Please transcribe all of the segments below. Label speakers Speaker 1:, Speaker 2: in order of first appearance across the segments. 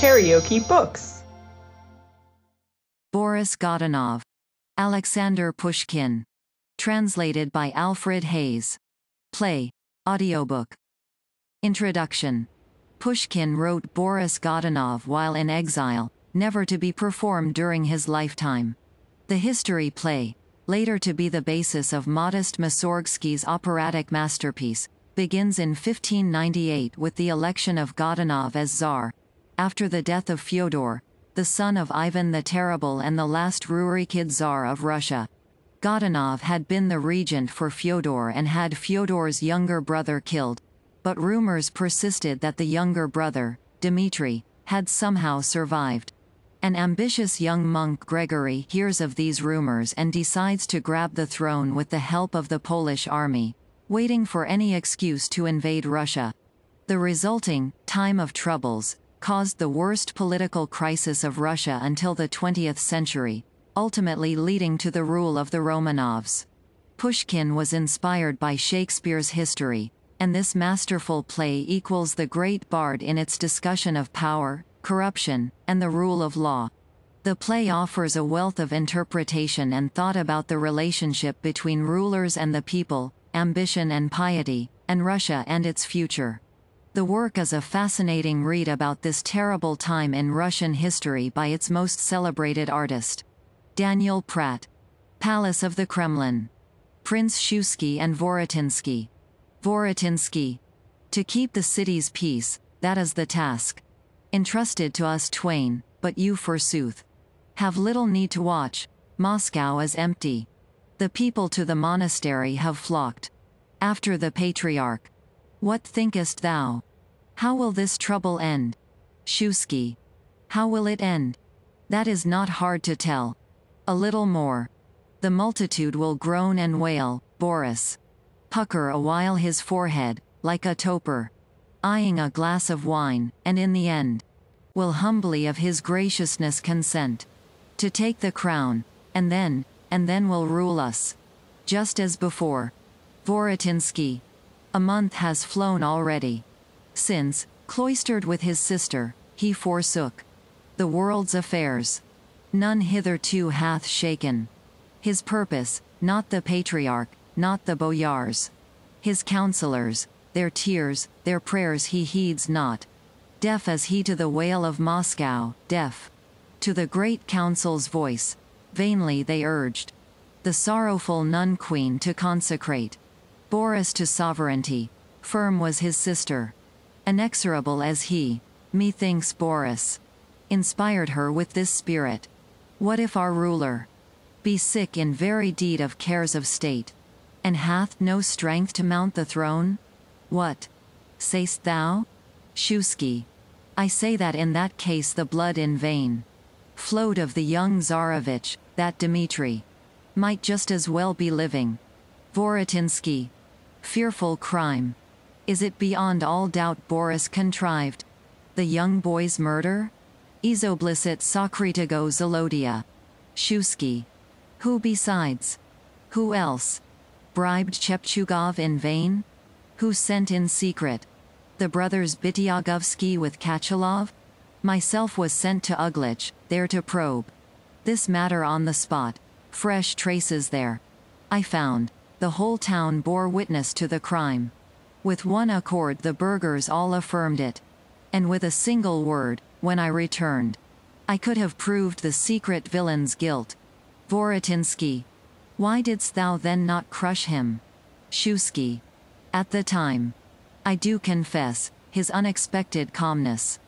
Speaker 1: Karaoke Books.
Speaker 2: Boris Godunov. Alexander Pushkin. Translated by Alfred Hayes. Play. Audiobook. Introduction. Pushkin wrote Boris Godunov while in exile, never to be performed during his lifetime. The history play, later to be the basis of Modest Mussorgsky's operatic masterpiece, begins in 1598 with the election of Godunov as Tsar, after the death of Fyodor, the son of Ivan the Terrible and the last Rurikid Tsar of Russia. Godunov had been the regent for Fyodor and had Fyodor's younger brother killed, but rumors persisted that the younger brother, Dmitri, had somehow survived. An ambitious young monk Gregory hears of these rumors and decides to grab the throne with the help of the Polish army, waiting for any excuse to invade Russia. The resulting time of troubles caused the worst political crisis of Russia until the 20th century, ultimately leading to the rule of the Romanovs. Pushkin was inspired by Shakespeare's history, and this masterful play equals the great bard in its discussion of power, corruption, and the rule of law. The play offers a wealth of interpretation and thought about the relationship between rulers and the people, ambition and piety, and Russia and its future. The work is a fascinating read about this terrible time in Russian history by its most celebrated artist. Daniel Pratt. Palace of the Kremlin. Prince Shuisky and Vorotinsky. Vorotinsky. To keep the city's peace, that is the task. Entrusted to us twain, but you forsooth. Have little need to watch, Moscow is empty. The people to the monastery have flocked. After the patriarch. What thinkest thou? How will this trouble end? Shuisky. How will it end? That is not hard to tell. A little more. The multitude will groan and wail, Boris pucker a while his forehead, like a toper. Eyeing a glass of wine, and in the end, will humbly of his graciousness consent to take the crown, and then, and then will rule us. Just as before. Vorotinsky. A month has flown already. Since, cloistered with his sister, he forsook the world's affairs. None hitherto hath shaken his purpose, not the patriarch, not the boyars. His counselors, their tears, their prayers he heeds not. Deaf as he to the wail of Moscow, deaf. To the great council's voice, vainly they urged. The sorrowful nun queen to consecrate. Boris to sovereignty, firm was his sister. Inexorable as he, methinks Boris. Inspired her with this spirit. What if our ruler be sick in very deed of cares of state? and hath no strength to mount the throne? What? Sayst thou? Shuisky. I say that in that case the blood in vain flowed of the young Tsarevich, that Dmitri might just as well be living. Vorotinsky. Fearful crime. Is it beyond all doubt Boris contrived? The young boy's murder? Izoblicit Socritigo Zolodia. Shuisky. Who besides? Who else? bribed Chepchugov in vain? Who sent in secret? The brothers Bityagovsky with Kachalov? Myself was sent to Uglich, there to probe. This matter on the spot. Fresh traces there. I found. The whole town bore witness to the crime. With one accord the burghers all affirmed it. And with a single word, when I returned. I could have proved the secret villain's guilt. Vorotinsky, why didst thou then not crush him? Shuisky. At the time. I do confess, his unexpected calmness.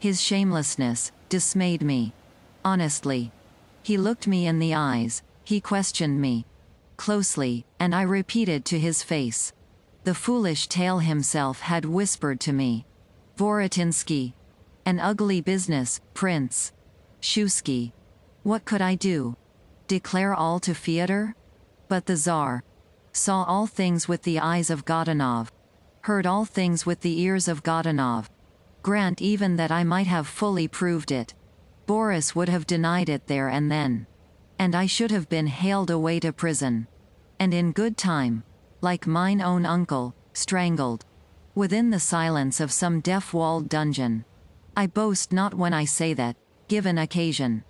Speaker 2: His shamelessness, dismayed me. Honestly. He looked me in the eyes, he questioned me. Closely, and I repeated to his face. The foolish tale himself had whispered to me. Vorotinsky. An ugly business, prince. Shuisky. What could I do? Declare all to Fyodor? But the Tsar saw all things with the eyes of Godunov, heard all things with the ears of Godunov. Grant even that I might have fully proved it. Boris would have denied it there and then. And I should have been haled away to prison. And in good time, like mine own uncle, strangled. Within the silence of some deaf-walled dungeon. I boast not when I say that, given occasion.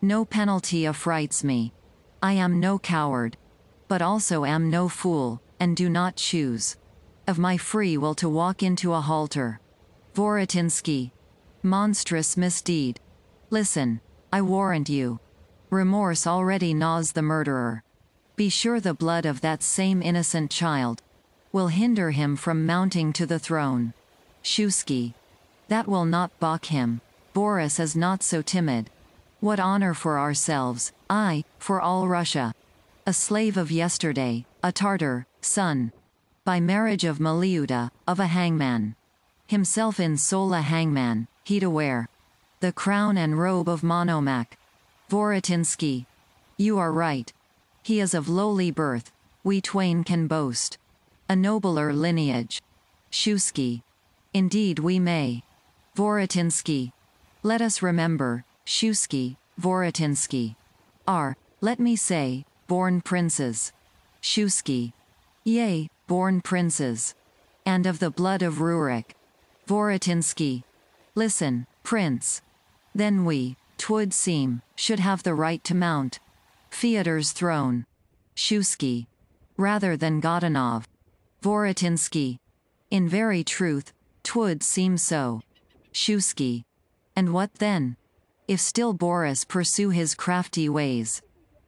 Speaker 2: No penalty affrights me. I am no coward. But also am no fool, and do not choose. Of my free will to walk into a halter. Vorotinsky. Monstrous misdeed. Listen, I warrant you. Remorse already gnaws the murderer. Be sure the blood of that same innocent child will hinder him from mounting to the throne. Shuisky. That will not balk him. Boris is not so timid. What honor for ourselves, I, for all Russia. A slave of yesterday, a Tartar, son. By marriage of Maliuta, of a hangman. Himself in soul a hangman, he to wear. The crown and robe of Monomac. Vorotinsky. You are right. He is of lowly birth, we twain can boast. A nobler lineage. Shuisky. Indeed we may. Vorotinsky. Let us remember, Shuisky, Vorotinsky. Are, let me say, born princes. Shuisky. Yea, born princes. And of the blood of Rurik. Vorotinsky. Listen, prince. Then we, twould seem, should have the right to mount. Fyodor's throne. Shuisky. Rather than Godunov. Vorotinsky. In very truth, twould seem so. Shuisky. And what then? If still Boris pursue his crafty ways.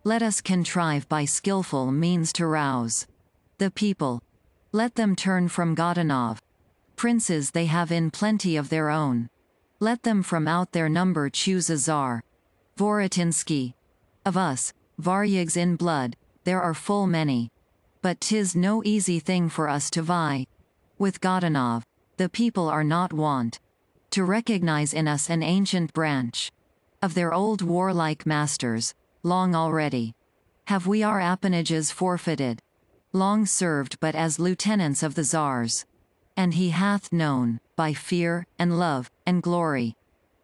Speaker 2: Let us contrive by skillful means to rouse the people. Let them turn from Godunov. Princes they have in plenty of their own. Let them from out their number choose a czar. Vorotinsky. Of us, Varyags in blood, there are full many. But 'tis no easy thing for us to vie. With Godunov, the people are not wont to recognize in us an ancient branch of their old warlike masters, long already. Have we our appanages forfeited? Long served but as lieutenants of the czars. And he hath known, by fear, and love, and glory,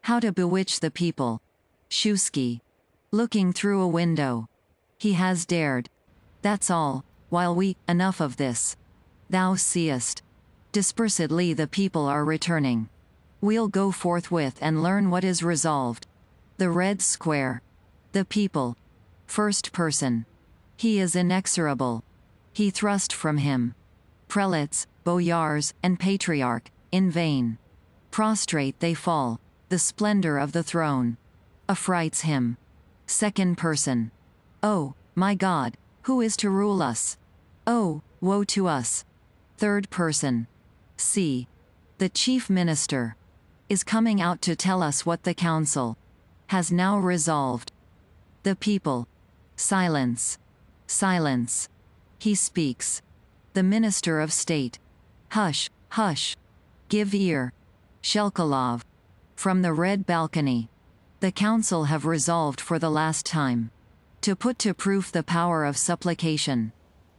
Speaker 2: how to bewitch the people. Shuisky. Looking through a window. He has dared. That's all, while we, enough of this. Thou seest. Dispersedly the people are returning. We'll go forthwith and learn what is resolved. The Red Square. The people. First person. He is inexorable. He thrust from him. Prelates, boyars, and patriarch, in vain. Prostrate they fall. The splendor of the throne. Affrights him. Second person. Oh, my God, who is to rule us? Oh, woe to us. Third person. See. The chief minister. Is coming out to tell us what the council has now resolved. The people. Silence. Silence. He speaks. The Minister of State. Hush, hush. Give ear. Shelkalov. From the red balcony. The council have resolved for the last time. To put to proof the power of supplication.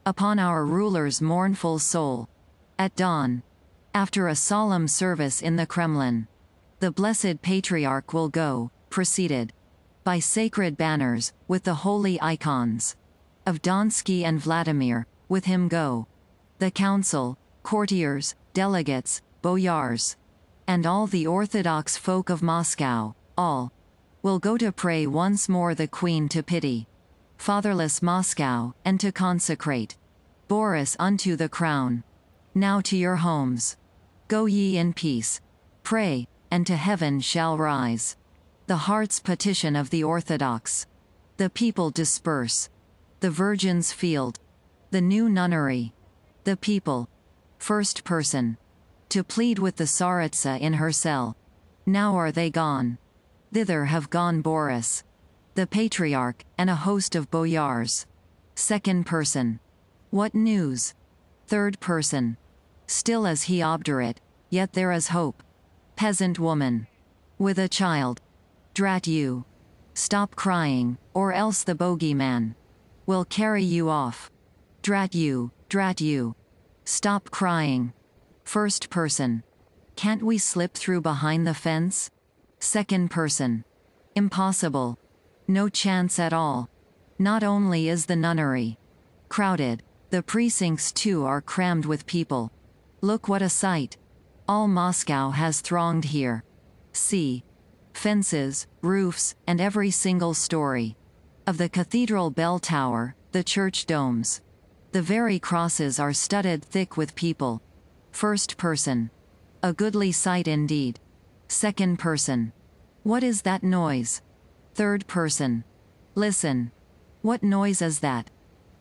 Speaker 2: Upon our ruler's mournful soul. At dawn. After a solemn service in the Kremlin. The blessed patriarch will go, preceded by sacred banners, with the holy icons of Donsky and Vladimir, with him go. The council, courtiers, delegates, boyars, and all the Orthodox folk of Moscow, all, will go to pray once more the Queen to pity fatherless Moscow, and to consecrate Boris unto the crown. Now to your homes. Go ye in peace. Pray, and to heaven shall rise. The heart's petition of the Orthodox. The people disperse. The Virgin's field. The new nunnery. The people. First person. To plead with the Tsaritsa in her cell. Now are they gone. Thither have gone Boris. The patriarch, and a host of boyars. Second person. What news? Third person. Still is he obdurate, yet there is hope. Peasant woman. With a child. Drat you. Stop crying, or else the bogeyman will carry you off. Drat you, drat you. Stop crying. First person. Can't we slip through behind the fence? Second person. Impossible. No chance at all. Not only is the nunnery crowded, the precincts too are crammed with people. Look what a sight. All Moscow has thronged here. See. Fences, roofs, and every single story. Of the cathedral bell tower, the church domes. The very crosses are studded thick with people. First person. A goodly sight indeed. Second person. What is that noise? Third person. Listen. What noise is that?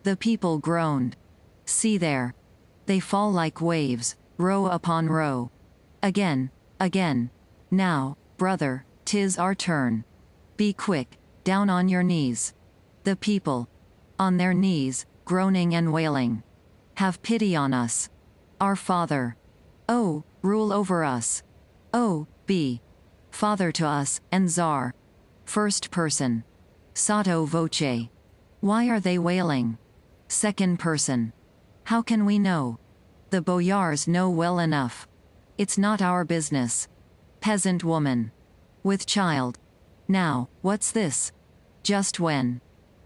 Speaker 2: The people groaned. See there. They fall like waves, row upon row. Again, again. Now, brother, tis our turn. Be quick, down on your knees. The people. On their knees, groaning and wailing. Have pity on us. Our Father. O, rule over us. O, be. Father to us, and Tsar. First person. Sotto voce. Why are they wailing? Second person. How can we know? The boyars know well enough. It's not our business. Peasant woman. With child. Now, what's this? Just when?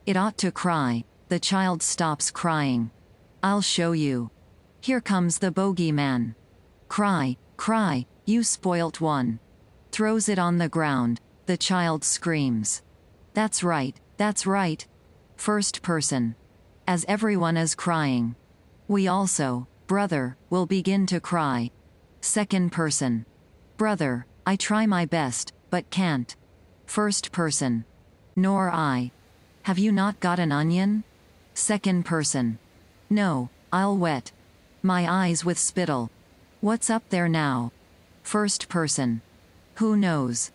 Speaker 2: It ought to cry, the child stops crying. I'll show you. Here comes the bogeyman. Cry, cry, you spoilt one throws it on the ground, the child screams. That's right, that's right. First person. As everyone is crying. We also, brother, will begin to cry. Second person. Brother, I try my best, but can't. First person. Nor I. Have you not got an onion? Second person. No, I'll wet. My eyes with spittle. What's up there now? First person. Who knows?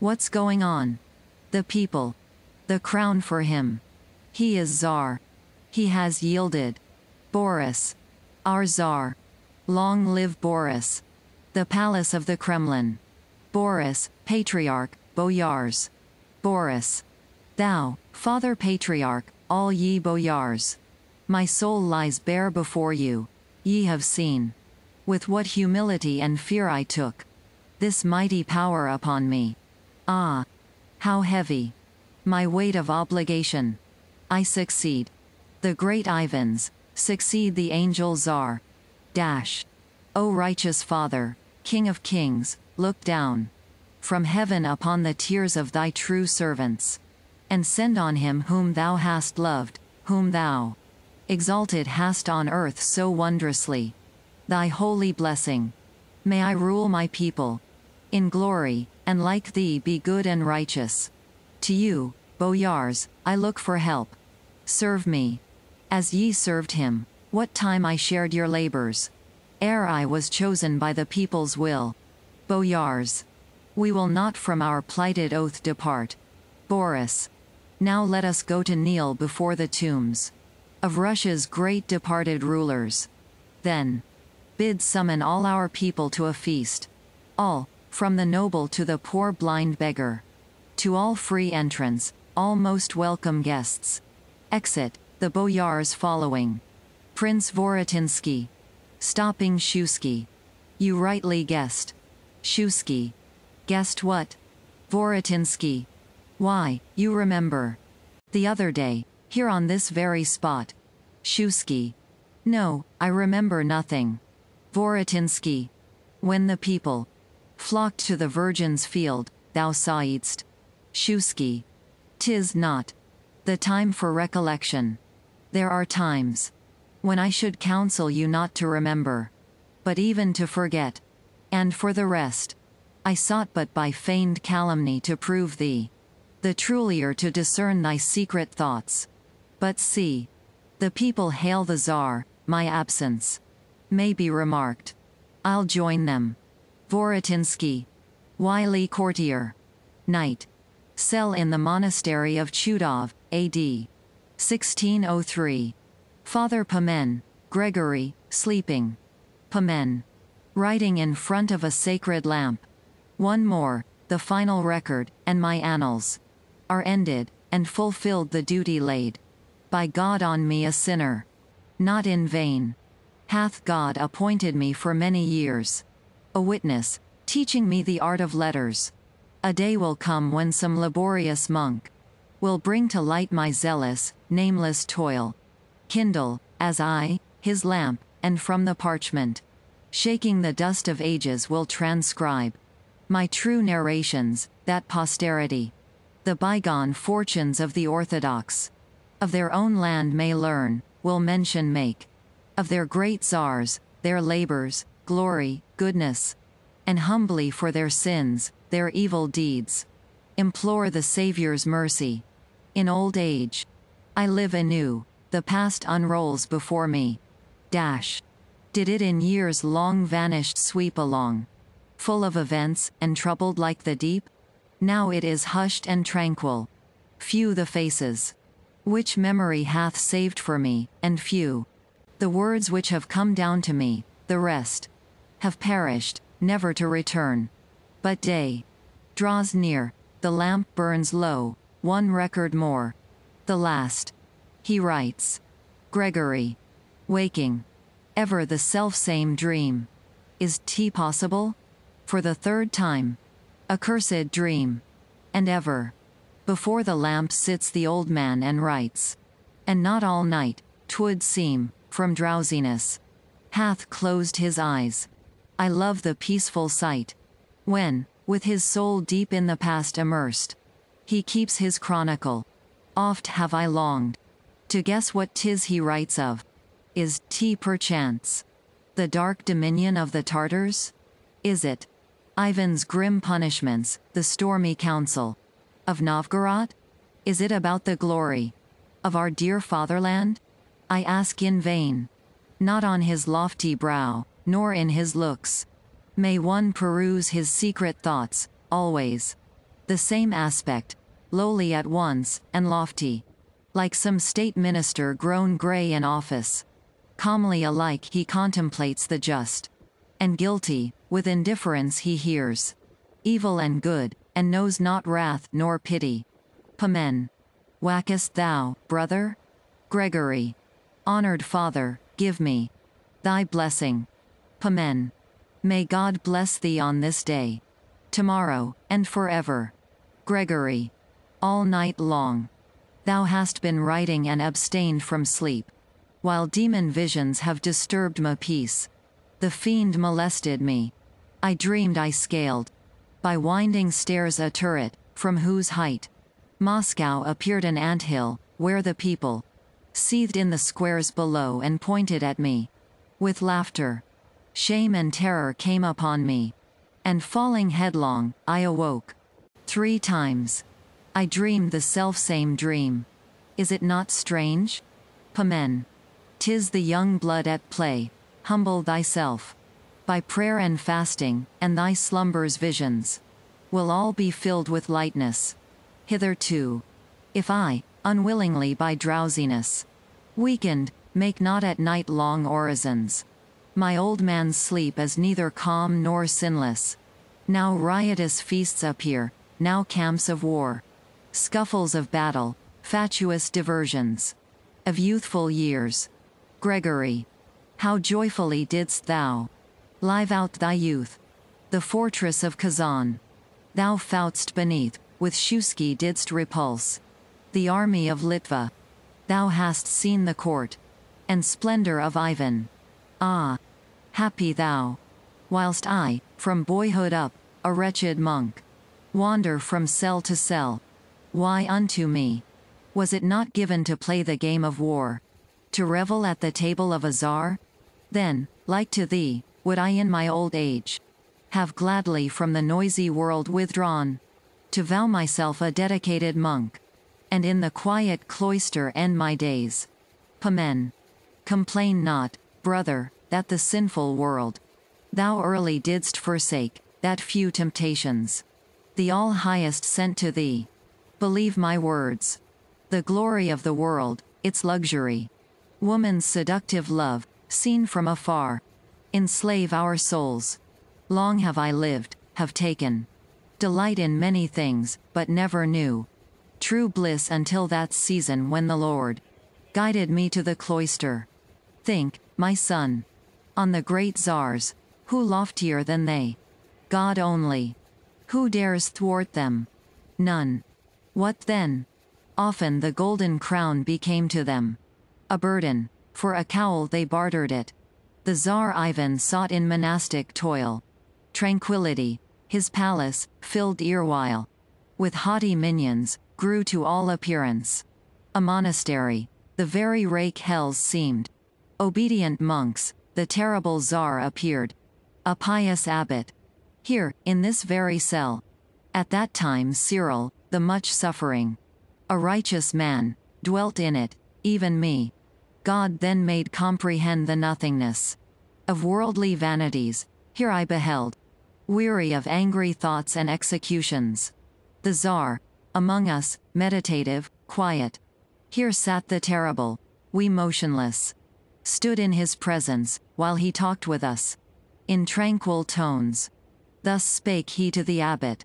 Speaker 2: What's going on? The people. The crown for him. He is Tsar. He has yielded. Boris. Our Tsar. Long live Boris. The palace of the Kremlin. Boris, Patriarch, Boyars. Boris. Thou, Father Patriarch, all ye boyars. My soul lies bare before you. Ye have seen. With what humility and fear I took this mighty power upon me. Ah! How heavy! My weight of obligation. I succeed. The great Ivans, succeed the angel Tsar. Dash. O righteous Father, King of kings, look down from heaven upon the tears of thy true servants. And send on him whom thou hast loved, whom thou exalted hast on earth so wondrously. Thy holy blessing. May I rule my people, in glory, and like thee be good and righteous. To you, boyars, I look for help. Serve me. As ye served him, what time I shared your labors. Ere I was chosen by the people's will. Boyars. We will not from our plighted oath depart. Boris. Now let us go to kneel before the tombs. Of Russia's great departed rulers. Then. Bid summon all our people to a feast. All, from the noble to the poor blind beggar. To all free entrance, all most welcome guests. Exit, the boyars following. Prince Vorotinsky. Stopping Shuisky. You rightly guessed. Shuisky. Guessed what? Vorotinsky. Why, you remember. The other day, here on this very spot. Shuisky. No, I remember nothing. Vorotinsky. When the people, flocked to the Virgin's field, thou sawest. Shuisky. Tis not. The time for recollection. There are times. When I should counsel you not to remember. But even to forget. And for the rest. I sought but by feigned calumny to prove thee. The trulier to discern thy secret thoughts. But see. The people hail the Tsar, my absence. May be remarked. I'll join them. Vorotinsky. Wily courtier. Knight. Cell in the monastery of Chudov, A.D. 1603. Father Pamen, Gregory, sleeping. Pamen. Writing in front of a sacred lamp. One more, the final record, and my annals. Are ended, and fulfilled the duty laid. By God on me a sinner. Not in vain. Hath God appointed me for many years a witness, teaching me the art of letters. A day will come when some laborious monk will bring to light my zealous, nameless toil. Kindle, as I, his lamp, and from the parchment, shaking the dust of ages will transcribe My true narrations, that posterity. The bygone fortunes of the Orthodox. Of their own land may learn, will mention make. Of their great czars, their labors, glory, goodness. And humbly for their sins, their evil deeds. Implore the Saviour's mercy. In old age. I live anew, the past unrolls before me. Dash. Did it in years long vanished sweep along? Full of events, and troubled like the deep? Now it is hushed and tranquil. Few the faces. Which memory hath saved for me, and few. The words which have come down to me, the rest. Have perished, never to return. But day draws near, the lamp burns low, one record more. The last. He writes. Gregory. Waking. Ever the self-same dream. Is tea possible? For the third time. Accursed dream. And ever. Before the lamp sits the old man and writes. And not all night, twould seem, from drowsiness. Hath closed his eyes. I love the peaceful sight. When, with his soul deep in the past immersed, he keeps his chronicle. Oft have I longed to guess what tis he writes of. Is T perchance the dark dominion of the Tartars? Is it Ivan's grim punishments, the stormy council of Novgorod? Is it about the glory of our dear fatherland? I ask in vain. Not on his lofty brow, nor in his looks. May one peruse his secret thoughts, always. The same aspect, lowly at once, and lofty. Like some state minister grown grey in office. Calmly alike he contemplates the just and guilty, with indifference he hears. Evil and good, and knows not wrath nor pity. Pamen. Whackest thou, brother? Gregory. Honored Father, give me thy blessing. Pamen. May God bless thee on this day. Tomorrow, and forever. Gregory. All night long. Thou hast been writing and abstained from sleep. While demon visions have disturbed my peace. The fiend molested me. I dreamed I scaled. By winding stairs a turret, from whose height Moscow appeared an anthill, where the people seethed in the squares below and pointed at me. With laughter. Shame and terror came upon me. And falling headlong, I awoke. Three times. I dreamed the self-same dream. Is it not strange? Pamen. Tis the young blood at play, humble thyself. By prayer and fasting, and thy slumbers visions, will all be filled with lightness. Hitherto, if I, unwillingly by drowsiness, weakened, make not at night long orisons. My old man's sleep is neither calm nor sinless. Now riotous feasts appear, now camps of war, scuffles of battle, fatuous diversions of youthful years. Gregory. How joyfully didst thou live out thy youth. The fortress of Kazan. Thou foutst beneath, with Shuisky didst repulse. The army of Litva. Thou hast seen the court and splendor of Ivan. Ah! Happy thou! Whilst I, from boyhood up, a wretched monk, wander from cell to cell. Why unto me? Was it not given to play the game of war? To revel at the table of a czar? Then, like to thee, would I in my old age have gladly from the noisy world withdrawn, to vow myself a dedicated monk, and in the quiet cloister end my days. Pamen. Complain not, brother, that the sinful world thou early didst forsake, that few temptations the All Highest sent to thee. Believe my words. The glory of the world, its luxury. Woman's seductive love, seen from afar. Enslave our souls. Long have I lived, have taken delight in many things, but never knew true bliss until that season when the Lord guided me to the cloister. Think, my son, on the great czars, who loftier than they? God only. Who dares thwart them? None. What then? Often the golden crown became to them a burden. For a cowl they bartered it. The Tsar Ivan sought in monastic toil. Tranquility. his palace, filled erewhile with haughty minions, grew to all appearance. A monastery, the very rake hells seemed. Obedient monks, the terrible czar appeared. A pious abbot. Here, in this very cell. At that time Cyril, the much suffering. A righteous man, dwelt in it, even me. God then made comprehend the nothingness of worldly vanities, here I beheld. Weary of angry thoughts and executions. The Tsar, among us, meditative, quiet. Here sat the terrible, we motionless. Stood in his presence, while he talked with us. In tranquil tones. Thus spake he to the abbot.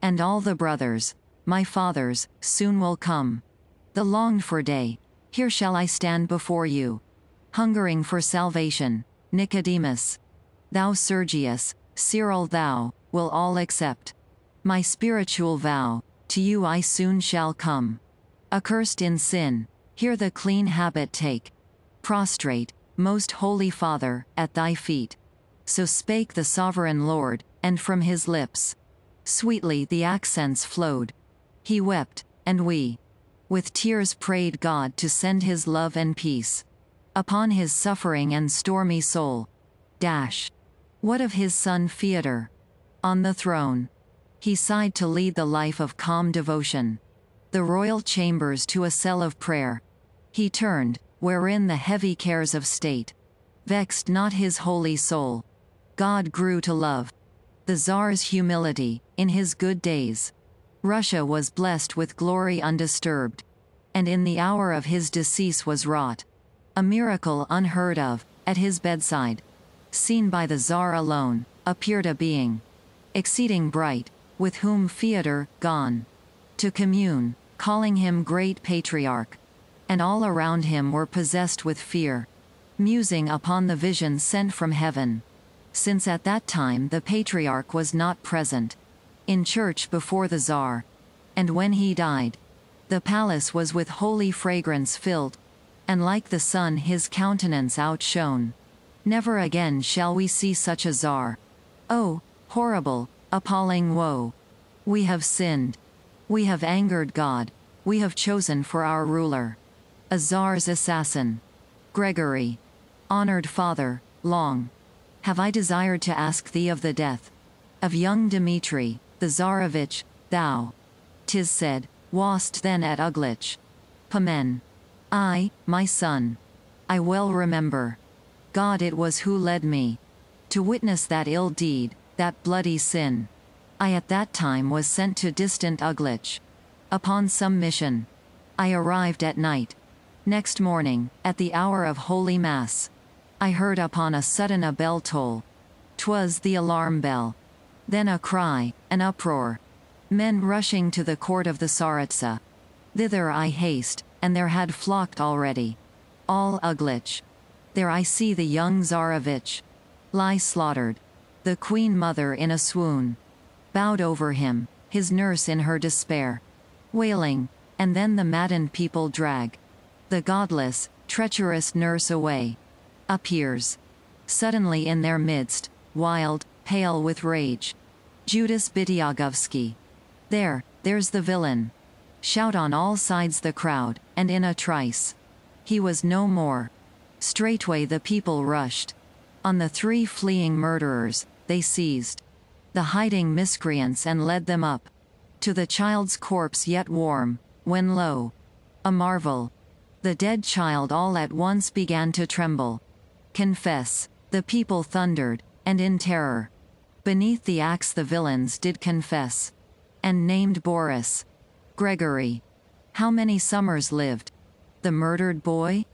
Speaker 2: And all the brothers, my fathers, soon will come. The longed for day, here shall I stand before you. Hungering for salvation, Nicodemus. Thou Sergius, Cyril thou, will all accept. My spiritual vow, to you I soon shall come. Accursed in sin, here the clean habit take. Prostrate, most holy Father, at thy feet. So spake the sovereign Lord, and from his lips. Sweetly the accents flowed. He wept, and we. With tears prayed God to send his love and peace. Upon his suffering and stormy soul. Dash. What of his son Theodore? On the throne. He sighed to lead the life of calm devotion. The royal chambers to a cell of prayer. He turned, wherein the heavy cares of state vexed not his holy soul. God grew to love. The Tsar's humility, in his good days. Russia was blessed with glory undisturbed. And in the hour of his decease was wrought. A miracle unheard of, at his bedside. Seen by the Tsar alone, appeared a being. Exceeding bright, with whom Theodore, gone to commune, calling him great patriarch. And all around him were possessed with fear, musing upon the vision sent from heaven. Since at that time the patriarch was not present in church before the Tsar. And when he died, the palace was with holy fragrance filled, and like the sun his countenance outshone. Never again shall we see such a Tsar. Oh, horrible, appalling woe. We have sinned. We have angered God. We have chosen for our ruler. A czar's assassin. Gregory. Honored father, long. Have I desired to ask thee of the death of young Dmitri, the Tsarevich, thou. Tis said, wast then at Uglich. Pamen. I, my son. I well remember. God it was who led me to witness that ill deed, that bloody sin. I at that time was sent to distant Uglich. Upon some mission. I arrived at night. Next morning, at the hour of Holy Mass. I heard upon a sudden a bell toll. Twas the alarm bell. Then a cry, an uproar. Men rushing to the court of the Tsaritsa. Thither I haste, and there had flocked already. All Uglich. There I see the young Tsarevich. Lie slaughtered. The queen mother in a swoon. Bowed over him, his nurse in her despair. Wailing, and then the maddened people drag. The godless, treacherous nurse away. Appears. Suddenly in their midst, wild, pale with rage. Judas Bityagovsky. There, there's the villain. Shout on all sides the crowd, and in a trice. He was no more. Straightway the people rushed. On the three fleeing murderers, they seized the hiding miscreants and led them up to the child's corpse yet warm, when lo! A marvel. The dead child all at once began to tremble. Confess. The people thundered, and in terror. Beneath the axe the villains did confess. And named Boris. Gregory. How many summers lived? The murdered boy?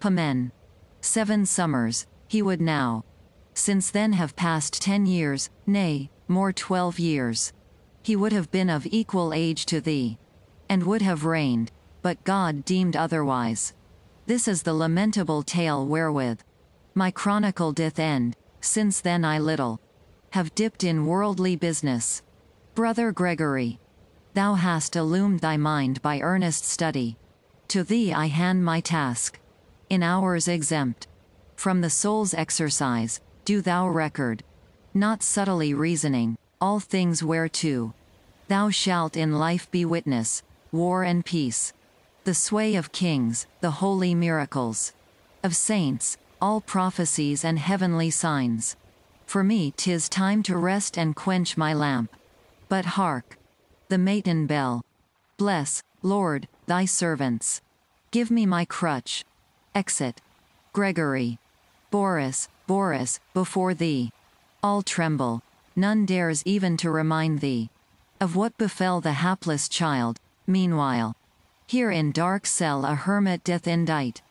Speaker 2: Pamen. Seven summers, he would now. Since then have passed ten years, nay, more twelve years. He would have been of equal age to thee. And would have reigned, but God deemed otherwise. This is the lamentable tale wherewith my chronicle doth end, since then I little have dipped in worldly business. Brother Gregory, thou hast illumed thy mind by earnest study. To thee I hand my task in hours exempt. From the soul's exercise, do thou record. Not subtly reasoning, all things whereto. Thou shalt in life be witness, war and peace. The sway of kings, the holy miracles. Of saints, all prophecies and heavenly signs. For me 'tis time to rest and quench my lamp. But hark! The matin bell. Bless, Lord, thy servants. Give me my crutch. Exit. Gregory. Boris, Boris, before thee. All tremble. None dares even to remind thee. Of what befell the hapless child, meanwhile. Here in dark cell a hermit doth indite.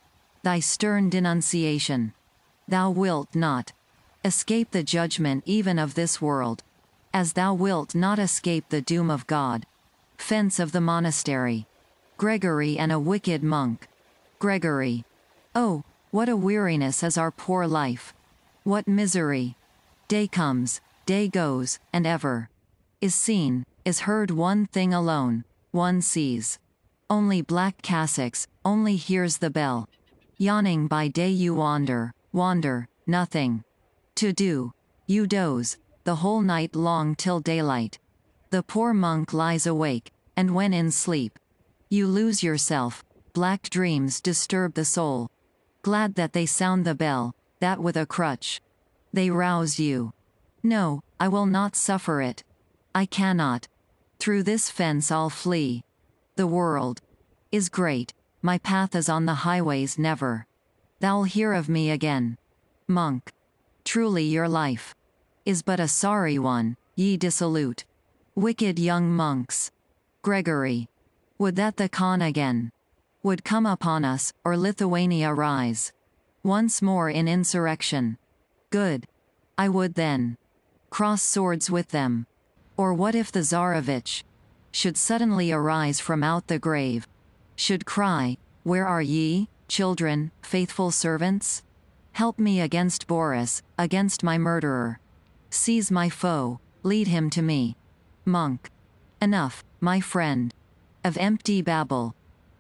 Speaker 2: Thy stern denunciation. Thou wilt not escape the judgment even of this world. As thou wilt not escape the doom of God. Fence of the monastery. Gregory and a wicked monk. Gregory. Oh, what a weariness is our poor life. What misery. Day comes, day goes, and ever is seen, is heard one thing alone, one sees. Only black cassocks, only hears the bell. Yawning by day you wander, wander, nothing to do. You doze, the whole night long till daylight. The poor monk lies awake, and when in sleep, you lose yourself, black dreams disturb the soul. Glad that they sound the bell, that with a crutch. They rouse you. No, I will not suffer it. I cannot. Through this fence I'll flee. The world is great, my path is on the highways never. Thou'll hear of me again. Monk. Truly your life is but a sorry one, ye dissolute. Wicked young monks. Gregory. Would that the Khan again would come upon us, or Lithuania rise once more in insurrection. Good. I would then cross swords with them. Or what if the Tsarevich should suddenly arise from out the grave? Should cry, Where are ye, children, faithful servants? Help me against Boris, against my murderer. Seize my foe, lead him to me. Monk. Enough, my friend. Of empty babble.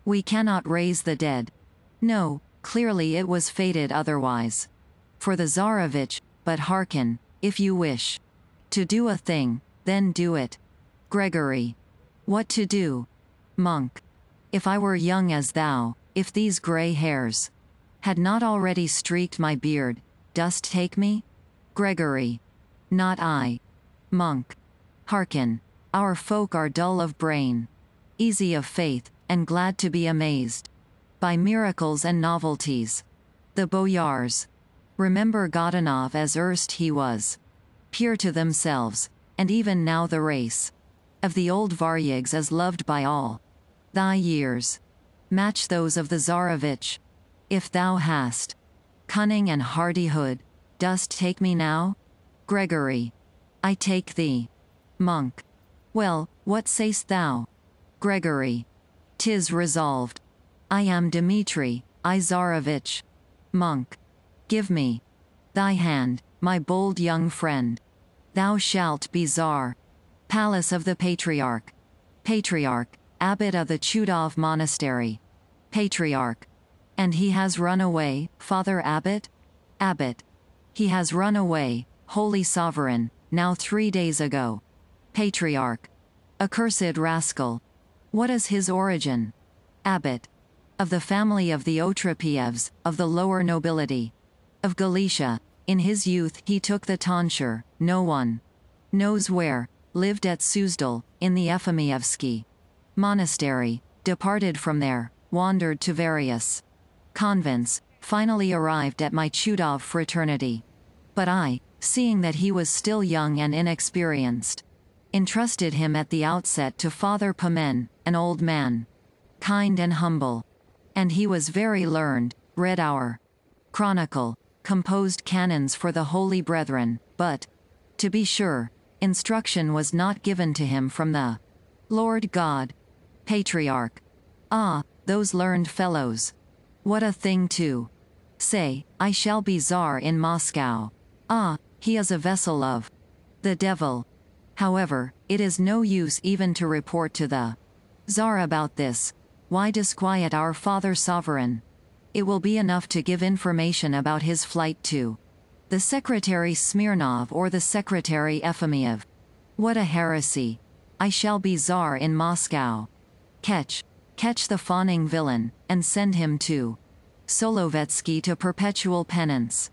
Speaker 2: We cannot raise the dead. No, clearly it was fated otherwise. For the Tsarevich, but hearken, if you wish. To do a thing, then do it. Gregory. What to do? Monk. If I were young as thou, if these grey hairs had not already streaked my beard, dost take me? Gregory. Not I. Monk. Hearken. Our folk are dull of brain, easy of faith, and glad to be amazed by miracles and novelties. The boyars. Remember Godunov as erst he was. Pure to themselves, and even now the race of the old Varyags as loved by all. Thy years match those of the Tsarevich. If thou hast cunning and hardihood, dost take me now? Gregory. I take thee. Monk. Well, what sayst thou? Gregory. Tis resolved. I am Dmitri, I Tsarevich. Monk. Give me thy hand, my bold young friend. Thou shalt be Tsar. Palace of the Patriarch. Patriarch, abbot of the Chudov Monastery. Patriarch. And he has run away, Father Abbot? Abbot. He has run away, Holy Sovereign, now three days ago. Patriarch. Accursed rascal. What is his origin? Abbot. Of the family of the Otrepievs, of the lower nobility. Of Galicia. In his youth he took the tonsure, no one knows where, lived at Suzdal, in the Efimievsky monastery, departed from there, wandered to various convents, finally arrived at my Chudov fraternity. But I, seeing that he was still young and inexperienced, entrusted him at the outset to Father Pamen, an old man, kind and humble. And he was very learned, read our chronicle, composed canons for the holy brethren, but, to be sure, instruction was not given to him from the Lord God, Patriarch. Ah, those learned fellows. What a thing to say, I shall be czar in Moscow. Ah, he is a vessel of the devil. However, it is no use even to report to the czar about this. Why disquiet our Father Sovereign? It will be enough to give information about his flight to the Secretary Smirnov or the Secretary Efimiev. What a heresy. I shall be czar in Moscow. Catch. Catch the fawning villain, and send him to Solovetsky to perpetual penance.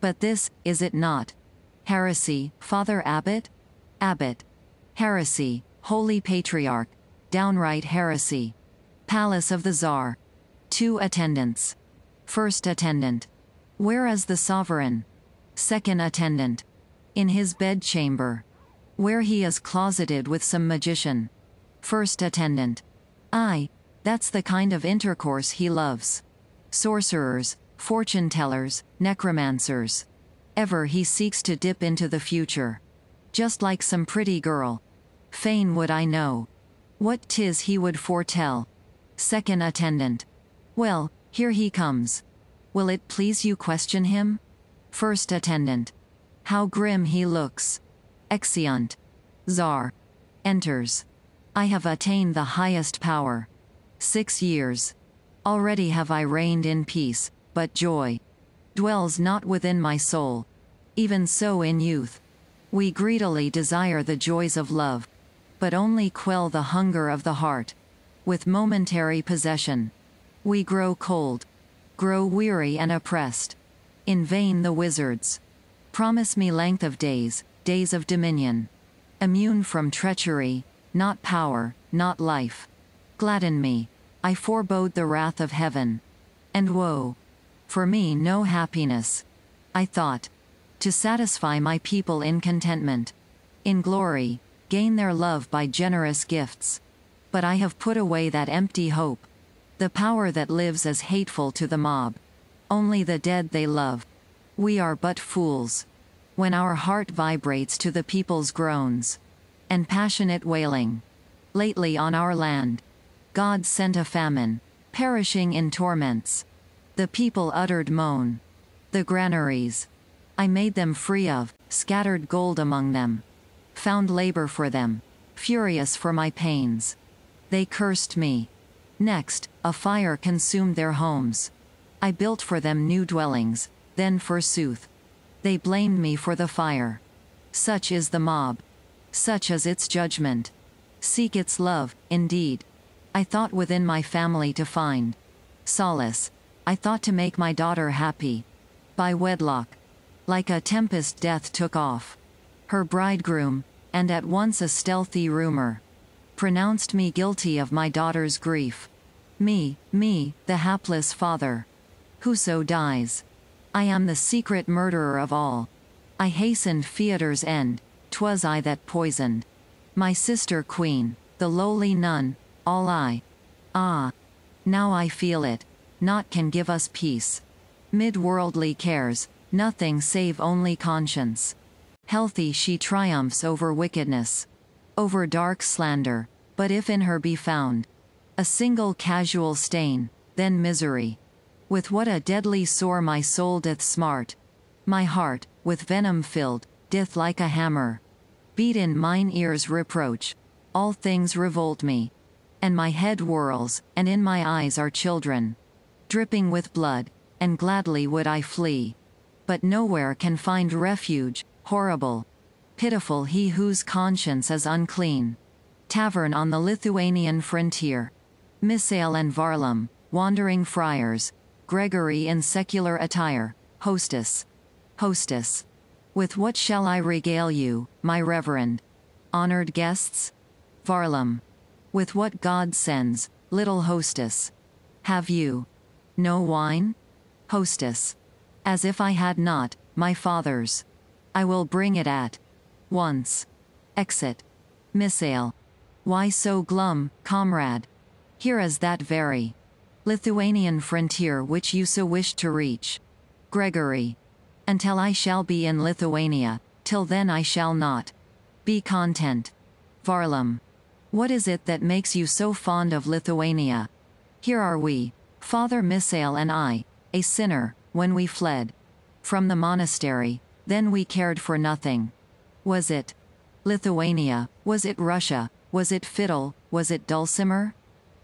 Speaker 2: But this, is it not? Heresy, Father Abbot? Abbot. Heresy, Holy Patriarch. Downright heresy. Palace of the Tsar. Two attendants. First attendant. Where is the sovereign? Second attendant. In his bedchamber. Where he is closeted with some magician. First attendant. Aye, that's the kind of intercourse he loves. Sorcerers, fortune tellers, necromancers. Ever he seeks to dip into the future. Just like some pretty girl. Fain would I know. What 'tis he would foretell. Second attendant. Well, here he comes. Will it please you question him? First attendant. How grim he looks. Exeunt. Czar. Enters. I have attained the highest power. Six years. Already have I reigned in peace, but joy dwells not within my soul. Even so in youth. We greedily desire the joys of love. But only quell the hunger of the heart. With momentary possession. We grow cold. Grow weary and oppressed. In vain the wizards. Promise me length of days, days of dominion. Immune from treachery, not power, not life. Gladden me. I forebode the wrath of heaven. And woe. For me no happiness. I thought. To satisfy my people in contentment. In glory, gain their love by generous gifts. But I have put away that empty hope. The power that lives is hateful to the mob. Only the dead they love. We are but fools. When our heart vibrates to the people's groans and passionate wailing. Lately on our land, God sent a famine, perishing in torments. The people uttered moan. The granaries. I made them free of, scattered gold among them. Found labor for them, furious for my pains. They cursed me. Next, a fire consumed their homes. I built for them new dwellings, then forsooth. They blamed me for the fire. Such is the mob. Such is its judgment. Seek its love, indeed. I thought within my family to find solace. I thought to make my daughter happy. By wedlock. Like a tempest death took off. Her bridegroom, and at once a stealthy rumor, pronounced me guilty of my daughter's grief. Me, me, the hapless father. Whoso dies. I am the secret murderer of all. I hastened Fyodor's end, 'twas I that poisoned. My sister queen, the lowly nun, all I. Ah. Now I feel it. Naught can give us peace. Mid-worldly cares, nothing save only conscience. Healthy she triumphs over wickedness. Over dark slander, but if in her be found a single casual stain, then misery. With what a deadly sore my soul doth smart. My heart, with venom filled, doth like a hammer. Beat in mine ears reproach. All things revolt me. And my head whirls, and in my eyes are children. Dripping with blood, and gladly would I flee. But nowhere can find refuge, horrible. Pitiful he whose conscience is unclean. Tavern on the Lithuanian frontier. Misael and Varlam, wandering friars, Gregory in secular attire, hostess. Hostess. With what shall I regale you, my reverend? Honored guests? Varlam. With what God sends, little hostess. Have you? No wine? Hostess. As if I had not, my father's. I will bring it at once. Exit. Misael. Why so glum, comrade? Here is that very Lithuanian frontier which you so wish to reach. Gregory. Until I shall be in Lithuania, till then I shall not. Be content. Varlam. What is it that makes you so fond of Lithuania? Here are we, Father Misael and I, a sinner, when we fled. From the monastery, then we cared for nothing. Was it Lithuania, was it Russia, was it fiddle, was it dulcimer?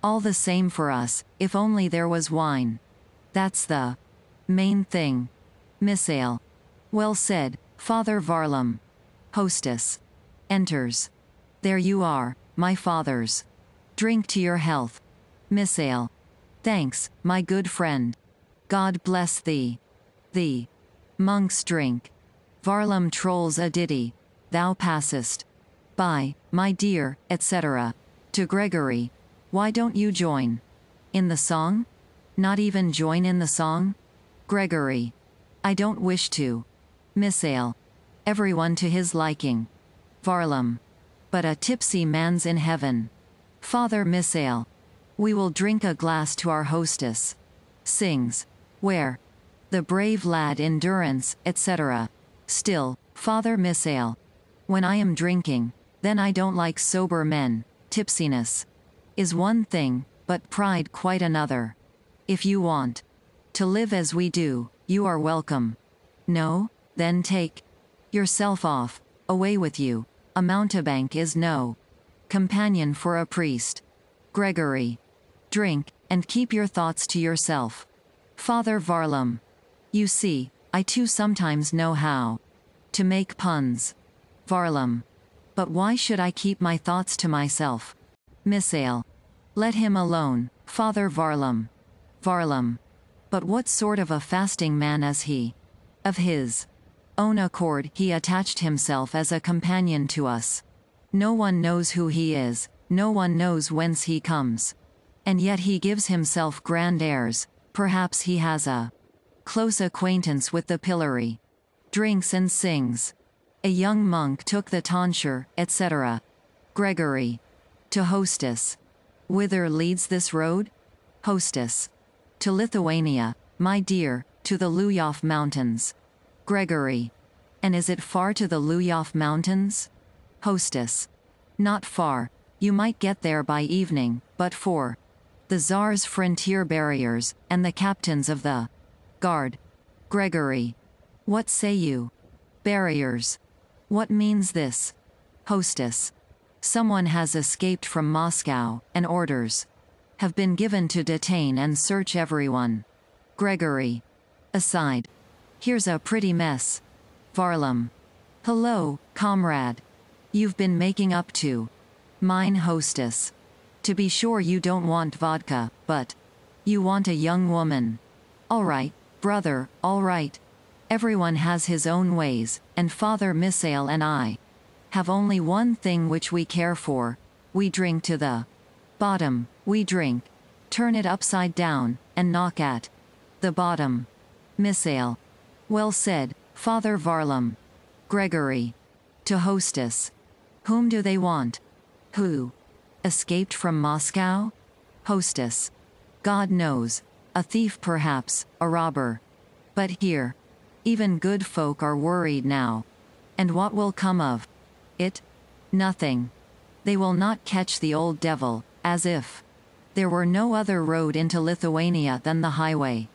Speaker 2: All the same for us, if only there was wine. That's the main thing. Misael. Well said, Father Varlam. Hostess. Enters. There you are, my fathers. Drink to your health. Misael. Thanks, my good friend. God bless thee. Thee. Monks drink. Varlam trolls a ditty. Thou passest. By, my dear, etc. To Gregory. Why don't you join? In the song? Not even join in the song? Gregory. I don't wish to. Misael. Everyone to his liking. Varlam. But a tipsy man's in heaven. Father Misael. We will drink a glass to our hostess. Sings. Where? The brave lad endurance, etc. Still, Father Misael. When I am drinking, then I don't like sober men, tipsiness. Is one thing, but pride quite another. If you want to live as we do, you are welcome. No? Then take yourself off, away with you. A mountebank is no companion for a priest. Gregory. Drink, and keep your thoughts to yourself. Father Varlam. You see, I too sometimes know how to make puns. Varlam. But why should I keep my thoughts to myself? Misael. Let him alone, Father Varlam. Varlam. But what sort of a fasting man is he? Of his own accord, he attached himself as a companion to us. No one knows who he is, no one knows whence he comes. And yet he gives himself grand airs, perhaps he has a close acquaintance with the pillory. Drinks and sings. A young monk took the tonsure, etc. Gregory. To hostess. Whither leads this road? Hostess. To Lithuania, my dear, to the Luyov Mountains. Gregory. And is it far to the Luyov Mountains? Hostess. Not far, you might get there by evening, but for the Tsar's frontier barriers, and the captains of the guard. Gregory. What say you? Barriers. What means this? Hostess. Someone has escaped from Moscow, and orders have been given to detain and search everyone. Gregory. Aside. Here's a pretty mess. Varlam. Hello, comrade. You've been making up to. Mine hostess. To be sure you don't want vodka, but. You want a young woman. Alright, brother, alright. Everyone has his own ways, and Father Misael and I have only one thing which we care for. We drink to the bottom, we drink. Turn it upside down, and knock at the bottom. Misael. Well said, Father Varlam. Gregory. To hostess. Whom do they want? Who? Escaped from Moscow? Hostess. God knows. A thief perhaps, a robber. But here. Even good folk are worried now. And what will come of it? Nothing. They will not catch the old devil, as if. There were no other road into Lithuania than the highway.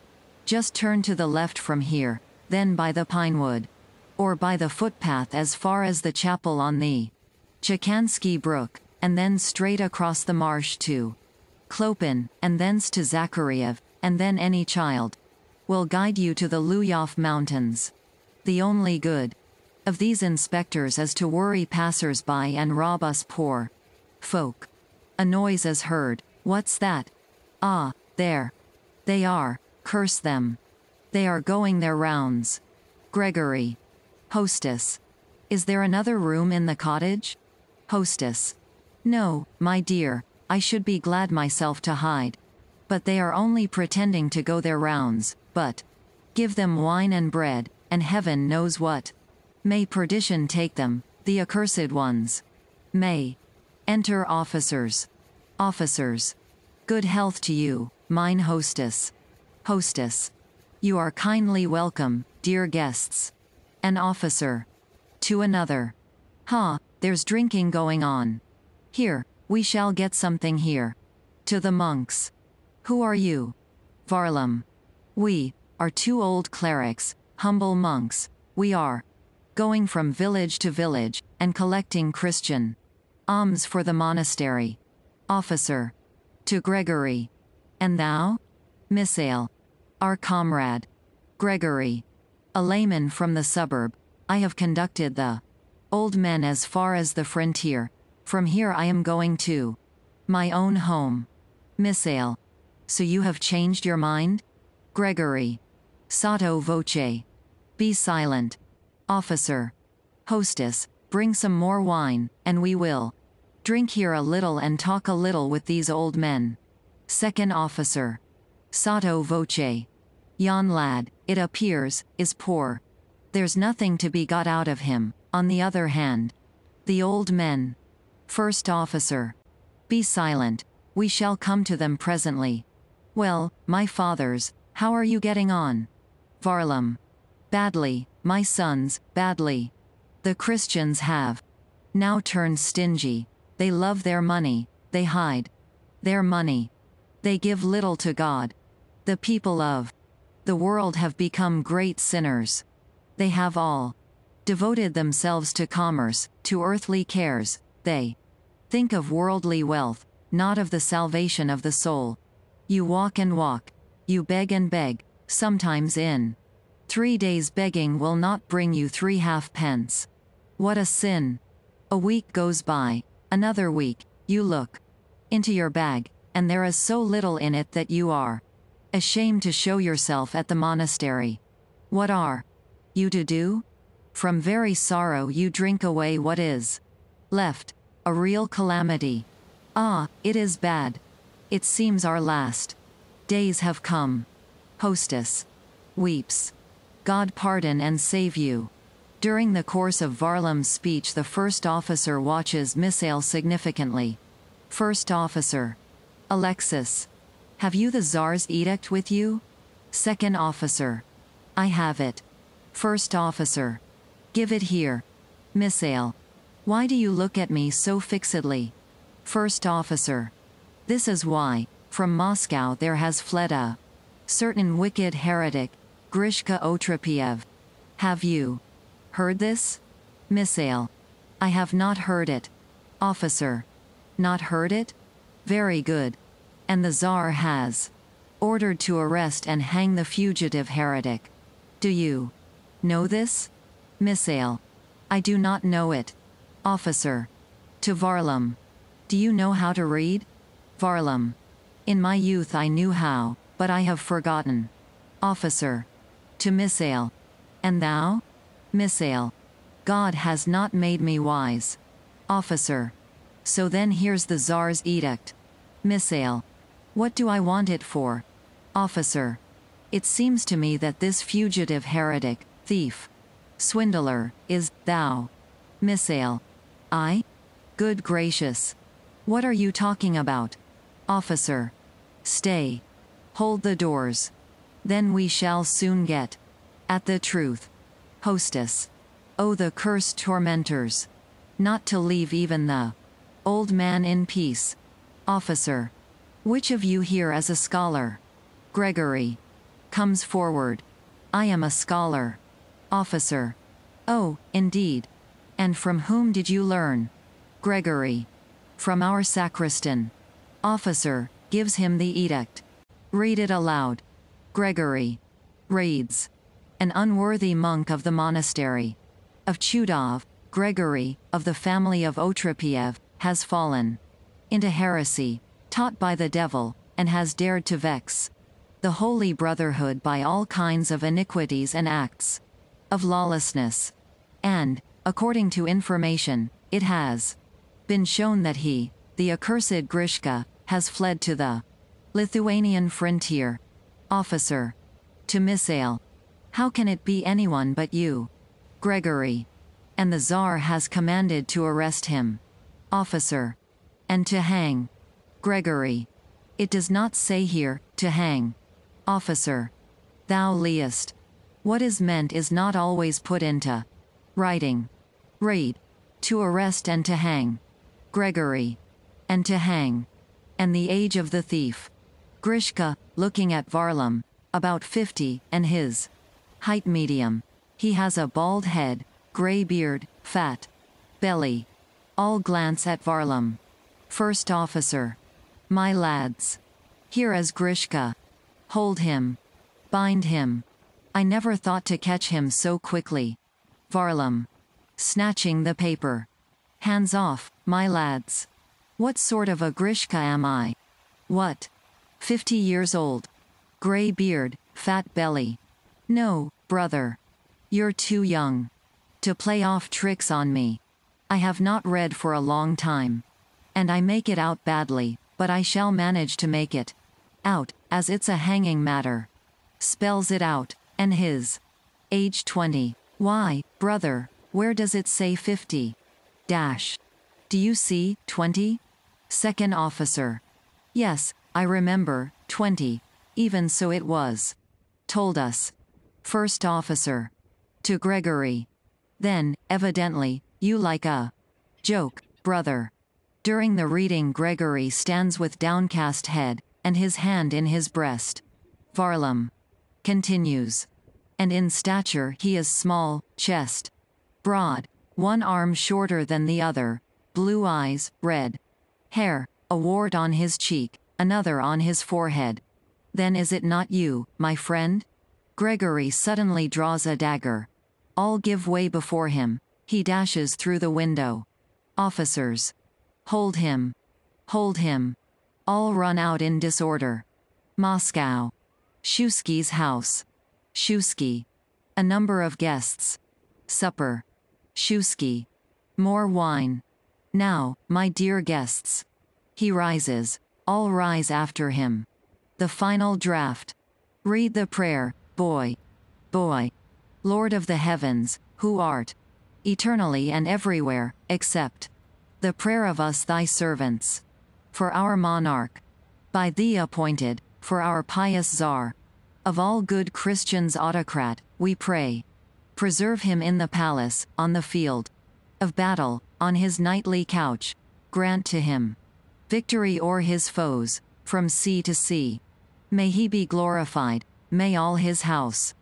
Speaker 2: Just turn to the left from here, then by the pinewood. Or by the footpath as far as the chapel on the Chikansky Brook, and then straight across the marsh to Klopin, and thence to Zakhariev, and then any child will guide you to the Luyov Mountains. The only good of these inspectors is to worry passers-by and rob us poor folk. A noise is heard, What's that? Ah, there. They are, curse them. They are going their rounds. Gregory. Hostess. Is there another room in the cottage? Hostess. No, my dear, I should be glad myself to hide. But they are only pretending to go their rounds, but give them wine and bread, and heaven knows what. May perdition take them, the accursed ones. May. Enter officers. Officers. Good health to you, mine hostess. Hostess. You are kindly welcome, dear guests. An officer. To another. Ha, there's drinking going on. Here, we shall get something here. To the monks. Who are you? Varlam. We are two old clerics, humble monks. We are going from village to village and collecting Christian alms for the monastery. Officer. To Gregory. And thou? Misael. Our comrade. Gregory. A layman from the suburb. I have conducted the Old men as far as the frontier. From here I am going to my own home. Misael. So you have changed your mind? Gregory. Sotto voce. Be silent. Officer. Hostess, bring some more wine, and we will drink here a little and talk a little with these old men. Second officer. Sotto voce. Yon lad, it appears, is poor. There's nothing to be got out of him, on the other hand. The old men. First officer. Be silent, we shall come to them presently. Well, my fathers, how are you getting on? Varlam. Badly, my sons, badly. The Christians have now turned stingy. They love their money, they hide their money. They give little to God. The people of the world have become great sinners. They have all devoted themselves to commerce, to earthly cares, they think of worldly wealth, not of the salvation of the soul. You walk and walk, you beg and beg, sometimes in three days begging will not bring you three halfpence. What a sin! A week goes by, another week, you look into your bag, and there is so little in it that you are ashamed to show yourself at the monastery. What are you to do? From very sorrow you drink away what is left, a real calamity. Ah, it is bad. It seems our last days have come. Hostess weeps. God pardon and save you. During the course of Varlam's speech the first officer watches Misael significantly. First officer. Alexis. Have you the Tsar's edict with you? Second officer. I have it. First officer. Give it here. Misael. Why do you look at me so fixedly? First officer. This is why, from Moscow there has fled a certain wicked heretic, Grishka Otrepiev. Have you heard this? Misael. I have not heard it. Officer. Not heard it? Very good. And the Tsar has ordered to arrest and hang the fugitive heretic. Do you know this? Misael. I do not know it. Officer. To Varlam. Do you know how to read? Varlam. In my youth I knew how, but I have forgotten. Officer. To Misael. And thou? Misael. God has not made me wise. Officer. So then here's the Tsar's edict. Misael. What do I want it for? Officer. It seems to me that this fugitive heretic, thief, swindler, is, thou. Misael. I? Good gracious. What are you talking about? Officer. Stay. Hold the doors. Then we shall soon get at the truth. Hostess. Oh the cursed tormentors. Not to leave even the old man in peace. Officer. Which of you here is a scholar? Gregory. Comes forward. I am a scholar. Officer. Oh, indeed. And from whom did you learn? Gregory. From our sacristan. Officer, gives him the edict. Read it aloud. Gregory. Reads. An unworthy monk of the monastery. Of Chudov, Gregory, of the family of Otrepiev, has fallen into heresy, taught by the devil, and has dared to vex the holy brotherhood by all kinds of iniquities and acts of lawlessness. And, according to information, it has been shown that he, the accursed Grishka, has fled to the Lithuanian frontier. Officer. To Misael. How can it be anyone but you? Gregory. And the Tsar has commanded to arrest him. Officer. And to hang. Gregory. It does not say here, to hang. Officer. Thou liest. What is meant is not always put into writing. Read. To arrest and to hang. Gregory. And to hang. And the age of the thief. Grishka, looking at Varlam, about 50, and his height medium. He has a bald head, gray beard, fat belly. All glance at Varlam. First officer. My lads. Here is Grishka. Hold him. Bind him. I never thought to catch him so quickly. Varlam. snatching the paper. Hands off, my lads. What sort of a Grishka am I? What? Fifty years old. Grey beard, fat belly. No, brother. You're too young. To play off tricks on me. I have not read for a long time. And I make it out badly, but I shall manage to make it. Out, as it's a hanging matter. Spells it out, and his. Age 20. Why, brother, where does it say 50? Dash. Do you see, 20? Second officer. Yes, I remember, 20. Even so it was. Told us. First officer. To Gregory. Then, evidently, you like a joke, brother. During the reading Gregory stands with downcast head, and his hand in his breast. Varlam. Continues. And in stature he is small, chest. Broad. One arm shorter than the other. Blue eyes, red. Hair, a wart on his cheek, another on his forehead. Then is it not you, my friend? Gregory suddenly draws a dagger. All give way before him. He dashes through the window. Officers. Hold him. Hold him. All run out in disorder. Moscow. Shuisky's house. Shuisky. A number of guests. Supper. Shuisky. More wine. Now, my dear guests. He rises. All rise after him. The final draft. Read the prayer, boy. Boy. Lord of the heavens, who art eternally and everywhere, except the prayer of us thy servants. For our monarch. By thee appointed, for our pious czar. Of all good Christians autocrat, we pray. Preserve him in the palace, on the field of battle, on his nightly couch. Grant to him victory o'er his foes, from sea to sea. May he be glorified, may all his house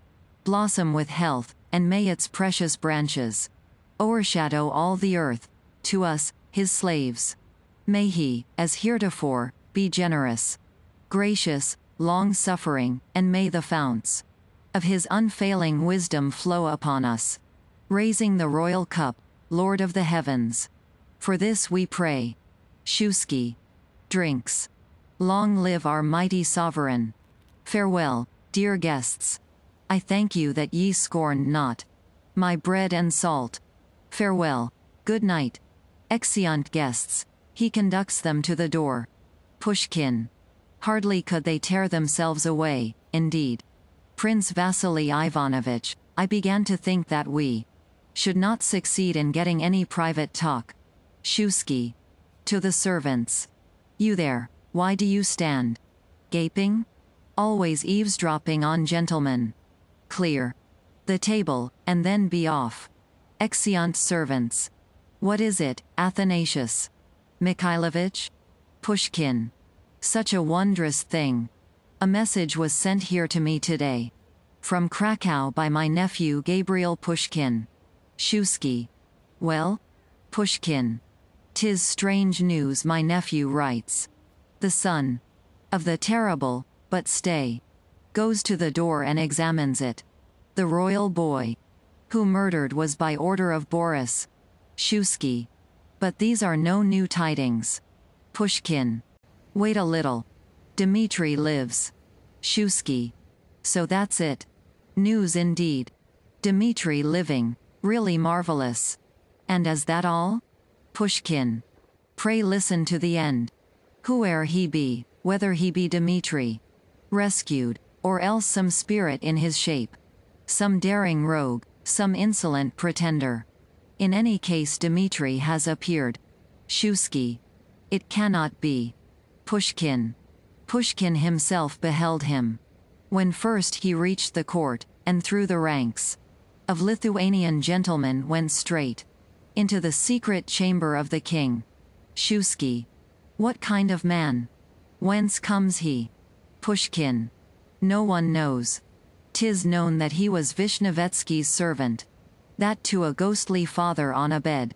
Speaker 2: blossom with health, and may its precious branches o'ershadow all the earth, to us, his slaves. May he, as heretofore, be generous, gracious, long-suffering, and may the founts of his unfailing wisdom flow upon us. Raising the royal cup, Lord of the heavens. For this we pray. Shuisky. Drinks. Long live our mighty sovereign. Farewell, dear guests. I thank you that ye scorned not my bread and salt. Farewell. Good night. Exeunt guests. He conducts them to the door. Pushkin. Hardly could they tear themselves away, indeed. Prince Vasily Ivanovich, I began to think that we should not succeed in getting any private talk. Shuisky. To the servants. You there, why do you stand? Gaping? Always eavesdropping on gentlemen. Clear. The table, and then be off. Exeunt servants. What is it, Athanasius? Mikhailovich? Pushkin. Such a wondrous thing. A message was sent here to me today. From Krakow by my nephew Gabriel Pushkin. Shuisky. Well? Pushkin. Tis strange news my nephew writes. The son. Of the terrible, but stay. Goes to the door and examines it. The royal boy who murdered was by order of Boris Shuisky. But these are no new tidings. Pushkin. Wait a little. Dmitri lives. Shuisky. So that's it. News indeed. Dmitri living. Really marvelous. And is that all? Pushkin. Pray listen to the end. Whoe'er he be, whether he be Dmitri. Rescued, or else some spirit in his shape. Some daring rogue, some insolent pretender. In any case Dmitri has appeared. Shuisky. It cannot be. Pushkin. Pushkin himself beheld him. When first he reached the court, and through the ranks of Lithuanian gentlemen went straight into the secret chamber of the king. Shuisky. What kind of man? Whence comes he? Pushkin. No one knows. Tis known that he was Vishnevetsky's servant. That to a ghostly father on a bed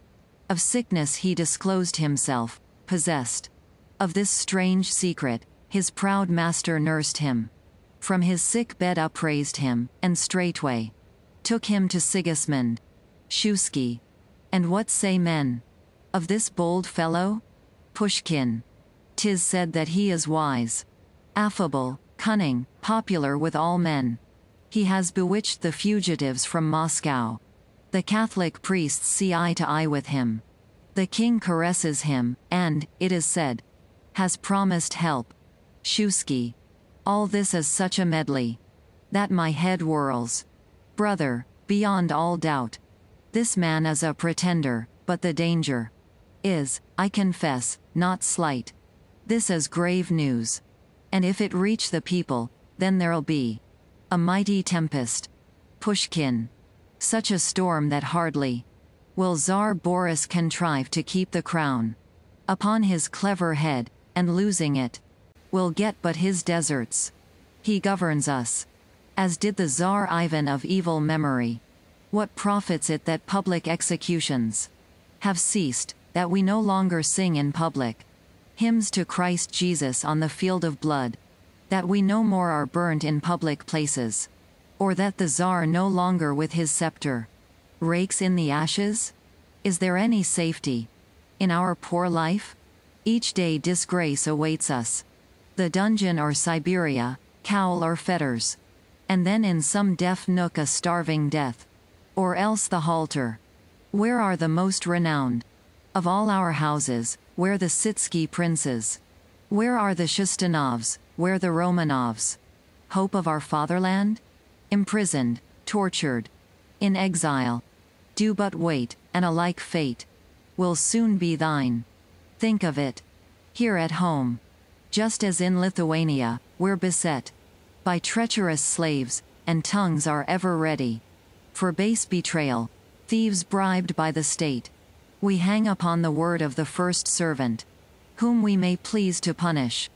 Speaker 2: of sickness he disclosed himself, possessed of this strange secret, his proud master nursed him. From his sick bed upraised him, and straightway took him to Sigismund. Shuisky. And what say men? Of this bold fellow? Pushkin. Tis said that he is wise. Affable, cunning, popular with all men. He has bewitched the fugitives from Moscow. The Catholic priests see eye to eye with him. The king caresses him, and, it is said, has promised help. Shuisky. All this is such a medley. That my head whirls. Brother, beyond all doubt. This man is a pretender, but the danger is, I confess, not slight. This is grave news. And if it reach the people, then there'll be a mighty tempest. Pushkin. Such a storm that hardly will Tsar Boris contrive to keep the crown upon his clever head, and losing it will get but his deserts. He governs us. As did the Tsar Ivan of evil memory. What profits it that public executions have ceased, that we no longer sing in public hymns to Christ Jesus on the field of blood? That we no more are burnt in public places? Or that the Tsar no longer with his scepter rakes in the ashes? Is there any safety in our poor life? Each day disgrace awaits us. The dungeon or Siberia, cowl or fetters. And then in some deaf nook a starving death. Or else the halter. Where are the most renowned? Of all our houses, where the Sitsky princes? Where are the Shestunovs, where the Romanovs? Hope of our fatherland? Imprisoned, tortured, in exile. Do but wait, and a like fate will soon be thine. Think of it. Here at home. Just as in Lithuania, we're beset by treacherous slaves, and tongues are ever ready for base betrayal, thieves bribed by the state. We hang upon the word of the first servant, whom we may please to punish.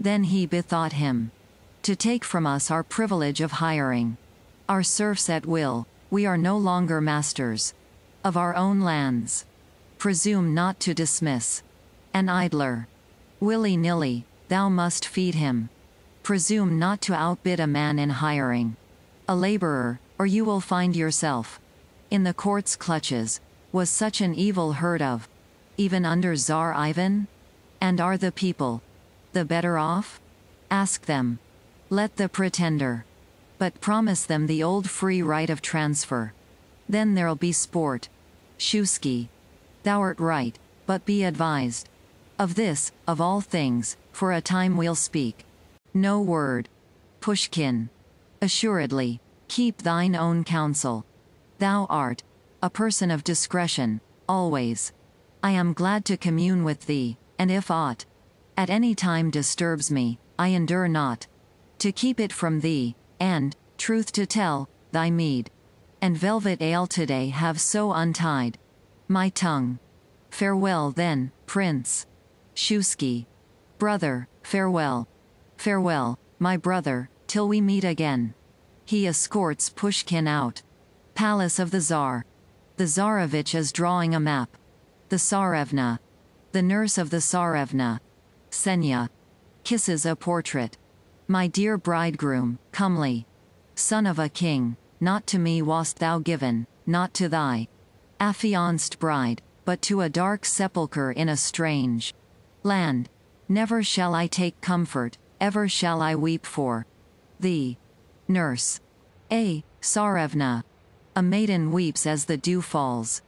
Speaker 2: Then he bethought him to take from us our privilege of hiring. Our serfs at will, we are no longer masters of our own lands. Presume not to dismiss an idler. Willy nilly, thou must feed him. Presume not to outbid a man in hiring a laborer, or you will find yourself in the court's clutches. Was such an evil heard of? Even under Tsar Ivan? And are the people the better off? Ask them. Let the pretender. But promise them the old free right of transfer. Then there'll be sport. Shuisky. Thou'rt right, but be advised. Of this, of all things, for a time we'll speak. No word. Pushkin. Assuredly. Keep thine own counsel. Thou art a person of discretion, always. I am glad to commune with thee, and if aught at any time disturbs me, I endure not to keep it from thee, and, truth to tell, thy mead and velvet ale today have so untied my tongue. Farewell then, Prince. Shuisky. Brother, farewell. Farewell, my brother, till we meet again. He escorts Pushkin out. Palace of the Tsar. The Tsarevich is drawing a map. The Tsarevna. The nurse of the Tsarevna. Xenia. Kisses a portrait. My dear bridegroom, comely. Son of a king, not to me wast thou given, not to thy affianced bride, but to a dark sepulchre in a strange land. Never shall I take comfort, ever shall I weep for thee. Nurse. A. Tsarevna. A maiden weeps as the dew falls.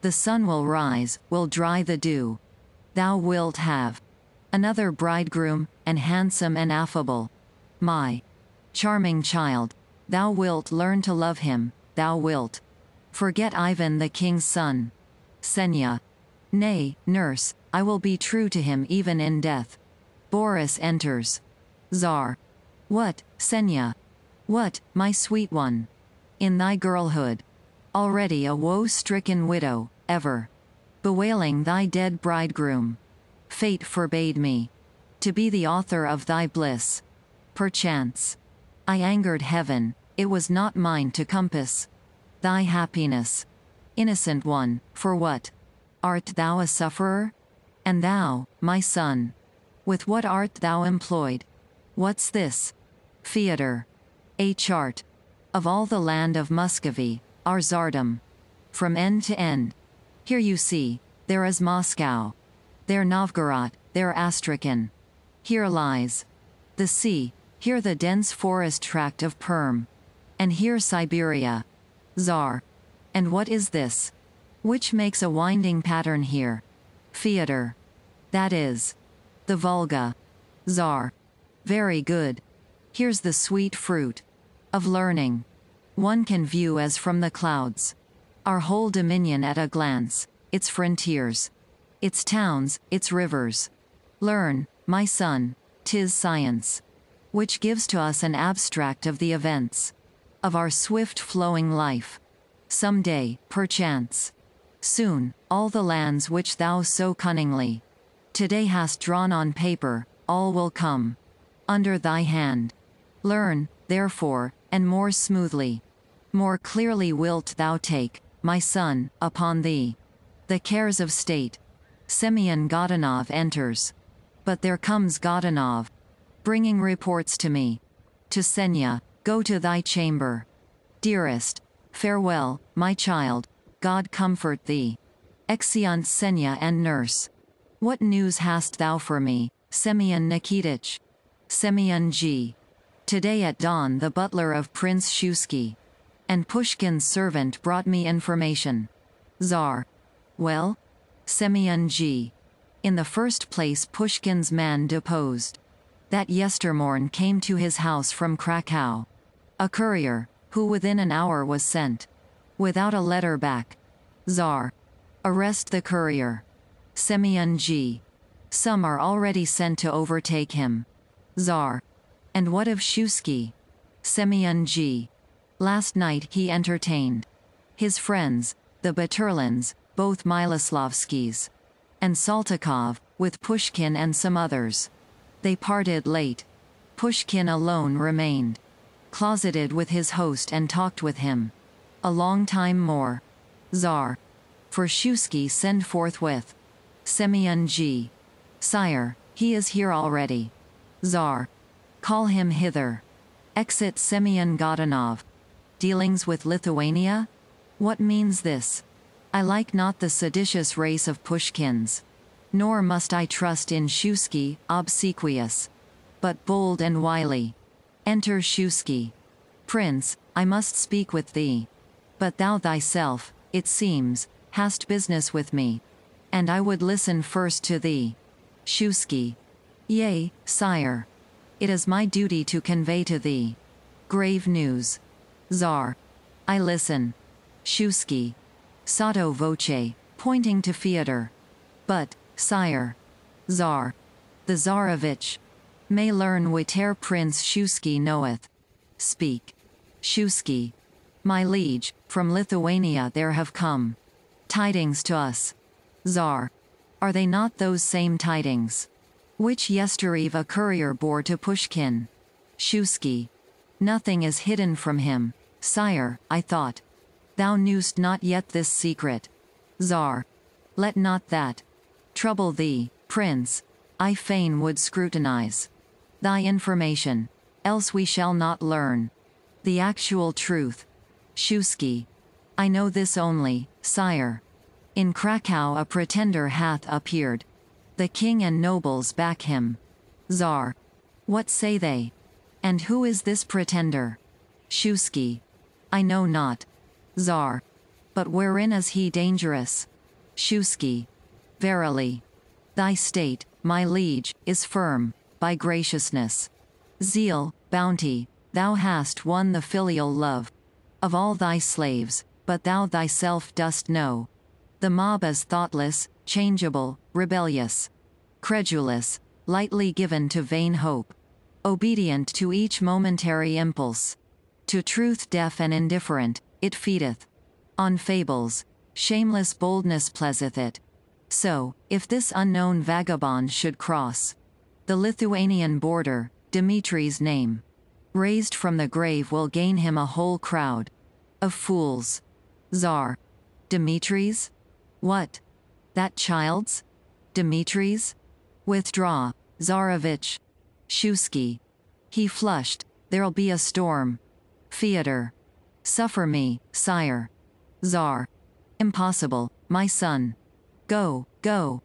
Speaker 2: The sun will rise, will dry the dew. Thou wilt have another bridegroom, and handsome and affable. My charming child, thou wilt learn to love him, thou wilt forget Ivan the king's son. Xenia. Nay, nurse, I will be true to him even in death. Boris enters. Tsar. What, Xenia? What, my sweet one? In thy girlhood. Already a woe-stricken widow, ever. Bewailing thy dead bridegroom. Fate forbade me. To be the author of thy bliss. Perchance. I angered heaven, it was not mine to compass. Thy happiness. Innocent one, for what? Art thou a sufferer? And thou, my son? With what art thou employed? What's this? Fyodor. A chart. Of all the land of Muscovy, our tsardom. From end to end. Here you see, there is Moscow. There Novgorod, there Astrakhan. Here lies the sea, here the dense forest tract of Perm. And here Siberia. Tsar. And what is this? Which makes a winding pattern here. Fyodor. That is. The Volga. Tsar. Very good. Here's the sweet fruit. Of learning. One can view as from the clouds. Our whole dominion at a glance, its frontiers. Its towns, its rivers. Learn, my son, tis science. Which gives to us an abstract of the events. Of our swift flowing life. Some day, perchance. Soon, all the lands which thou so cunningly today hast drawn on paper, all will come under thy hand. Learn, therefore, and more smoothly. More clearly wilt thou take, my son, upon thee the cares of state. Simeon Godunov enters. But there comes Godunov, bringing reports to me. To Xenia, go to thy chamber. Dearest, farewell, my child, God comfort thee. Exeunt Xenia and nurse. What news hast thou for me, Semyon Nikitich? Semyon G. Today at dawn the butler of Prince Shuisky. And Pushkin's servant brought me information. Tsar. Well? Semyon G. In the first place Pushkin's man deposed. That yestermorn came to his house from Krakow. A courier, who within an hour was sent. Without a letter back. Tsar. Arrest the courier. Semyon G. Some are already sent to overtake him. Tsar. And what of Shuisky? Semyon G. Last night he entertained his friends, the Buturlins, both Miloslavskis, and Saltykov, with Pushkin and some others. They parted late. Pushkin alone remained, closeted with his host and talked with him. A long time more. Tsar. For Shuisky send forthwith. Semyon G. Sire, he is here already. Tsar. Call him hither. Exit Semyon Godunov. Dealings with Lithuania? What means this? I like not the seditious race of Pushkins. Nor must I trust in Shuisky, obsequious. But bold and wily. Enter Shuisky. Prince, I must speak with thee. But thou thyself, it seems, hast business with me. And I would listen first to thee. Shuisky. Yea, sire. It is my duty to convey to thee. Grave news. Tsar. I listen. Shuisky. Sotto voce, pointing to Fyodor. But, sire. Czar. The Tsarevich. May learn whate'er Prince Shuisky knoweth. Speak. Shuisky. My liege, from Lithuania there have come. Tidings to us. Czar. Are they not those same tidings? Which yestereve a courier bore to Pushkin. Shuisky. Nothing is hidden from him. Sire, I thought. Thou knewst not yet this secret. Tsar. Let not that trouble thee, prince. I fain would scrutinize thy information. Else we shall not learn the actual truth. Shuisky. I know this only, sire. In Krakow a pretender hath appeared. The king and nobles back him. Tsar. What say they? And who is this pretender? Shuisky. I know not. Tsar. But wherein is he dangerous? Shuisky. Verily. Thy state, my liege, is firm, by graciousness. Zeal, bounty, thou hast won the filial love. Of all thy slaves, but thou thyself dost know. The mob is thoughtless, changeable, rebellious. Credulous, lightly given to vain hope. Obedient to each momentary impulse. To truth deaf and indifferent, it feedeth. On fables, shameless boldness pleaseth it. So, if this unknown vagabond should cross the Lithuanian border, Dmitri's name, raised from the grave will gain him a whole crowd of fools. Tsar. Dmitri's? What? That child's? Dmitri's? Withdraw, Tsarevich. Shuisky. He flushed, there'll be a storm. Fyodor. Suffer me, sire. Tsar. Impossible, my son. Go, go.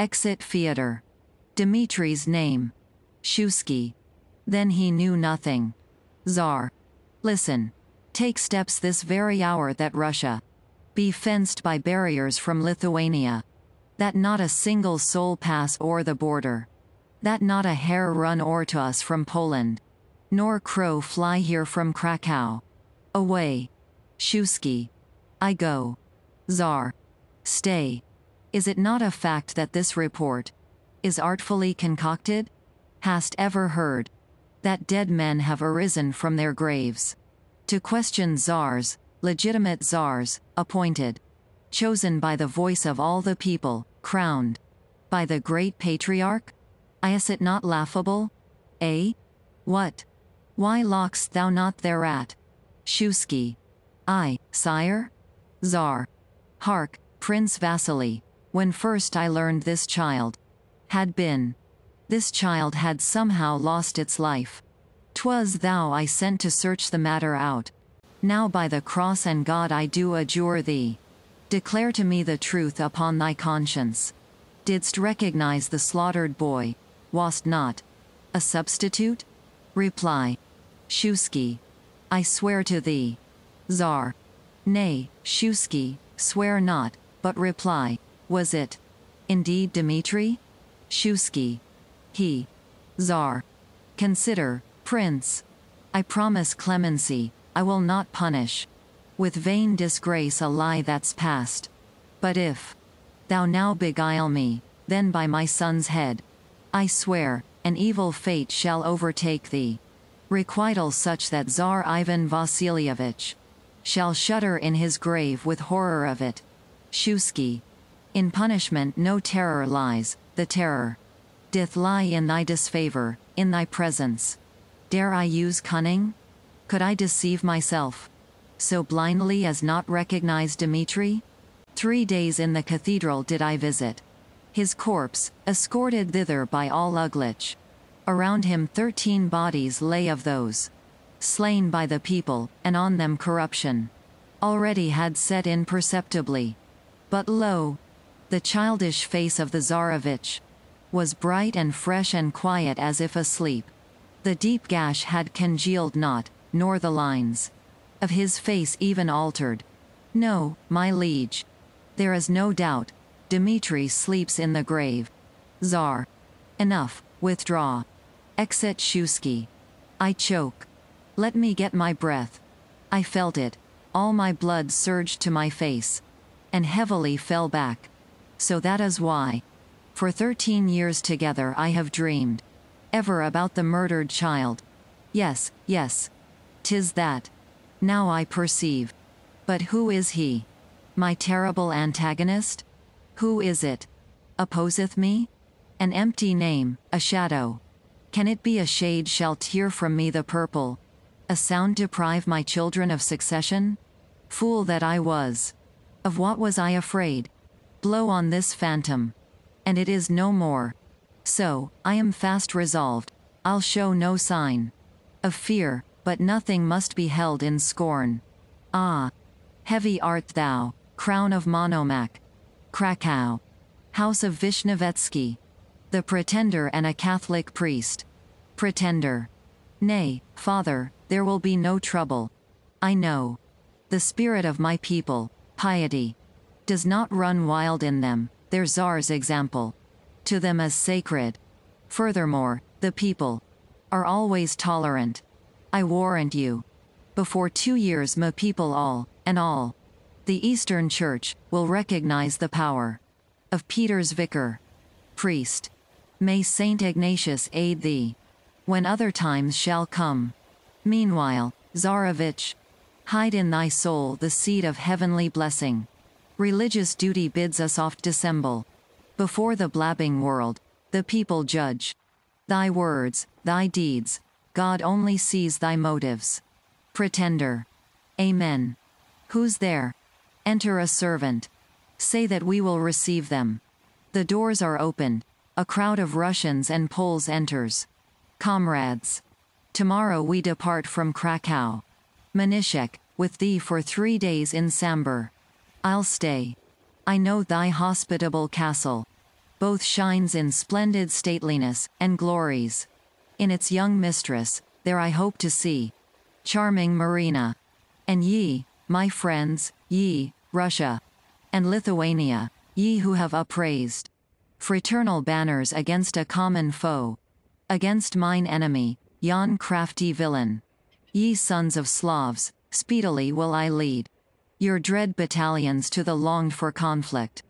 Speaker 2: Exit Fyodor. Dmitri's name. Shuisky. Then he knew nothing. Tsar. Listen. Take steps this very hour that Russia be fenced by barriers from Lithuania. That not a single soul pass o'er the border. That not a hair run o'er to us from Poland. Nor crow fly here from Krakow. Away. Shuisky. I go. Tsar. Stay. Is it not a fact that this report is artfully concocted? Hast ever heard that dead men have arisen from their graves to question czars, legitimate czars, appointed, chosen by the voice of all the people, crowned by the great patriarch? Is it not laughable? Eh? What? Why lockst thou not thereat? Shuisky. I, sire? Tsar. Hark, Prince Vasily, when first I learned this child had been. This child had somehow lost its life. 'Twas thou I sent to search the matter out. Now by the cross and God I do adjure thee. Declare to me the truth upon thy conscience. Didst recognize the slaughtered boy, wast not a substitute? Reply. Shuisky. I swear to thee. Tsar. Nay, Shuisky, swear not, but reply, was it indeed Dmitri? Shuisky. He. Tsar. Consider, Prince. I promise clemency, I will not punish. With vain disgrace a lie that's past. But if thou now beguile me, then by my son's head, I swear, an evil fate shall overtake thee. Requital such that Tsar Ivan Vasilievich shall shudder in his grave with horror of it. Shuisky. In punishment no terror lies, the terror doth lie in thy disfavor, in thy presence. Dare I use cunning? Could I deceive myself? So blindly as not recognize Dmitri? Three days in the cathedral did I visit. His corpse, escorted thither by all Uglich. Around him thirteen bodies lay of those slain by the people, and on them corruption already had set in perceptibly. But lo, the childish face of the Tsarevich was bright and fresh and quiet as if asleep. The deep gash had congealed not, nor the lines of his face even altered. No, my liege. There is no doubt. Dmitri sleeps in the grave. Tsar. Enough, withdraw. Exit Shuisky. I choke. Let me get my breath. I felt it. All my blood surged to my face. And heavily fell back. So that is why. For thirteen years together I have dreamed. Ever about the murdered child. Yes, yes. Tis that. Now I perceive. But who is he? My terrible antagonist? Who is it? Opposeth me? An empty name, a shadow. Can it be a shade shall tear from me the purple? A sound deprive my children of succession? Fool that I was. Of what was I afraid? Blow on this phantom. And it is no more. So, I am fast resolved. I'll show no sign of fear, but nothing must be held in scorn. Ah! Heavy art thou, crown of Monomach. Krakow. House of Vishnevetsky. The pretender and a Catholic priest. Pretender. Nay, father, there will be no trouble. I know. The spirit of my people, piety, does not run wild in them, their czar's example. To them as sacred. Furthermore, the people are always tolerant. I warrant you. Before two years my people all, and all, the Eastern Church, will recognize the power of Peter's vicar. Priest. May Saint Ignatius aid thee. When other times shall come. Meanwhile, Tsarevich, hide in thy soul the seed of heavenly blessing. Religious duty bids us oft dissemble. Before the blabbing world, the people judge. Thy words, thy deeds, God only sees thy motives. Pretender. Amen. Who's there? Enter a servant. Say that we will receive them. The doors are opened. A crowd of Russians and Poles enters. Comrades. Tomorrow we depart from Krakow. Manishek, with thee for three days in Sambor. I'll stay. I know thy hospitable castle. Both shines in splendid stateliness, and glories. In its young mistress, there I hope to see. Charming Marina. And ye, my friends, ye, Russia. And Lithuania, ye who have upraised. Fraternal banners against a common foe. Against mine enemy, yon crafty villain. Ye sons of Slavs, speedily will I lead. Your dread battalions to the longed for conflict.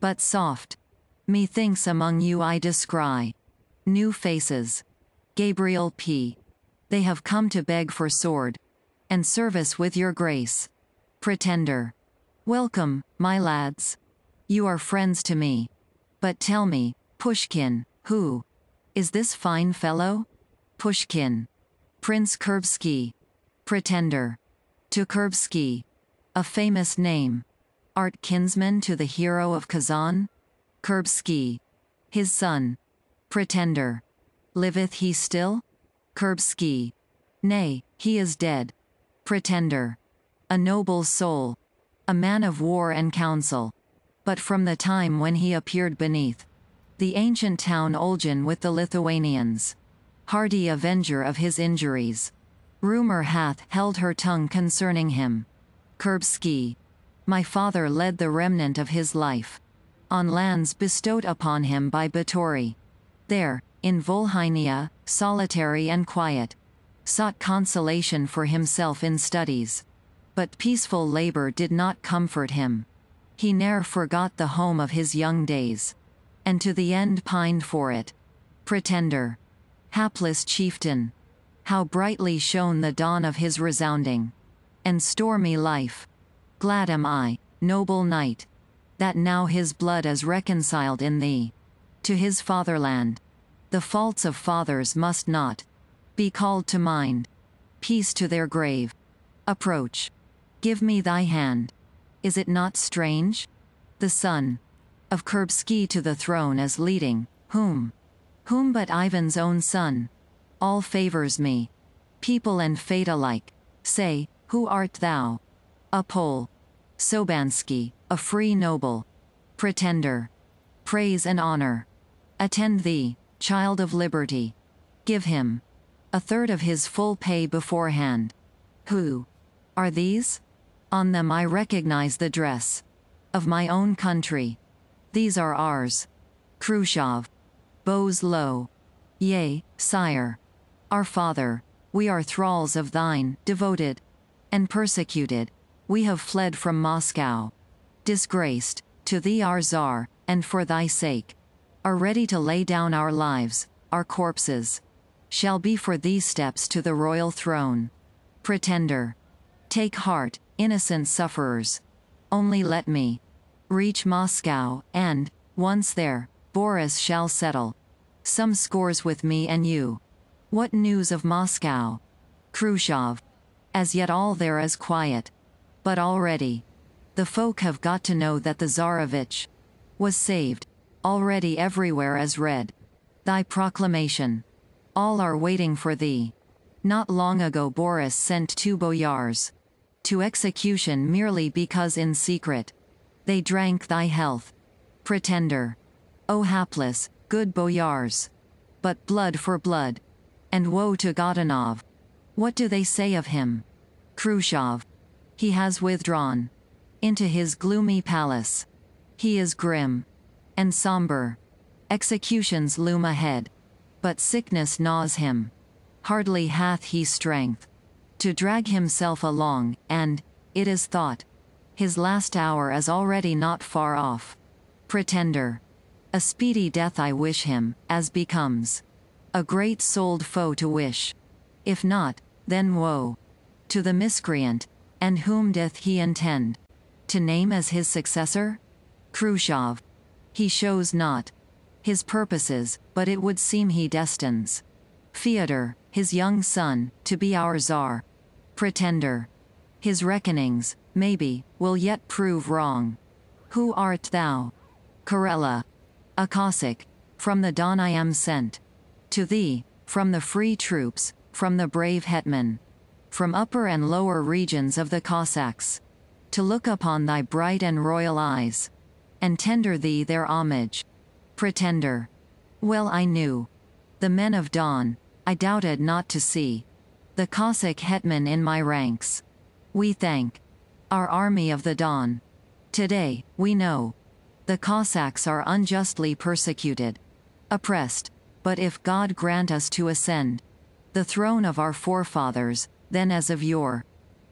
Speaker 2: But soft. Methinks among you I descry. New faces. Gabriel P. They have come to beg for sword. And service with your grace. Pretender. Welcome, my lads. You are friends to me. But tell me, Pushkin, who? Is this fine fellow? Pushkin. Prince Kurbsky. Pretender. To Kurbsky. A famous name. Art kinsman to the hero of Kazan? Kurbsky. His son. Pretender. Liveth he still? Kurbsky. Nay, he is dead. Pretender. A noble soul. A man of war and counsel. But from the time when he appeared beneath the ancient town Oljan with the Lithuanians. Hardy avenger of his injuries. Rumor hath held her tongue concerning him. Kurbsky. My father led the remnant of his life. On lands bestowed upon him by Batory. There, in Volhynia, solitary and quiet. Sought consolation for himself in studies. But peaceful labor did not comfort him. He ne'er forgot the home of his young days and to the end pined for it. Pretender. Hapless chieftain. How brightly shone the dawn of his resounding and stormy life. Glad am I, noble knight, that now his blood is reconciled in thee to his fatherland. The faults of fathers must not be called to mind. Peace to their grave. Approach. Give me thy hand. Is it not strange? The son, of Kurbsky to the throne as leading, whom? Whom but Ivan's own son? All favors me. People and fate alike. Say, who art thou? A Pole. Sobansky, a free noble. Pretender. Praise and honor. Attend thee, child of liberty. Give him a third of his full pay beforehand. Who are these? On them I recognize the dress of my own country. These are ours. Khrushchev. Bows low. Yea, sire. Our father, we are thralls of thine, devoted and persecuted. We have fled from Moscow. Disgraced, to thee our czar, and for thy sake. Are ready to lay down our lives, our corpses. Shall be for thee steps to the royal throne. Pretender. Take heart, innocent sufferers. Only let me, reach Moscow, and, once there, Boris shall settle. Some scores with me and you. What news of Moscow? Khrushchev. As yet all there is quiet. But already. The folk have got to know that the Tsarevich was saved. Already everywhere as read. Thy proclamation. All are waiting for thee. Not long ago Boris sent two boyars to execution merely because in secret they drank thy health. Pretender. O hapless, good boyars. But blood for blood. And woe to Godunov. What do they say of him? Khrushchev. He has withdrawn. Into his gloomy palace. He is grim. And somber. Executions loom ahead. But sickness gnaws him. Hardly hath he strength. To drag himself along, and, it is thought, his last hour is already not far off. Pretender. A speedy death I wish him, as becomes. A great souled foe to wish. If not, then woe. To the miscreant, and whom doth he intend? To name as his successor? Khrushchev. He shows not his purposes, but it would seem he destines. Fyodor, his young son, to be our czar. Pretender. His reckonings, maybe, will yet prove wrong. Who art thou? Karela. A Cossack. From the Don I am sent. To thee, from the free troops, from the brave hetman. From upper and lower regions of the Cossacks. To look upon thy bright and royal eyes. and tender thee their homage. Pretender. Well I knew. The men of Don, I doubted not to see. The Cossack hetman in my ranks. We thank. Our army of the Don. Today, we know. The Cossacks are unjustly persecuted. Oppressed. But if God grant us to ascend the throne of our forefathers, then as of yore,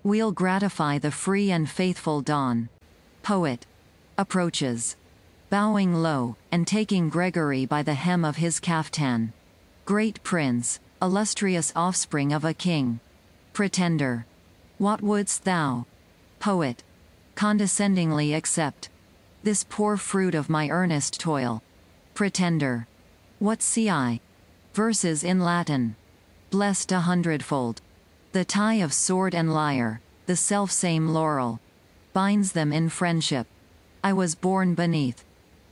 Speaker 2: we'll gratify the free and faithful Don. Poet. Approaches. Bowing low, and taking Gregory by the hem of his caftan. Great prince, illustrious offspring of a king. Pretender. What wouldst thou? Poet. Condescendingly accept. This poor fruit of my earnest toil. Pretender. What see I? Verses in Latin. Blessed a hundredfold. The tie of sword and lyre, the self-same laurel, binds them in friendship. I was born beneath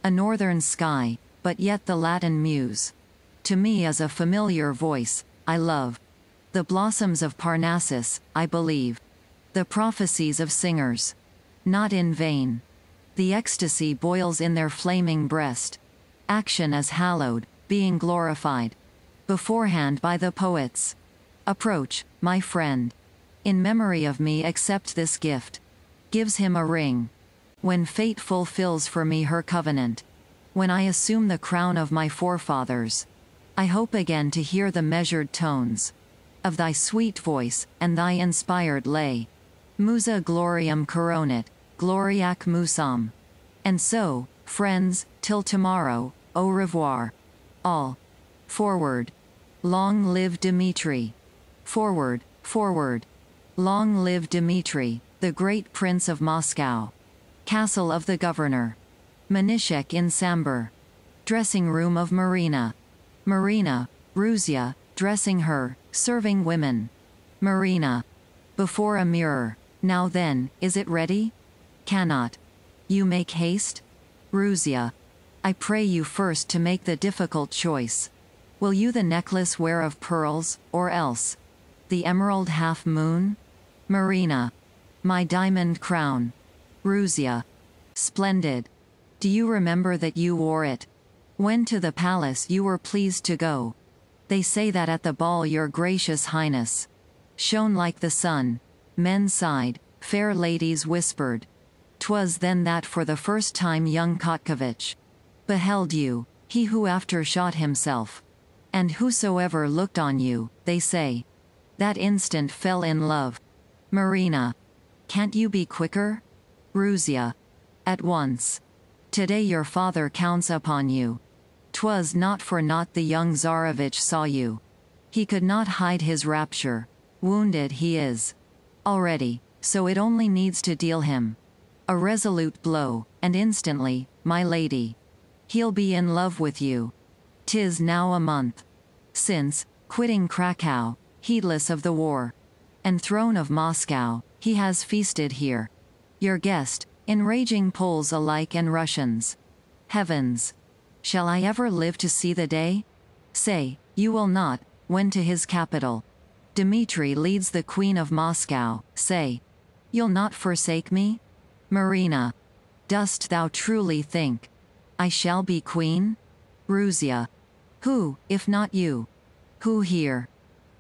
Speaker 2: a northern sky, but yet the Latin muse. To me is a familiar voice, I love. The blossoms of Parnassus, I believe. The prophecies of singers. Not in vain. The ecstasy boils in their flaming breast. Action is hallowed, being glorified. Beforehand by the poets. Approach, my friend. In memory of me accept this gift. Gives him a ring. When fate fulfills for me her covenant. When I assume the crown of my forefathers. I hope again to hear the measured tones. Of thy sweet voice, and thy inspired lay. Musa gloriam coronat, gloriaque musam. And so, friends, till tomorrow, au revoir. All. Forward. Long live Dmitri. Forward, forward. Long live Dmitri, the great prince of Moscow. Castle of the governor. Manishek in Sambor. Dressing room of Marina. Marina, Ruzia, dressing her, serving women. Marina. Before a mirror. Now then, is it ready? Cannot. You make haste? Ruzia. I pray you first to make the difficult choice. Will you the necklace wear of pearls, or else? The emerald half moon? Marina. My diamond crown. Ruzia. Splendid. Do you remember that you wore it? When to the palace you were pleased to go. They say that at the ball your gracious highness shone like the sun. Men sighed, fair ladies whispered. 'Twas then that for the first time young Kotkovich beheld you, he who after shot himself. And whosoever looked on you, they say, that instant fell in love. Marina. Can't you be quicker? Ruzia. At once. Today your father counts upon you. 'Twas not for naught the young Tsarevich saw you. He could not hide his rapture. Wounded he is. Already, so it only needs to deal him. A resolute blow, and instantly, my lady. He'll be in love with you. Tis now a month. Since, quitting Krakow, heedless of the war, and throne of Moscow, he has feasted here. Your guest, enraging Poles alike and Russians. Heavens! Shall I ever live to see the day? Say, you will not, when to his capital. Dmitri leads the Queen of Moscow, say. You'll not forsake me? Marina. Dost thou truly think? I shall be queen? Ruzia. Who, if not you? Who here?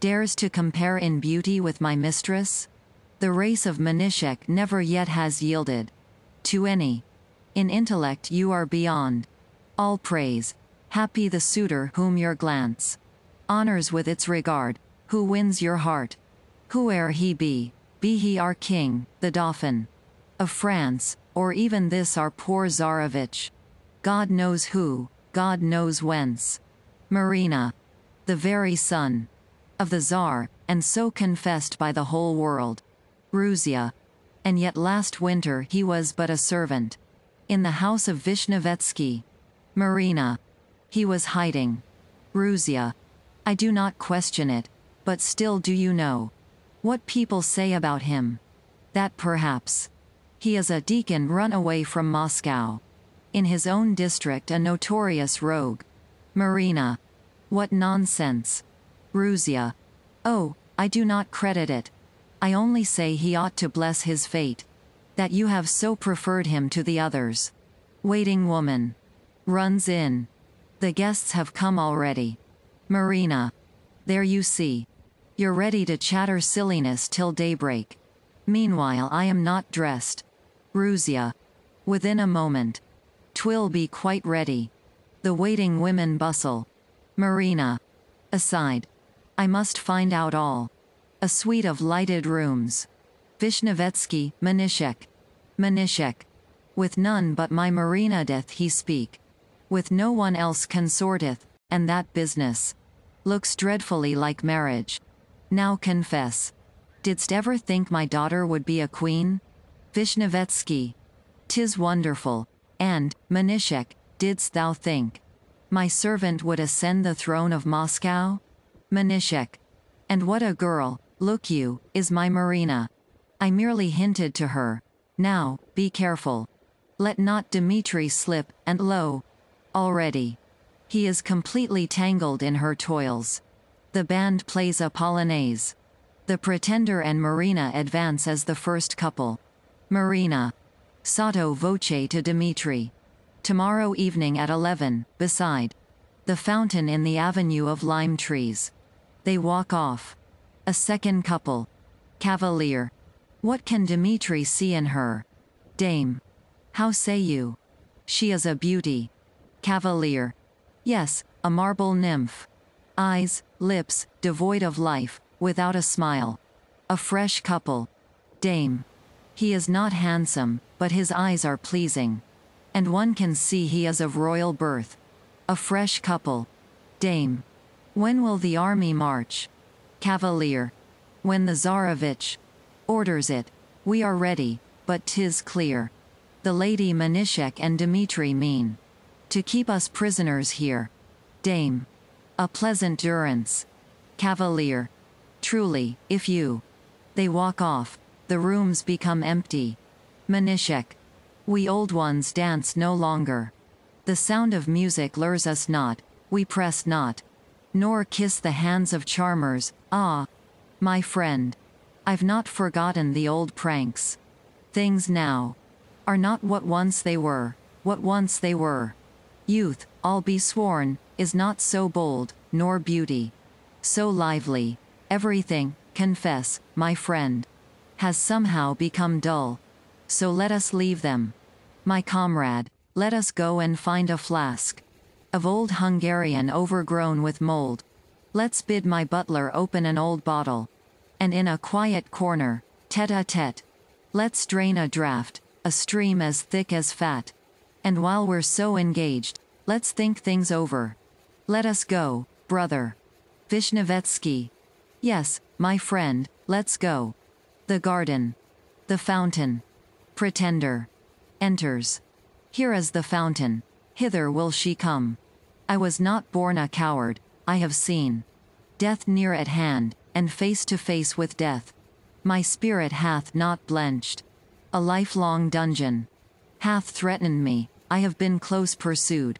Speaker 2: Dares to compare in beauty with my mistress? The race of Manishek never yet has yielded. To any. In intellect you are beyond. All praise. Happy the suitor whom your glance honors with its regard, who wins your heart. Whoe'er he be, be he our king, the Dauphin of France, or even this our poor Tsarevich. God knows who, God knows whence. Marina. The very son. Of the Tsar, and so confessed by the whole world. Ruzia. And yet last winter he was but a servant. In the house of Vishnevetsky. Marina. He was hiding. Ruzia. I do not question it, but still do you know what people say about him? That perhaps he is a deacon run away from Moscow. In his own district a notorious rogue. Marina. What nonsense. Ruzia. Oh, I do not credit it. I only say he ought to bless his fate. That you have so preferred him to the others. Waiting woman. Runs in. The guests have come already. Marina. There you see. You're ready to chatter silliness till daybreak. Meanwhile I am not dressed. Ruzia. Within a moment. Twill be quite ready. The waiting women bustle. Marina. Aside. I must find out all. A suite of lighted rooms. Vishnevetsky, Manishek. Manishek. With none but my Marina doth he speak. With no one else consorteth, and that business. Looks dreadfully like marriage. Now confess. Didst ever think my daughter would be a queen? Vishnevetsky. Tis wonderful. And, Manishek, didst thou think? My servant would ascend the throne of Moscow? Manishek. And what a girl, look you, is my Marina. I merely hinted to her. Now, be careful. Let not Dmitri slip, and lo! Already. He is completely tangled in her toils. The band plays a polonaise. The pretender and Marina advance as the first couple. Marina. Sotto voce to Dmitri. Tomorrow evening at 11, beside. The fountain in the avenue of lime trees. They walk off. A second couple. Cavalier. What can Dmitri see in her? Dame. How say you? She is a beauty. Cavalier. Yes, a marble nymph. Eyes, lips, devoid of life, without a smile. A fresh couple. Dame. He is not handsome, but his eyes are pleasing. And one can see he is of royal birth. A fresh couple. Dame. When will the army march? Cavalier. When the Tsarevich orders it. We are ready, but tis clear. The lady Manishek and Dmitri mean. To keep us prisoners here. Dame. A pleasant durance. Cavalier. Truly, if you. They walk off. The rooms become empty. Manishek. We old ones dance no longer. The sound of music lures us not, we press not. Nor kiss the hands of charmers, ah! My friend. I've not forgotten the old pranks. Things now are not what once they were, what once they were. Youth, I'll be sworn, is not so bold, nor beauty. So lively. Everything, confess, my friend, has somehow become dull. So let us leave them. My comrade, let us go and find a flask of old Hungarian overgrown with mold. Let's bid my butler open an old bottle. And in a quiet corner, tete a tete, let's drain a draught, a stream as thick as fat. And while we're so engaged, let's think things over. Let us go, brother. Vishnevetsky. Yes, my friend, let's go. The garden. The fountain. Pretender. Enters. Here is the fountain. Hither will she come. I was not born a coward, I have seen. Death near at hand, and face to face with death. My spirit hath not blenched. A lifelong dungeon. Hath threatened me, I have been close pursued.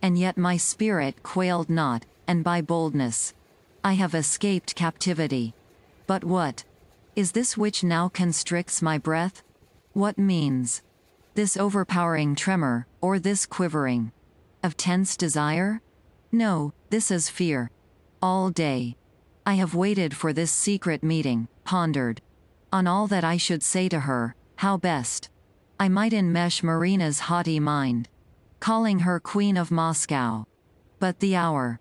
Speaker 2: And yet my spirit quailed not, and by boldness. I have escaped captivity. But what? Is this which now constricts my breath? What means? This overpowering tremor, or this quivering? Of tense desire? No, this is fear. All day. I have waited for this secret meeting, pondered. On all that I should say to her, how best. I might enmesh Marina's haughty mind. Calling her Queen of Moscow. But the hour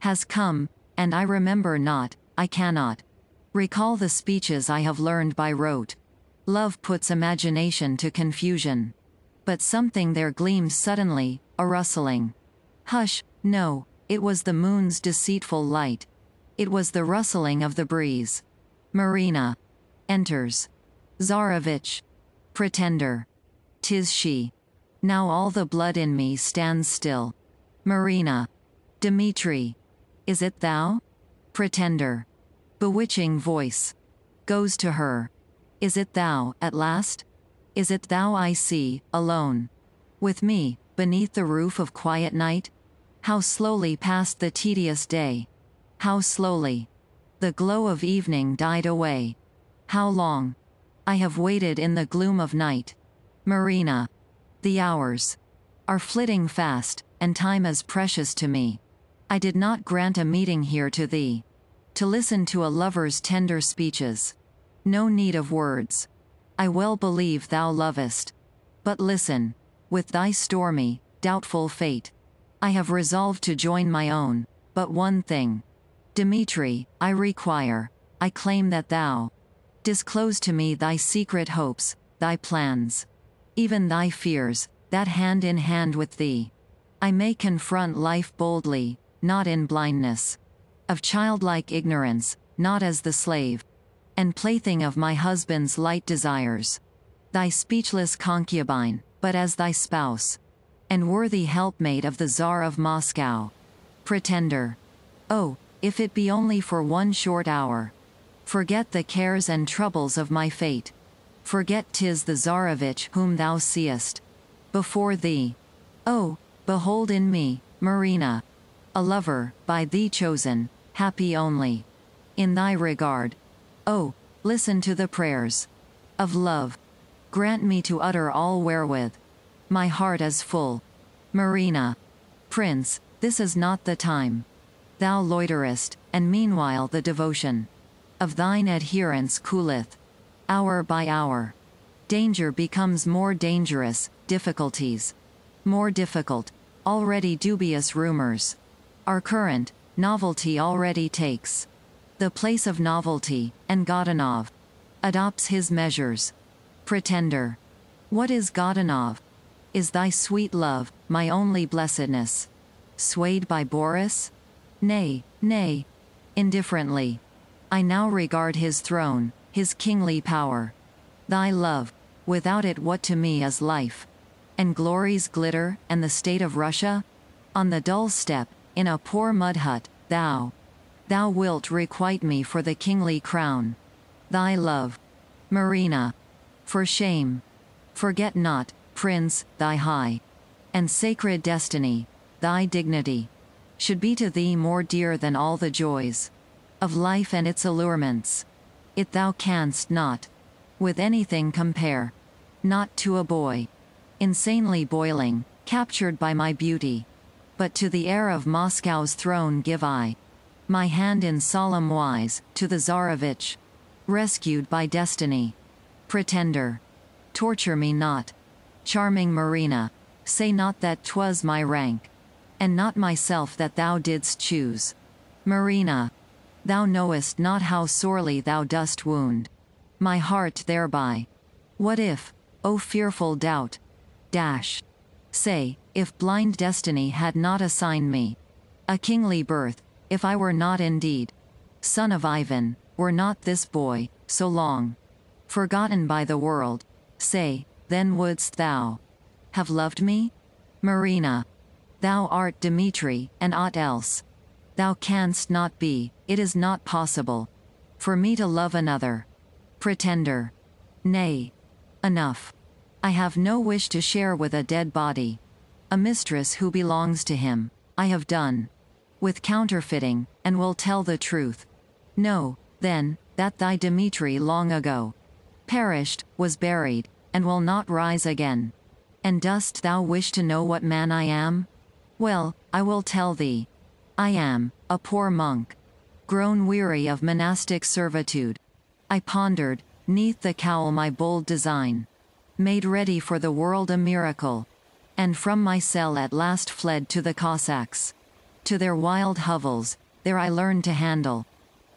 Speaker 2: has come, and I remember not, I cannot. Recall the speeches I have learned by rote. Love puts imagination to confusion. But something there gleamed suddenly, a rustling. Hush, no, it was the moon's deceitful light. It was the rustling of the breeze. Marina. Enters. Tsarevich. Pretender. Tis she. Now all the blood in me stands still. Marina. Dmitri. Is it thou? Pretender. Bewitching voice. Goes to her. Is it thou, at last? Is it thou I see, alone? With me, beneath the roof of quiet night? How slowly passed the tedious day. How slowly. The glow of evening died away. How long? I have waited in the gloom of night. Marina. The hours. are flitting fast, and time is precious to me. I did not grant a meeting here to thee. To listen to a lover's tender speeches. No need of words. I well believe thou lovest. But listen. With thy stormy, doubtful fate. I have resolved to join my own, but one thing. Dmitri, I require, I claim that thou disclose to me thy secret hopes, thy plans, even thy fears, that hand in hand with thee. I may confront life boldly, not in blindness. Of childlike ignorance, not as the slave. And plaything of my husband's light desires. Thy speechless concubine, but as thy spouse. And worthy helpmate of the Tsar of Moscow. Pretender. Oh, if it be only for one short hour. Forget the cares and troubles of my fate. Forget tis the Tsarevich whom thou seest. Before thee. Oh, behold in me, Marina. A lover, by thee chosen, happy only. In thy regard. Oh, listen to the prayers of love. Grant me to utter all wherewith my heart is full. Marina. Prince, this is not the time. Thou loiterest, and meanwhile the devotion of thine adherents cooleth hour by hour. Danger becomes more dangerous, difficulties more difficult, already dubious rumors are current, novelty already takes the place of novelty, and Godunov adopts his measures. Pretender. What is Godunov? Is thy sweet love, my only blessedness? Swayed by Boris? Nay, nay. Indifferently. I now regard his throne, his kingly power. Thy love, without it what to me is life? And glory's glitter, and the state of Russia? On the dull steppe, in a poor mud hut, thou, thou wilt requite me for the kingly crown. Thy love. Marina. For shame. Forget not, Prince, thy high and sacred destiny, thy dignity, should be to thee more dear than all the joys of life and its allurements. It thou canst not with anything compare. Not to a boy, insanely boiling, captured by my beauty, but to the heir of Moscow's throne give I my hand in solemn wise, to the Tsarevich, rescued by destiny. Pretender. Torture me not. Charming Marina. Say not that 'twas my rank. And not myself that thou didst choose. Marina. Thou knowest not how sorely thou dost wound my heart thereby. What if, O fearful doubt? Dash. Say, if blind destiny had not assigned me a kingly birth, if I were not indeed son of Ivan, were not this boy, so long forgotten by the world, say, then wouldst thou have loved me? Marina. Thou art Dmitri, and aught else. Thou canst not be, it is not possible. For me to love another. Pretender. Nay. Enough. I have no wish to share with a dead body. A mistress who belongs to him. I have done. With counterfeiting, and will tell the truth. Know, then, that thy Dmitri long ago perished, was buried, and will not rise again. And dost thou wish to know what man I am? Well, I will tell thee. I am a poor monk, grown weary of monastic servitude. I pondered, neath the cowl my bold design. Made ready for the world a miracle. And from my cell at last fled to the Cossacks. To their wild hovels, there I learned to handle.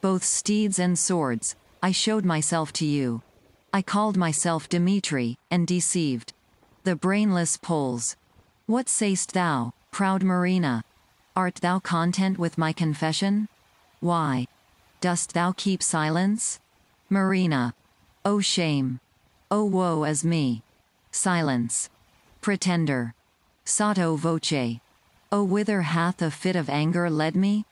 Speaker 2: Both steeds and swords, I showed myself to you. I called myself Dmitri, and deceived. The brainless Poles. What sayst thou, proud Marina? Art thou content with my confession? Why? Dost thou keep silence? Marina. Oh shame. Oh woe is me. Silence. Pretender. Sotto voce. Oh whither hath a fit of anger led me?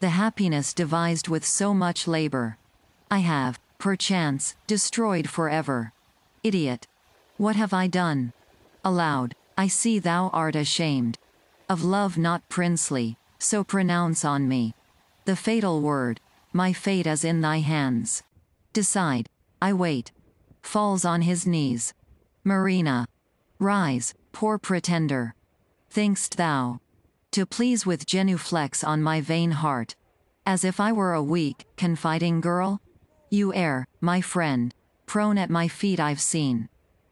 Speaker 2: The happiness devised with so much labor. I have, perchance, destroyed forever. Idiot. What have I done? Aloud, I see thou art ashamed. Of love not princely, so pronounce on me. The fatal word, my fate is in thy hands. Decide. I wait. Falls on his knees. Marina. Rise, poor pretender. thinkst thou? To please with genuflex on my vain heart. As if I were a weak, confiding girl? You err, my friend. Prone at my feet I've seen.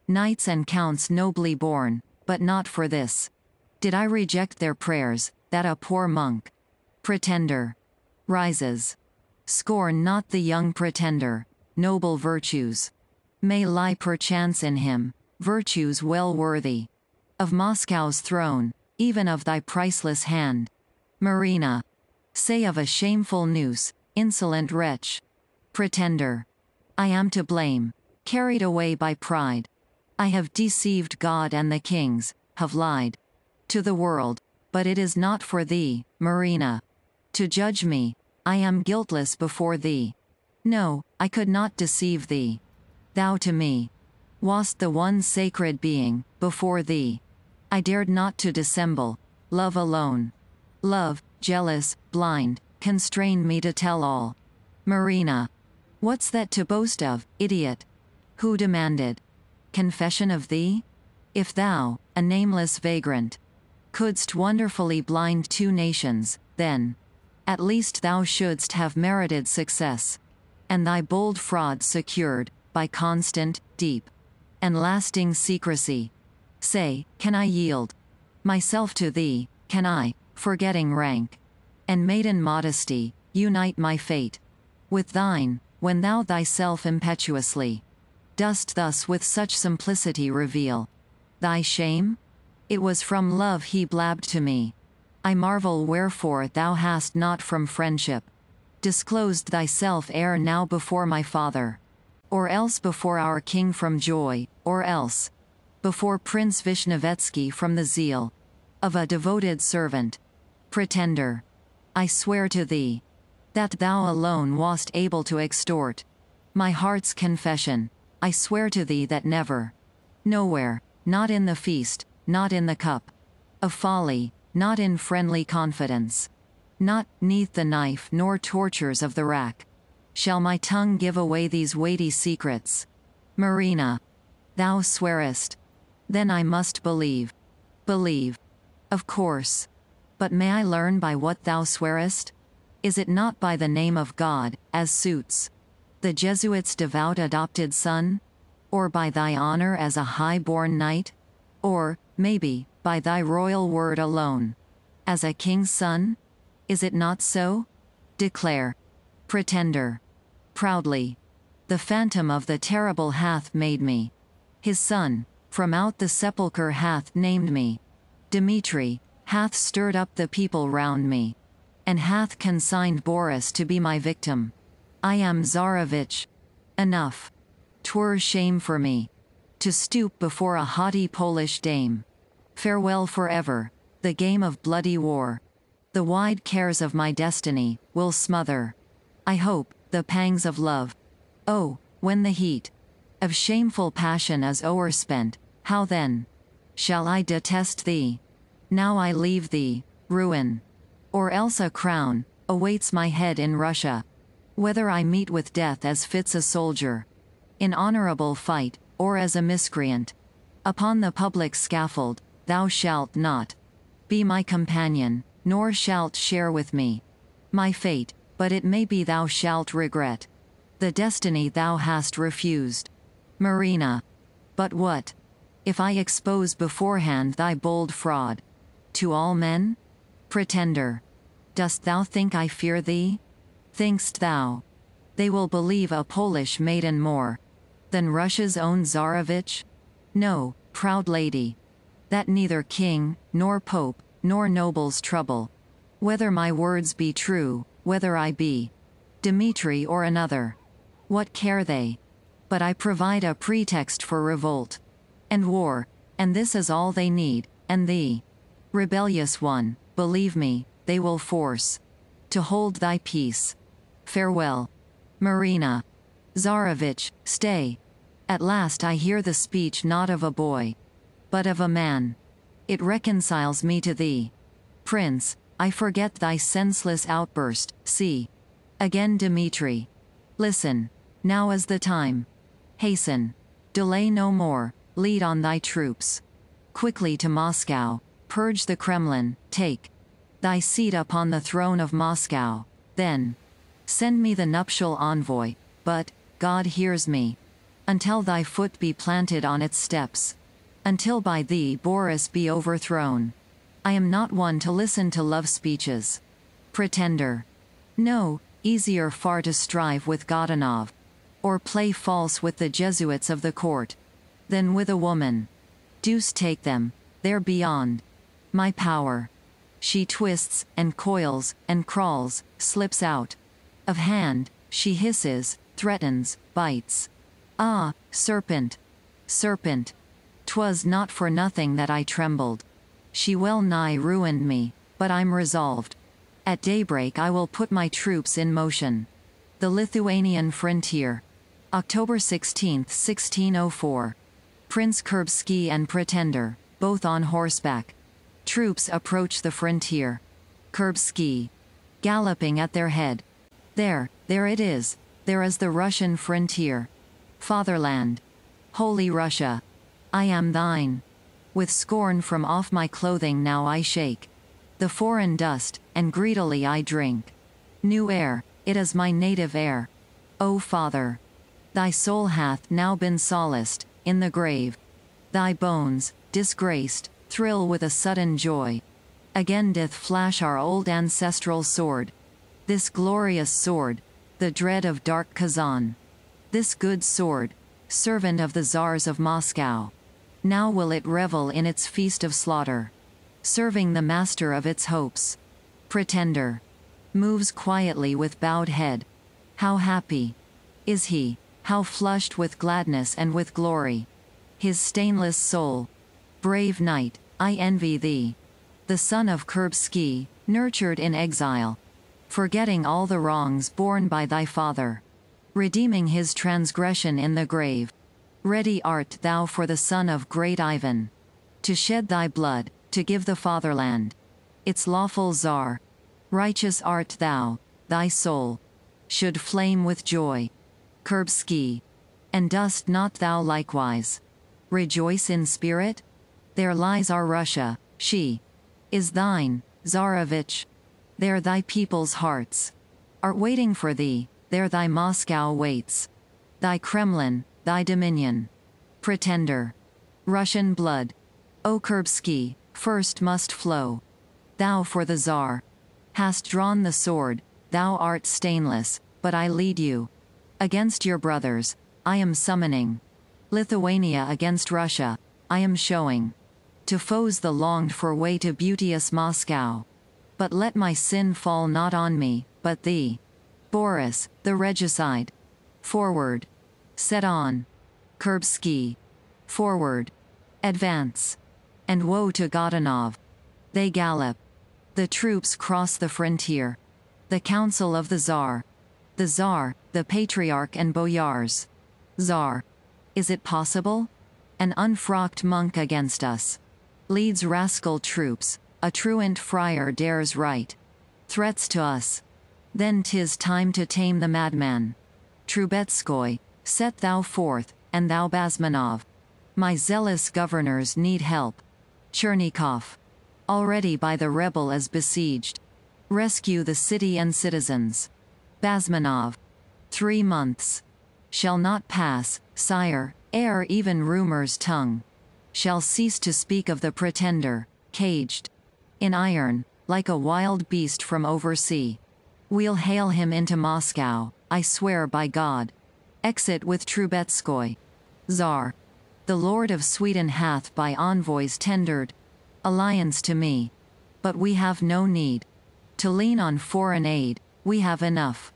Speaker 2: Knights and counts nobly born, but not for this. Did I reject their prayers, that a poor monk? Pretender. Rises. Scorn not the young pretender, noble virtues. May lie perchance in him, virtues well worthy. Of Moscow's throne, even of thy priceless hand. Marina. Say of a shameful noose, insolent wretch. Pretender. I am to blame, carried away by pride. I have deceived God and the kings, have lied to the world, but it is not for thee, Marina. To judge me, I am guiltless before thee. No, I could not deceive thee. Thou to me wast the one sacred being, before thee. I dared not to dissemble, love alone. Love, jealous, blind, constrained me to tell all. Marina. What's that to boast of, idiot? Who demanded? Confession of thee? If thou, a nameless vagrant, couldst wonderfully blind two nations, then, at least thou shouldst have merited success. And thy bold fraud secured, by constant, deep, and lasting secrecy. Say, can I yield myself to thee, can I, forgetting rank and maiden modesty, unite my fate with thine, when thou thyself impetuously dost thus with such simplicity reveal thy shame? It was from love he blabbed to me. I marvel wherefore thou hast not from friendship disclosed thyself ere now before my father. Or else before our king from joy, or else before Prince Vishnevetsky from the zeal of a devoted servant. Pretender. I swear to thee that thou alone wast able to extort my heart's confession. I swear to thee that never, nowhere, not in the feast, not in the cup of folly, not in friendly confidence, not neath the knife nor tortures of the rack, shall my tongue give away these weighty secrets. Marina. Thou swearest. Then I must believe. Believe. Of course. But may I learn by what thou swearest? Is it not by the name of God, as suits the Jesuit's devout adopted son? Or by thy honor as a high-born knight? Or, maybe, by thy royal word alone? As a king's son? Is it not so? Declare. Pretender. Proudly. The phantom of the terrible hath made me. His son, from out the sepulchre hath named me. Dmitri, hath stirred up the people round me. And hath consigned Boris to be my victim. I am Tsarevich. Enough. Twere shame for me. To stoop before a haughty Polish dame. Farewell forever, the game of bloody war. The wide cares of my destiny will smother. I hope, the pangs of love. Oh, when the heat of shameful passion is o'erspent, how then shall I detest thee? Now I leave thee, ruin. Or else a crown awaits my head in Russia. Whether I meet with death as fits a soldier, in honorable fight, or as a miscreant, upon the public scaffold, thou shalt not be my companion, nor shalt share with me my fate, but it may be thou shalt regret the destiny thou hast refused. Marina. But what? If I expose beforehand thy bold fraud to all men? Pretender. Dost thou think I fear thee? Thinkst thou? They will believe a Polish maiden more than Russia's own Tsarevich? No, proud lady. That neither king, nor pope, nor nobles trouble. Whether my words be true, whether I be Dmitri or another. What care they? But I provide a pretext for revolt and war, and this is all they need, and thee, rebellious one, believe me, they will force to hold thy peace. Farewell. Marina. Tsarevich, stay. At last I hear the speech not of a boy, but of a man. It reconciles me to thee. Prince, I forget thy senseless outburst, see. Again Dmitri. Listen. Now is the time. Hasten. Delay no more, lead on thy troops. Quickly to Moscow. purge the Kremlin, take thy seat upon the throne of Moscow, then send me the nuptial envoy, but, God hears me. Until thy foot be planted on its steps. Until by thee Boris be overthrown. I am not one to listen to love speeches. Pretender. No, easier far to strive with Godunov. Or play false with the Jesuits of the court. Than with a woman. Deuce take them, they're beyond. My power. She twists, and coils, and crawls, slips out. Of hand, she hisses, threatens, bites. Ah, serpent! Serpent! 'Twas not for nothing that I trembled. She well nigh ruined me, but I'm resolved. At daybreak I will put my troops in motion. The Lithuanian Frontier. October 16, 1604. Prince Kurbsky and Pretender, both on horseback. Troops approach the frontier. Kurbsky. Galloping at their head. There, there it is, there is the Russian frontier. Fatherland. Holy Russia. I am thine. With scorn from off my clothing now I shake. The foreign dust, and greedily I drink. New air, it is my native air. O Father. Thy soul hath now been solaced, in the grave. Thy bones, disgraced, thrill with a sudden joy. Again doth flash our old ancestral sword. This glorious sword, the dread of dark Kazan. This good sword, servant of the czars of Moscow. Now will it revel in its feast of slaughter. Serving the master of its hopes. Pretender. Moves quietly with bowed head. How happy. Is he, how flushed with gladness and with glory. His stainless soul. Brave knight, I envy thee. The son of Kurbsky, nurtured in exile. Forgetting all the wrongs borne by thy father. Redeeming his transgression in the grave. Ready art thou for the son of great Ivan. To shed thy blood, to give the fatherland. Its lawful czar. Righteous art thou, thy soul. Should flame with joy. Kurbsky. And dost not thou likewise? Rejoice in spirit? There lies our Russia, she is thine, Tsarevich. There thy people's hearts are waiting for thee, there thy Moscow waits. Thy Kremlin, thy dominion. Pretender. Russian blood. O Kurbsky, first must flow. Thou for the Tsar. Hast drawn the sword, thou art stainless, but I lead you. Against your brothers, I am summoning. Lithuania against Russia, I am showing to foes the longed for way to beauteous Moscow. But let my sin fall not on me, but thee. Boris, the regicide. Forward. Set on. Kurbsky. Forward. Advance. And woe to Godunov. They gallop. The troops cross the frontier. The council of the Tsar. The Tsar, the Patriarch and Boyars. Tsar. Is it possible? An unfrocked monk against us leads rascal troops, a truant friar dares write. Threats to us. Then 'tis time to tame the madman. Trubetskoy, set thou forth, and thou Basmanov. My zealous governors need help. Chernigov. Already by the rebel is besieged. Rescue the city and citizens. Basmanov. Three months. Shall not pass, sire, ere even rumor's tongue shall cease to speak of the pretender, caged in iron, like a wild beast from oversea. We'll hail him into Moscow, I swear by God. Exit with Trubetskoy. Tsar. The Lord of Sweden hath by envoys tendered alliance to me. But we have no need to lean on foreign aid, we have enough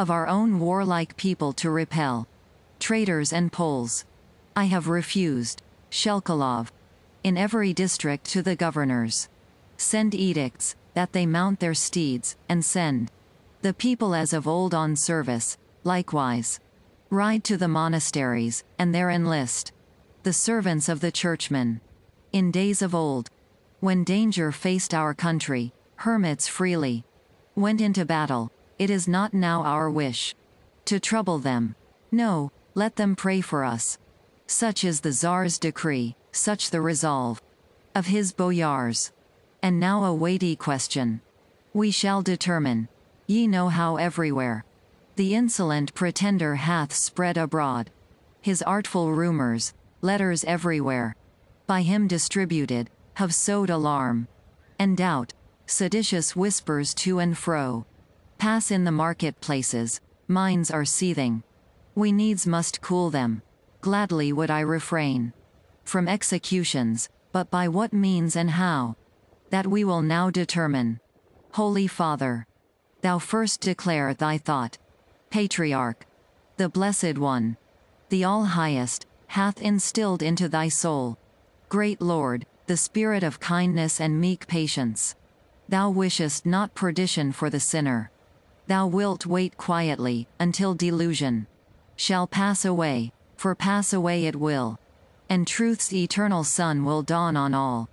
Speaker 2: of our own warlike people to repel traitors and Poles. I have refused. Shelkalov. In every district to the governors. Send edicts, that they mount their steeds, and send the people as of old on service, likewise. Ride to the monasteries, and there enlist the servants of the churchmen. In days of old, when danger faced our country, hermits freely went into battle. It is not now our wish to trouble them. No, let them pray for us. Such is the Tsar's decree, such the resolve. of his boyars. And now a weighty question. We shall determine. Ye know how everywhere. The insolent pretender hath spread abroad. His artful rumors, letters everywhere. By him distributed, have sowed alarm. And doubt, seditious whispers to and fro. Pass in the marketplaces, minds are seething. We needs must cool them. Gladly would I refrain from executions, but by what means and how? That we will now determine. Holy Father, thou first declare thy thought. Patriarch, the Blessed One, the All-Highest, hath instilled into thy soul. Great Lord, the spirit of kindness and meek patience. Thou wishest not perdition for the sinner. Thou wilt wait quietly, until delusion shall pass away, for pass away it will. And truth's eternal sun will dawn on all.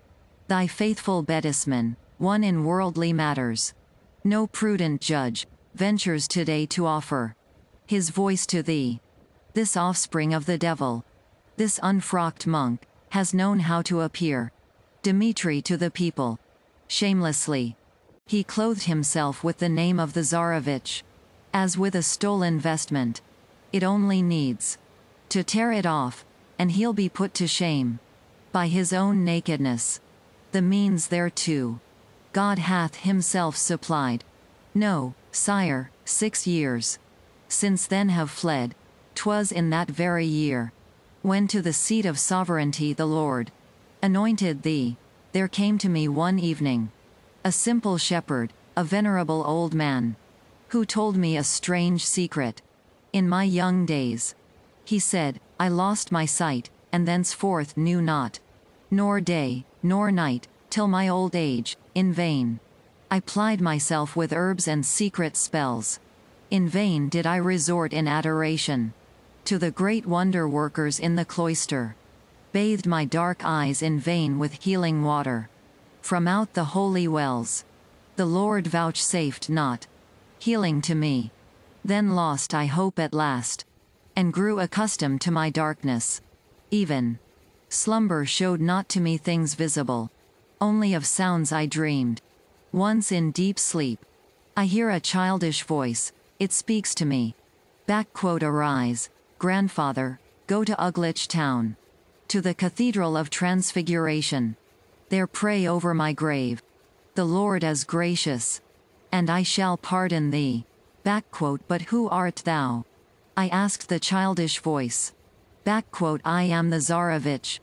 Speaker 2: Thy faithful bedesman, one in worldly matters. No prudent judge, ventures today to offer his voice to thee. This offspring of the devil, this unfrocked monk, has known how to appear. Dmitri to the people. Shamelessly, he clothed himself with the name of the Tsarevich. As with a stolen vestment. It only needs to tear it off, and he'll be put to shame. By his own nakedness. The means thereto. God hath himself supplied. No, sire, six years. Since then have fled. 'Twas in that very year. When to the seat of sovereignty the Lord anointed thee, there came to me one evening a simple shepherd, a venerable old man, who told me a strange secret. In my young days, he said, I lost my sight, and thenceforth knew not, nor day, nor night, till my old age, in vain. I plied myself with herbs and secret spells. In vain did I resort in adoration to the great wonder workers in the cloister. Bathed my dark eyes in vain with healing water. From out the holy wells. The Lord vouchsafed not. Healing to me. Then lost I hope at last. And grew accustomed to my darkness. Even. Slumber showed not to me things visible. Only of sounds I dreamed. Once in deep sleep. I hear a childish voice, it speaks to me. Back quote arise, grandfather, go to Uglich town. To the Cathedral of Transfiguration. There pray over my grave. The Lord is gracious. And I shall pardon thee. Backquote, but who art thou? I asked the childish voice. Backquote, I am the Tsarevich.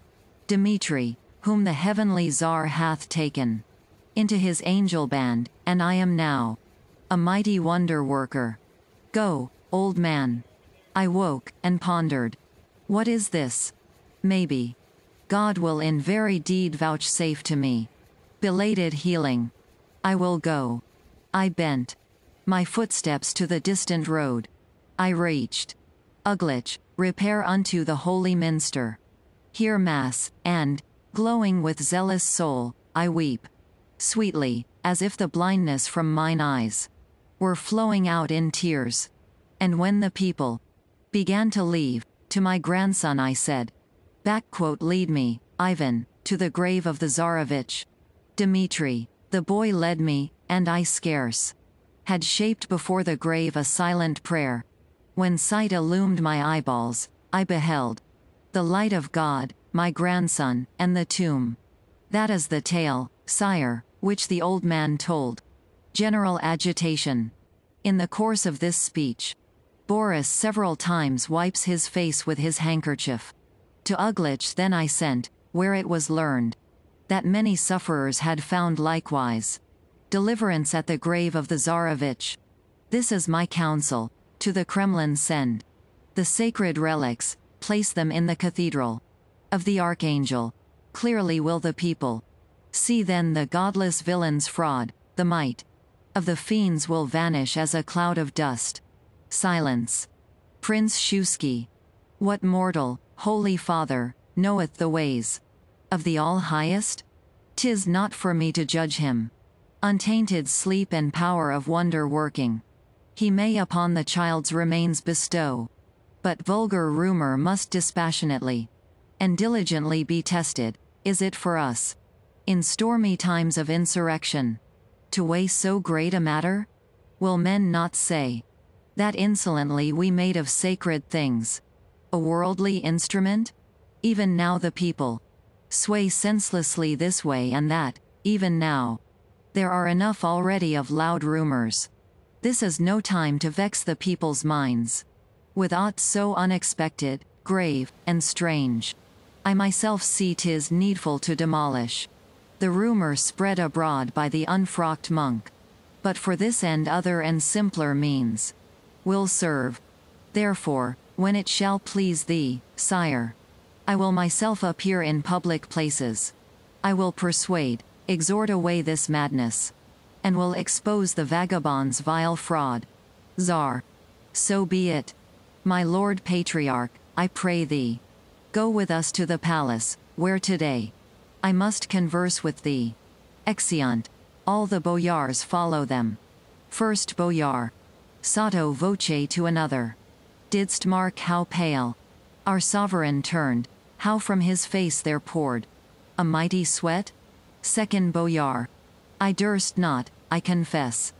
Speaker 2: Dmitri, whom the heavenly Tsar hath taken into his angel band, and I am now a mighty wonder worker. Go, old man. I woke and pondered. What is this? Maybe. God will in very deed vouchsafe to me. Belated healing. I will go. I bent. My footsteps to the distant road. I reached. Uglich, repair unto the holy minster. Hear mass, and, glowing with zealous soul, I weep. Sweetly, as if the blindness from mine eyes were flowing out in tears. And when the people began to leave, to my grandson I said, Backquote lead me, Ivan, to the grave of the Tsarevich. Dmitri, the boy led me, and I scarce had shaped before the grave a silent prayer. When sight illumed my eyeballs, I beheld the light of God, my grandson, and the tomb. That is the tale, sire, which the old man told. General agitation. In the course of this speech, Boris several times wipes his face with his handkerchief. To Uglich then I sent, where it was learned that many sufferers had found likewise deliverance at the grave of the Tsarevich. This is my counsel, to the Kremlin send the sacred relics, place them in the cathedral of the archangel. Clearly will the people see then the godless villain's fraud, the might of the fiends will vanish as a cloud of dust. Silence. Prince Shuisky. What mortal, Holy Father, knoweth the ways of the All-Highest? Tis not for me to judge him. Untainted sleep and power of wonder working. He may upon the child's remains bestow. But vulgar rumor must dispassionately and diligently be tested, is it for us In stormy times of insurrection. To weigh so great a matter? Will men not say? That insolently we made of sacred things. A worldly instrument? Even now the people sway senselessly this way and that, even now. There are enough already of loud rumors. This is no time to vex the people's minds. With aught so unexpected, grave, and strange. I myself see 'tis needful to demolish. The rumor spread abroad by the unfrocked monk. But for this end other and simpler means will serve. Therefore, when it shall please thee, sire, I will myself appear in public places. I will persuade, exhort away this madness. And will expose the vagabond's vile fraud. Czar. So be it. My lord patriarch, I pray thee. Go with us to the palace, where today I must converse with thee. Exeunt. All the boyars follow them. First boyar. Sotto voce to another. Didst mark how pale our sovereign turned, how from his face there poured a mighty sweat? Second boyar. I durst not, I confess.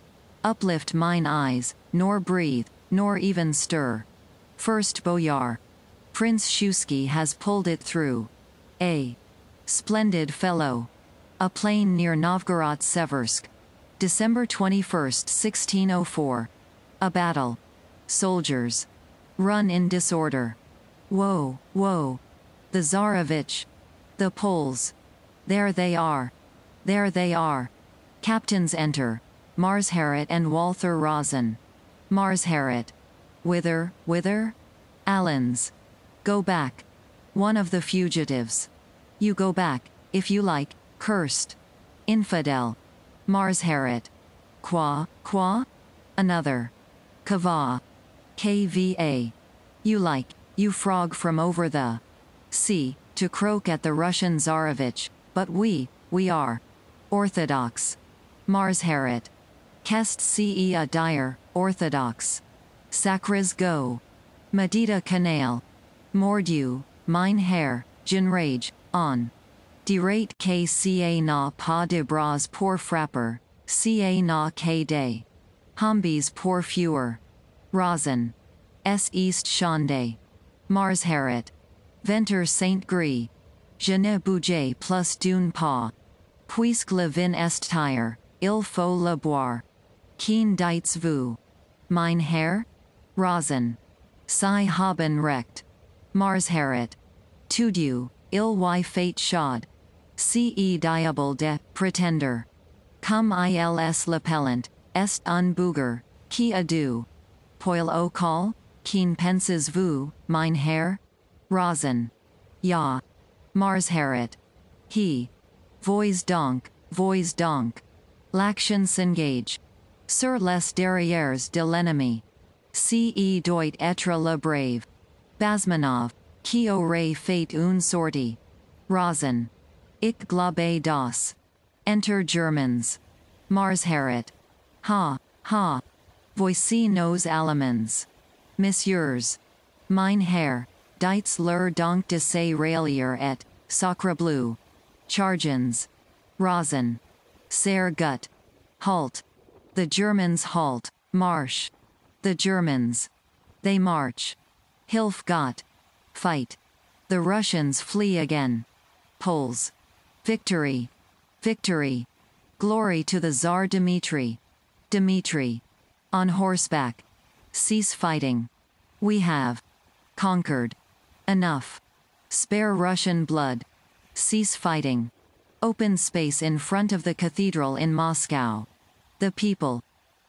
Speaker 2: Uplift mine eyes, nor breathe, nor even stir. First boyar. Prince Shuisky has pulled it through. A. Splendid fellow. A plain near Novgorod Seversk. December 21, 1604. A battle. Soldiers. Run in disorder. Woe, woe. The Tsarevich. The Poles. There they are. There they are. Captains enter. Margeret and Walther Rosen. Margeret. Whither, whither? Allens. Go back. One of the fugitives. You go back, if you like, cursed. Infidel. Margeret. Qua, qua? Another. Kava. KVA. You like, you frog from over the sea, to croak at the Russian Tsarevich, but we, we are Orthodox. Margeret. Kest ce a dire, Orthodox. Sacres go. Medita canal. Mordieu, mine hair, rage on. Derate KCA na pas de bras pour frapper, ca na k day. Hombies pour fewer. Rosen. S. East Shande. Margeret. Venter Saint Gris. Je ne bouge plus d'une pas. Puisque le vin est tire, il faut le boire. Keen dites vous. Mein Herr? Rosen. Si haben recht. Margeret. Tudieu, il y fate shod. Ce diable de pretender. Cum ils l'appellant, est un bouger, qui adu. Poil o call, keen penses vu, mein Herr? Rosen. Ja. Margeret. He. Voix donk, voix donk, L'action s'engage. Sur les derrières de l'ennemi. Ce doit être le brave. Basmanov, qui aurait fait une sortie. Rosen. Ich glaube das. Enter Germans. Margeret. Ha, ha. Voici nos Allemands. Messieurs. Mein Herr, dites leur donc de se railier et, sacre bleu. Chargens. Rosen. Ser gut. Halt. The Germans halt. Marsch. The Germans. They march. Hilf Gott. Fight. The Russians flee again. Poles. Victory. Victory. Glory to the Tsar Dmitri. Dmitri. On horseback. Cease fighting. We have conquered. Enough. Spare Russian blood. Cease fighting. Open space in front of the cathedral in Moscow. The people.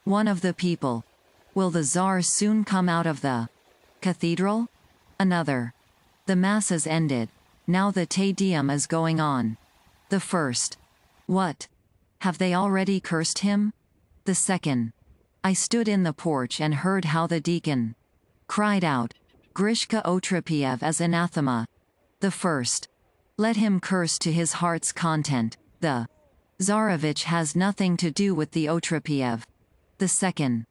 Speaker 2: One of the people. Will the Tsar soon come out of the cathedral? Another. The Mass is ended. Now the Te Deum is going on. The first. What? Have they already cursed him? The second. I stood in the porch and heard how the deacon cried out, Grishka Otrepiev as anathema. The first. Let him curse to his heart's content. The Tsarevich has nothing to do with the Otrepiev. The second.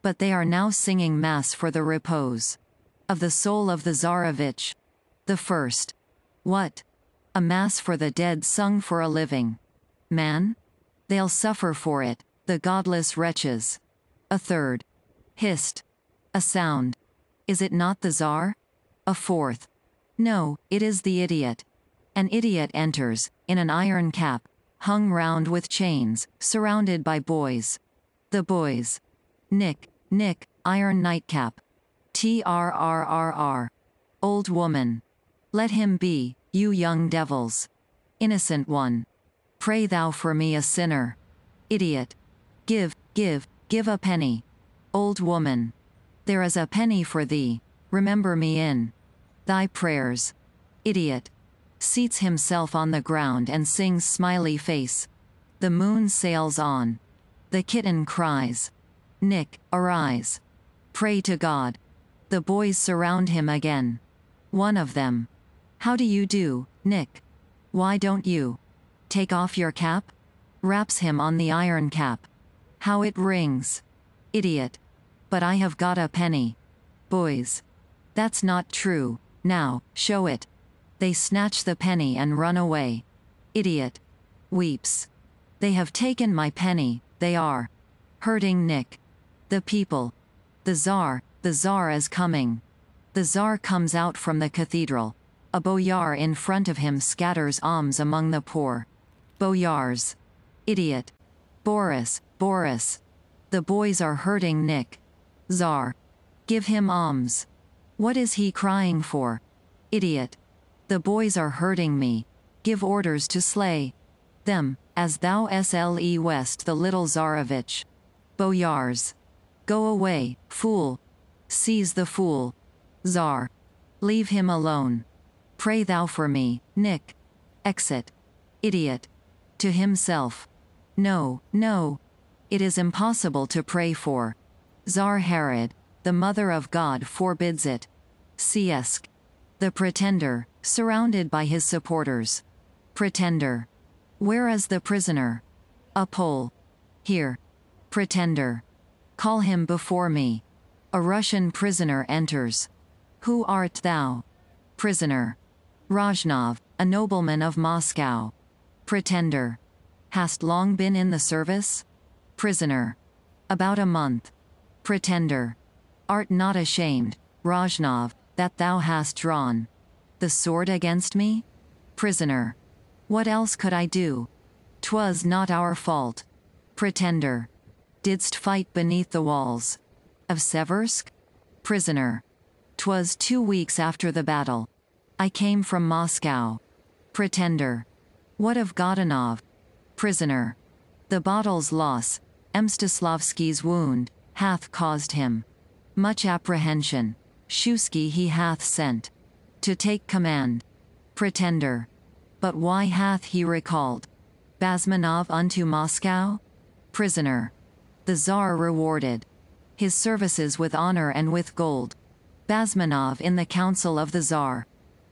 Speaker 2: But they are now singing Mass for the repose of the soul of the Tsarevich. The first. What? A Mass for the dead sung for a living. Man? They'll suffer for it, the godless wretches. A third. Hissed. A sound. Is it not the czar? A fourth. No, it is the idiot. An idiot enters, in an iron cap, hung round with chains, surrounded by boys. The boys. Nick, Nick, iron nightcap. TRRRR. Old woman. Let him be, you young devils. Innocent one. Pray thou for me a sinner. Idiot. Give, give, give a penny. Old woman. There is a penny for thee. Remember me in thy prayers. Idiot. Seats himself on the ground and sings smiley face. The moon sails on. The kitten cries. Nick, arise. Pray to God. The boys surround him again. One of them. How do you do, Nick? Why don't you take off your cap? Wraps him on the iron cap. How it rings. Idiot. But I have got a penny. Boys. That's not true. Now, show it. They snatch the penny and run away. Idiot. Weeps. They have taken my penny, they are. Hurting Nick. The people. The Tsar, the Tsar is coming. The Tsar comes out from the cathedral. A boyar in front of him scatters alms among the poor. Boyars. Idiot. Boris, Boris. The boys are hurting Nick. Tsar. Give him alms. What is he crying for? Idiot. The boys are hurting me. Give orders to slay them, as thou sle west the little Tsarevich. Boyars. Go away, fool. Seize the fool. Tsar. Leave him alone. Pray thou for me, Nick. Exit. Idiot. To himself. No, no. It is impossible to pray for. Tsar Herod, the Mother of God forbids it. Sevsk. The pretender, surrounded by his supporters. Pretender. Where is the prisoner? A Pole. Here. Pretender. Call him before me. A Russian prisoner enters. Who art thou? Prisoner. Rozhnov, a nobleman of Moscow. Pretender. Hast long been in the service? Prisoner. About a month. Pretender. Art not ashamed, Rozhnov, that thou hast drawn the sword against me? Prisoner. What else could I do? Twas not our fault. Pretender. Didst fight beneath the walls of Seversk? Prisoner. Twas two weeks after the battle. I came from Moscow. Pretender. What of Godunov? Prisoner. The bottle's loss, Mstislavsky's wound, hath caused him much apprehension. Shuisky he hath sent to take command. Pretender. But why hath he recalled Basmanov unto Moscow? Prisoner. The Tsar rewarded his services with honor and with gold. Basmanov in the council of the Tsar.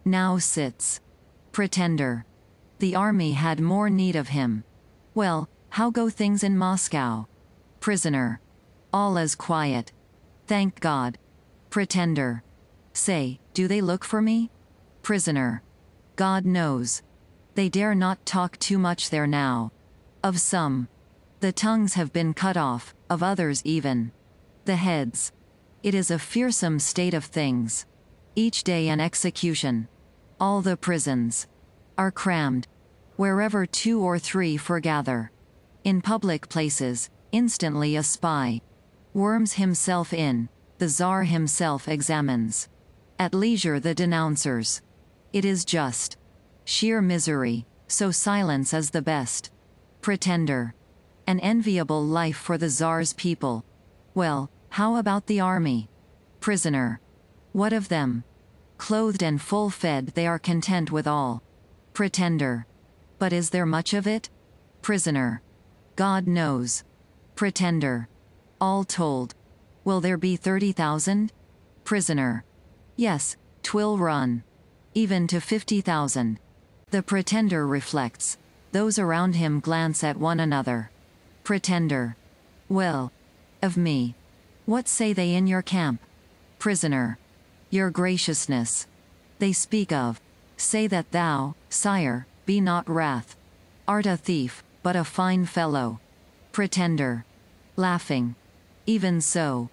Speaker 2: Now sits. Pretender. The army had more need of him. Well, how go things in Moscow? Prisoner. All is quiet. Thank God. Pretender. Say, do they look for me? Prisoner. God knows. They dare not talk too much there now. Of some. The tongues have been cut off, of others even the heads. It is a fearsome state of things. Each day an execution. All the prisons are crammed. Wherever two or three foregather. In public places, instantly a spy worms himself in, the czar himself examines. At leisure the denouncers. It is just. Sheer misery, so silence is the best. Pretender. An enviable life for the czar's people. Well, how about the army? Prisoner. What of them? Clothed and full fed they are content with all. Pretender. But is there much of it? Prisoner. God knows. Pretender. All told. Will there be 30,000? Prisoner. Yes, twill run. Even to 50,000. The pretender reflects. Those around him glance at one another. Pretender. Well. Of me. What say they in your camp? Prisoner. Your graciousness. They speak of. Say that thou, sire, be not wrath. Art a thief, but a fine fellow. Pretender. Laughing. Even so.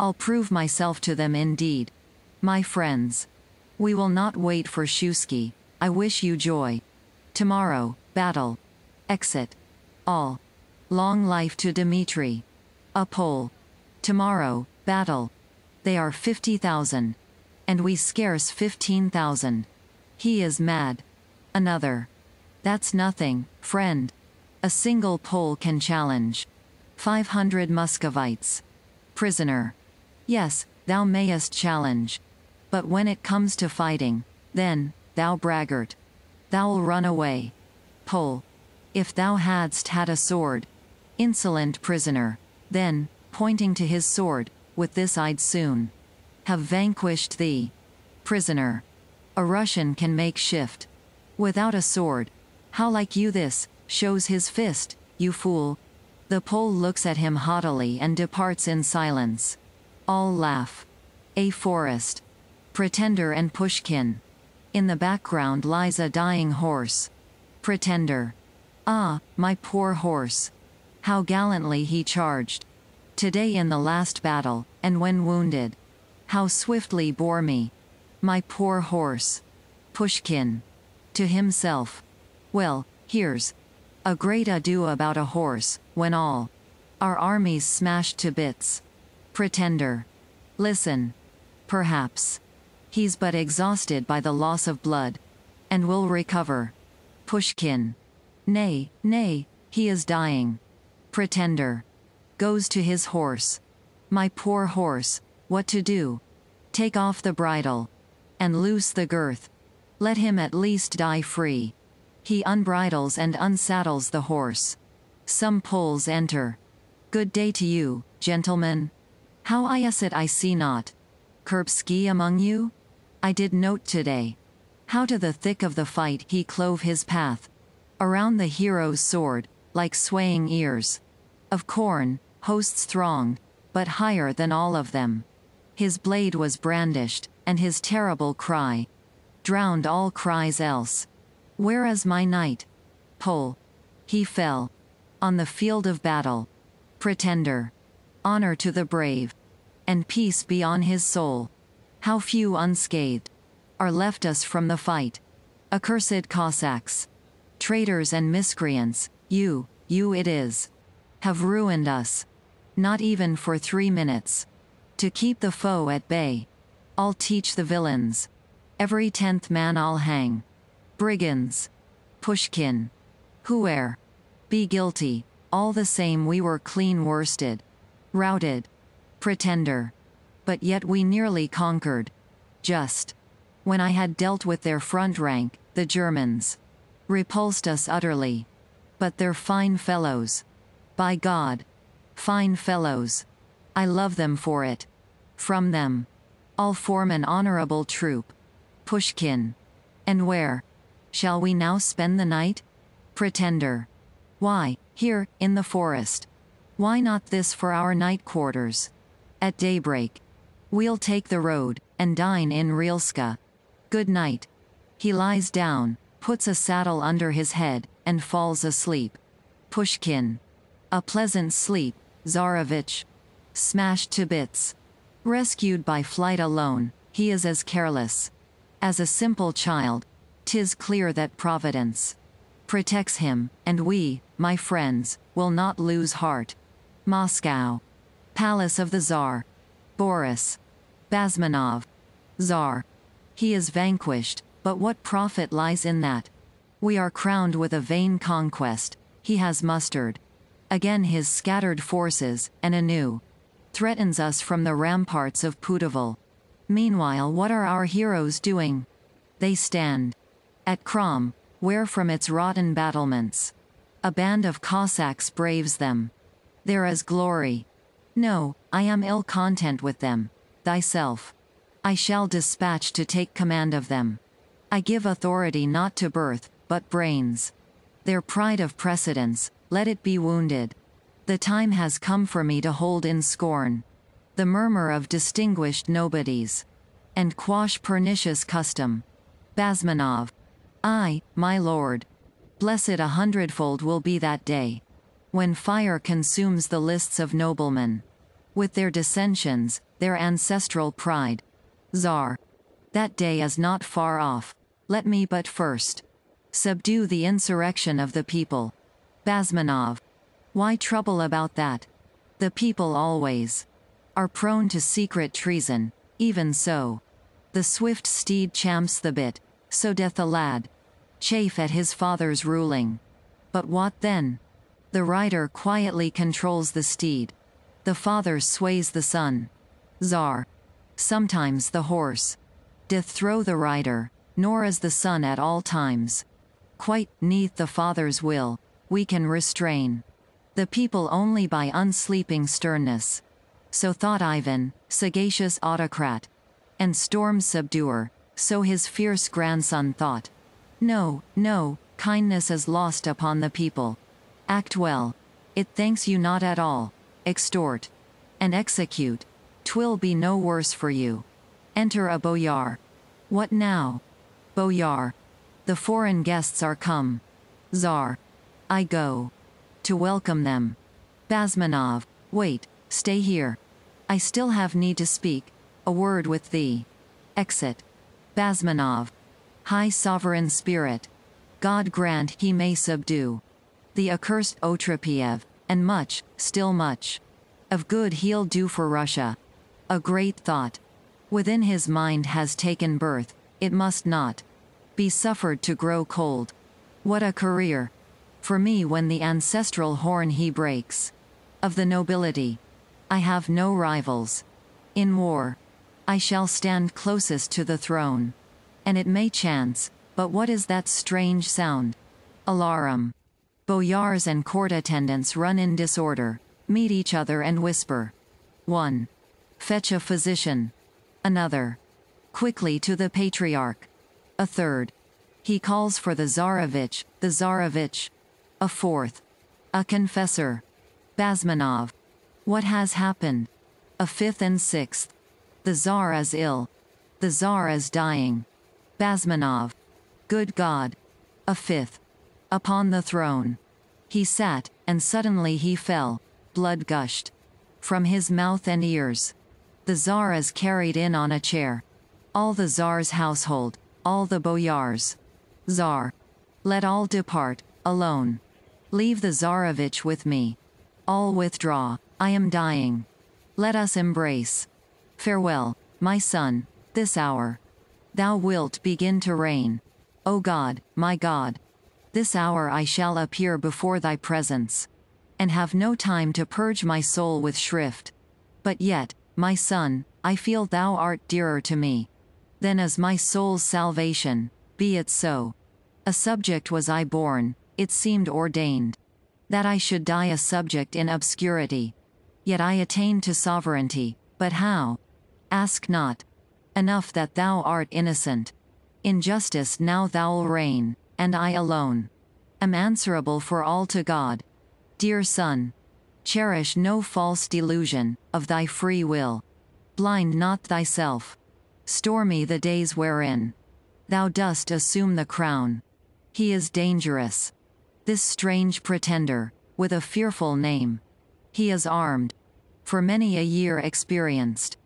Speaker 2: I'll prove myself to them indeed. My friends. We will not wait for Shuisky. I wish you joy. Tomorrow, battle. Exit. All. Long life to Dmitri. A Pole. Tomorrow, battle. They are 50,000. And we scarce 15,000. He is mad. Another. That's nothing, friend. A single Pole can challenge. 500 Muscovites. Prisoner. Yes, thou mayest challenge. But when it comes to fighting, then, thou braggart. Thou'll run away. Pole. If thou hadst had a sword. Insolent prisoner. Then, pointing to his sword, with this I'd soon have vanquished thee. Prisoner. A Russian can make shift. Without a sword. How like you this, shows his fist, you fool. The Pole looks at him haughtily and departs in silence. All laugh. A forest. Pretender and Pushkin. In the background lies a dying horse. Pretender. Ah, my poor horse. How gallantly he charged. Today in the last battle, and when wounded. How swiftly bore me. My poor horse. Pushkin. To himself. Well, here's a great ado about a horse, when all our armies smashed to bits. Pretender. Listen. Perhaps. He's but exhausted by the loss of blood. And will recover. Pushkin. Nay, nay, he is dying. Pretender. Goes to his horse. My poor horse, what to do? Take off the bridle. And loose the girth. Let him at least die free. He unbridles and unsaddles the horse. Some Poles enter. Good day to you, gentlemen. how How is it I see not? Kurbsky among you? I did note today. How to the thick of the fight he clove his path. Around the hero's sword, like swaying ears. Of corn, hosts throng, but higher than all of them. His blade was brandished, and his terrible cry drowned all cries else. Whereas my knight? Pole. He fell. On the field of battle. Pretender. Honor to the brave. And peace be on his soul. How few unscathed are left us from the fight. Accursed Cossacks. Traitors and miscreants, you, you it is. Have ruined us. Not even for three minutes. To keep the foe at bay. I'll teach the villains. Every tenth man I'll hang. Brigands. Pushkin. Whoe'er. Be guilty, all the same we were clean worsted. Routed. Pretender. But yet we nearly conquered. Just. When I had dealt with their front rank, the Germans. Repulsed us utterly. But they're fine fellows. By God. Fine fellows. I love them for it. From them. I'll form an honorable troop. Pushkin. And where? Shall we now spend the night? Pretender. Why, here, in the forest. Why not this for our night quarters? At daybreak. We'll take the road, and dine in Rielska. Good night. He lies down, puts a saddle under his head, and falls asleep. Pushkin. A pleasant sleep, Tsarevich. Smashed to bits. Rescued by flight alone, he is as careless. As a simple child, tis clear that Providence protects him, and we, my friends, will not lose heart. Moscow. Palace of the Tsar. Boris. Basmanov. Tsar. He is vanquished, but what profit lies in that? We are crowned with a vain conquest, he has mustered. Again his scattered forces, and anew. Threatens us from the ramparts of Putivl. Meanwhile what are our heroes doing? They stand. At Krom, where from its rotten battlements. A band of Cossacks braves them. There is glory. No, I am ill content with them. Thyself. I shall dispatch to take command of them. I give authority not to birth, but brains. Their pride of precedence, let it be wounded. The time has come for me to hold in scorn. The murmur of distinguished nobodies. And quash pernicious custom. Basmanov. I, my lord. Blessed a hundredfold will be that day. When fire consumes the lists of noblemen. With their dissensions, their ancestral pride. Tsar. That day is not far off. Let me but first subdue the insurrection of the people. Basmanov. Why trouble about that? The people always are prone to secret treason, even so. The swift steed champs the bit, so doth the lad chafe at his father's ruling. But what then? The rider quietly controls the steed. The father sways the son. Czar. Sometimes the horse doth throw the rider, nor is the son at all times. Quite, neath the father's will, we can restrain the people only by unsleeping sternness. So thought Ivan, sagacious autocrat, and storm subduer, so his fierce grandson thought. No, no, kindness is lost upon the people. Act well. It thanks you not at all. Extort. And execute. Twill be no worse for you. Enter a boyar. What now? Boyar. The foreign guests are come. Tsar. I go. To welcome them. Basmanov. Wait, stay here. I still have need to speak. A word with thee. Exit. Basmanov. High sovereign spirit. God grant he may subdue. The accursed Otrepiev, and much, still much. Of good he'll do for Russia. A great thought. Within his mind has taken birth, it must not be suffered to grow cold. What a career! For me when the ancestral horn he breaks. Of the nobility. I have no rivals. In war. I shall stand closest to the throne. And it may chance, but what is that strange sound? Alarum. Boyars and court attendants run in disorder, meet each other and whisper. 1. Fetch a physician. Another. Quickly to the patriarch. A third. He calls for the Tsarevich, the Tsarevich. A fourth. A confessor. Basmanov. What has happened? A fifth and sixth. The Tsar is ill. The Tsar is dying. Basmanov. Good God. A fifth. Upon the throne. He sat, and suddenly he fell. Blood gushed. From his mouth and ears. The Tsar is carried in on a chair. All the Tsar's household, all the boyars. Tsar. Let all depart, alone. Leave the Tsarevich with me. All withdraw, I am dying. Let us embrace. Farewell, my son, this hour. Thou wilt begin to reign. O God, my God. This hour I shall appear before thy presence. And have no time to purge my soul with shrift. But yet, my son, I feel thou art dearer to me. Than is my soul's salvation, be it so. A subject was I born, it seemed ordained. That I should die a subject in obscurity. Yet I attained to sovereignty, but how? Ask not. Enough that thou art innocent. In justice now thou'll reign, and I alone. Am answerable for all to God. Dear son. Cherish no false delusion, of thy free will. Blind not thyself. Stormy the days wherein thou dost assume the crown. He is dangerous. This strange pretender, with a fearful name. He is armed. For many a year experienced.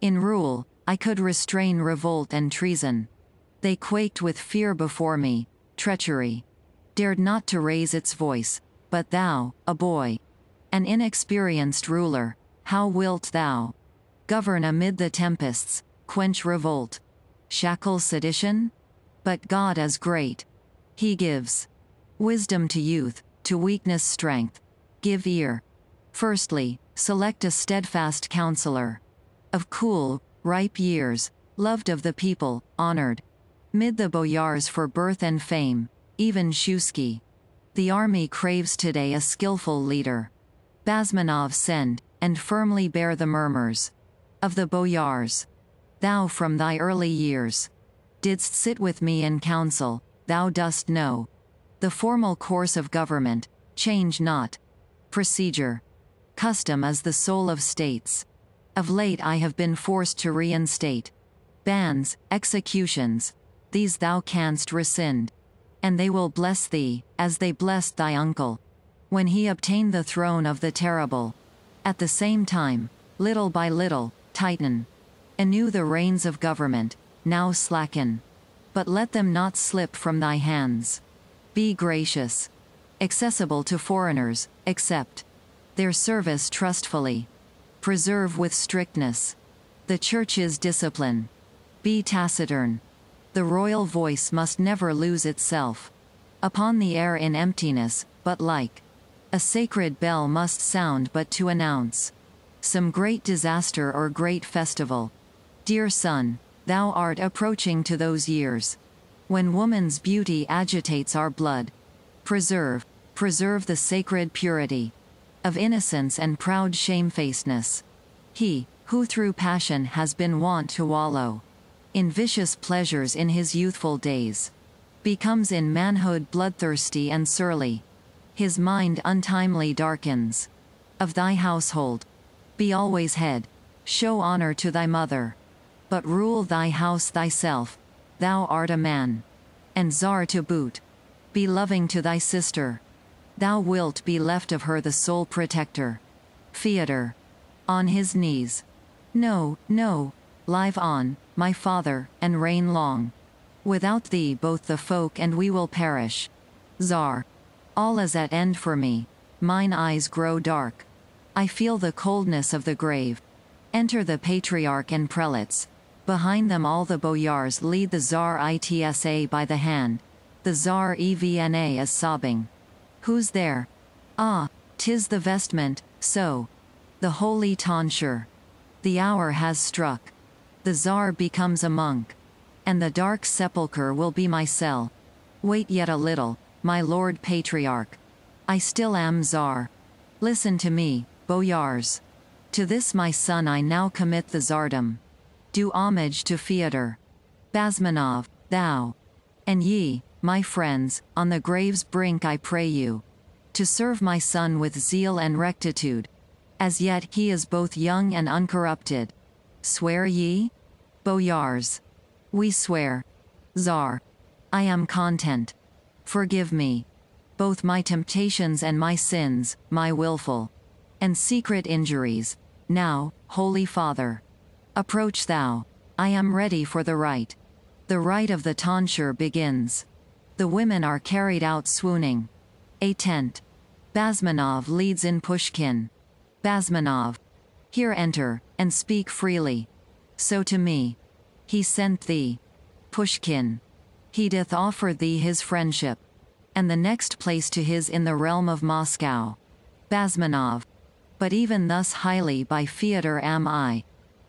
Speaker 2: In rule, I could restrain revolt and treason. They quaked with fear before me, treachery. Dared not to raise its voice, but thou, a boy. An inexperienced ruler, how wilt thou govern amid the tempests, quench revolt, shackle sedition? But God is great. He gives wisdom to youth, to weakness strength. Give ear. Firstly, select a steadfast counselor. Of cool, ripe years, loved of the people, honored. Mid the boyars for birth and fame, even Shuisky. The army craves today a skillful leader. Basmanov send, and firmly bear the murmurs. Of the boyars. Thou from thy early years. Didst sit with me in council, thou dost know. The formal course of government, change not. Procedure. Custom is the soul of states. Of late I have been forced to reinstate. Bans, executions. These thou canst rescind. And they will bless thee, as they blessed thy uncle. When he obtained the throne of the terrible. At the same time, little by little, tighten. Anew the reins of government, now slacken. But let them not slip from thy hands. Be gracious. Accessible to foreigners, accept. Their service trustfully. Preserve with strictness. The Church's discipline. Be taciturn. The royal voice must never lose itself. Upon the air in emptiness, but like. A sacred bell must sound but to announce. Some great disaster or great festival. Dear son, thou art approaching to those years. When woman's beauty agitates our blood. Preserve, preserve the sacred purity. Of innocence and proud shamefacedness. He, who through passion has been wont to wallow in vicious pleasures in his youthful days, becomes in manhood bloodthirsty and surly. His mind untimely darkens. Of thy household, be always head, show honor to thy mother, but rule thy house thyself, thou art a man, and czar to boot. Be loving to thy sister, thou wilt be left of her the sole protector. Theatre. On his knees. No, no, live on, my father, and reign long. Without thee both the folk and we will perish. Czar. All is at end for me. Mine eyes grow dark. I feel the coldness of the grave. Enter the patriarch and prelates. Behind them all the boyars lead the Tsaritsa by the hand. The Tsarevna is sobbing. Who's there? Ah, tis the vestment, so. The holy tonsure. The hour has struck. The Tsar becomes a monk. And the dark sepulchre will be my cell. Wait yet a little, my lord patriarch. I still am Tsar. Listen to me, boyars. To this my son I now commit the tsardom. Do homage to Fyodor. Basmanov, thou. And ye, my friends, on the grave's brink I pray you. To serve my son with zeal and rectitude. As yet he is both young and uncorrupted. Swear ye? Boyars. We swear. Tsar. I am content. Forgive me. Both my temptations and my sins, my wilful and secret injuries. Now, Holy Father. Approach thou. I am ready for the rite. The rite of the tonsure begins. The women are carried out swooning. A tent. Basmanov leads in Pushkin. Basmanov. Here enter, and speak freely. So to me. He sent thee. Pushkin. He doth offer thee his friendship. And the next place to his in the realm of Moscow. Basmanov. But even thus highly by Fyodor am I.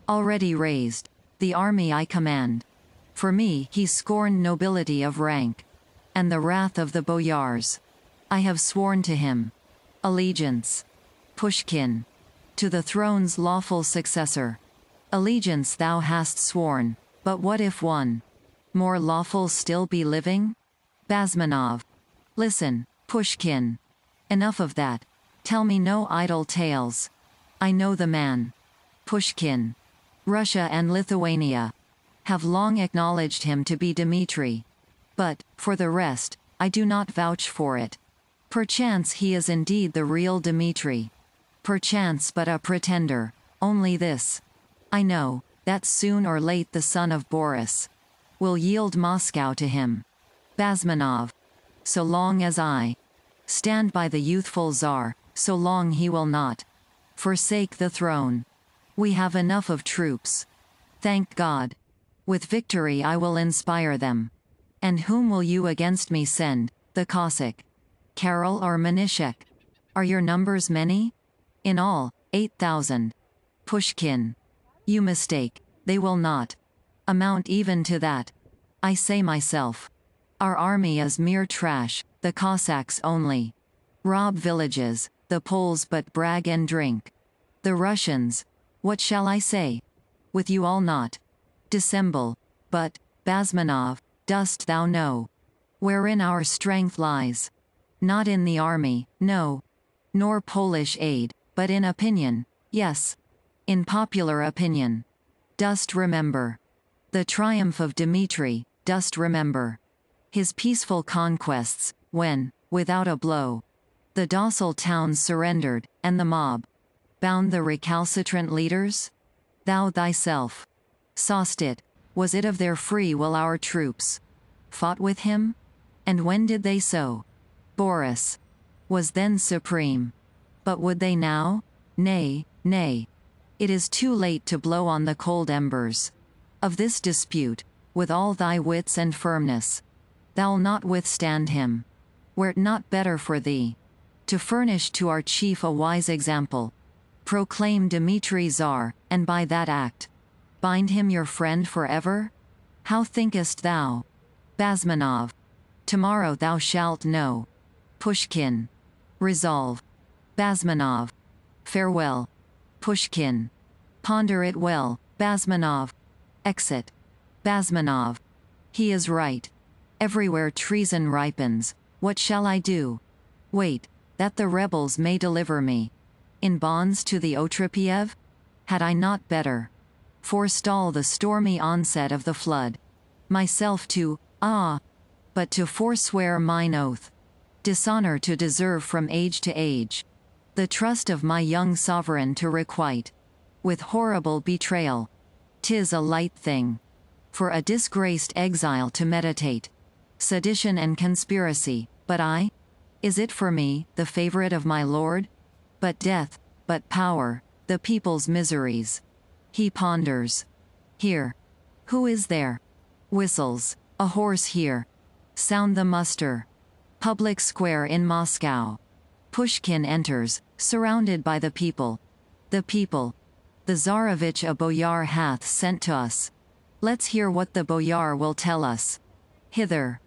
Speaker 2: Already raised. The army I command. For me he scorned nobility of rank and the wrath of the boyars. I have sworn to him. Allegiance. Pushkin. To the throne's lawful successor. Allegiance thou hast sworn, but what if one more lawful still be living? Basmanov. Listen, Pushkin. Enough of that. Tell me no idle tales. I know the man. Pushkin. Russia and Lithuania have long acknowledged him to be Dmitri. But, for the rest, I do not vouch for it. Perchance he is indeed the real Dmitri. Perchance but a pretender, only this. I know, that soon or late the son of Boris will yield Moscow to him. Basmanov. So long as I stand by the youthful Tsar, so long he will not forsake the throne. We have enough of troops. Thank God. With victory I will inspire them. And whom will you against me send, the Cossack? Karol or Mnishek? Are your numbers many? In all, 8,000. Pushkin. You mistake, they will not amount even to that. I say myself. Our army is mere trash, the Cossacks only. Rob villages, the Poles but brag and drink. The Russians. What shall I say? With you all not. Dissemble. But, Basmanov, dost thou know? Wherein our strength lies. Not in the army, no. Nor Polish aid, but in opinion, yes. In popular opinion. Dost remember. The triumph of Dmitri, dost remember. His peaceful conquests, when, without a blow, the docile towns surrendered, and the mob bound the recalcitrant leaders? Thou thyself sawst it, was it of their free will our troops fought with him? And when did they so? Boris was then supreme. But would they now? Nay, nay. It is too late to blow on the cold embers of this dispute, with all thy wits and firmness. Thou'll not withstand him. Were't not better for thee to furnish to our chief a wise example? Proclaim Dmitri Tsar, and by that act, bind him your friend forever? How thinkest thou? Basmanov. Tomorrow thou shalt know. Pushkin. Resolve. Basmanov. Farewell. Pushkin. Ponder it well, Basmanov. Exit. Basmanov. He is right. Everywhere treason ripens, what shall I do? Wait, that the rebels may deliver me. In bonds to the Otrepiev? Had I not better forestall the stormy onset of the flood? Myself to, ah, but to forswear mine oath. Dishonor to deserve from age to age. The trust of my young sovereign to requite. With horrible betrayal. Tis a light thing. For a disgraced exile to meditate. Sedition and conspiracy, but I? Is it for me, the favorite of my lord? But death, but power, the people's miseries. He ponders. Here. Who is there? Whistles. A horse here. Sound the muster. Public square in Moscow. Pushkin enters, surrounded by the people. The people. The Tsarevich a boyar hath sent to us. Let's hear what the boyar will tell us. Hither.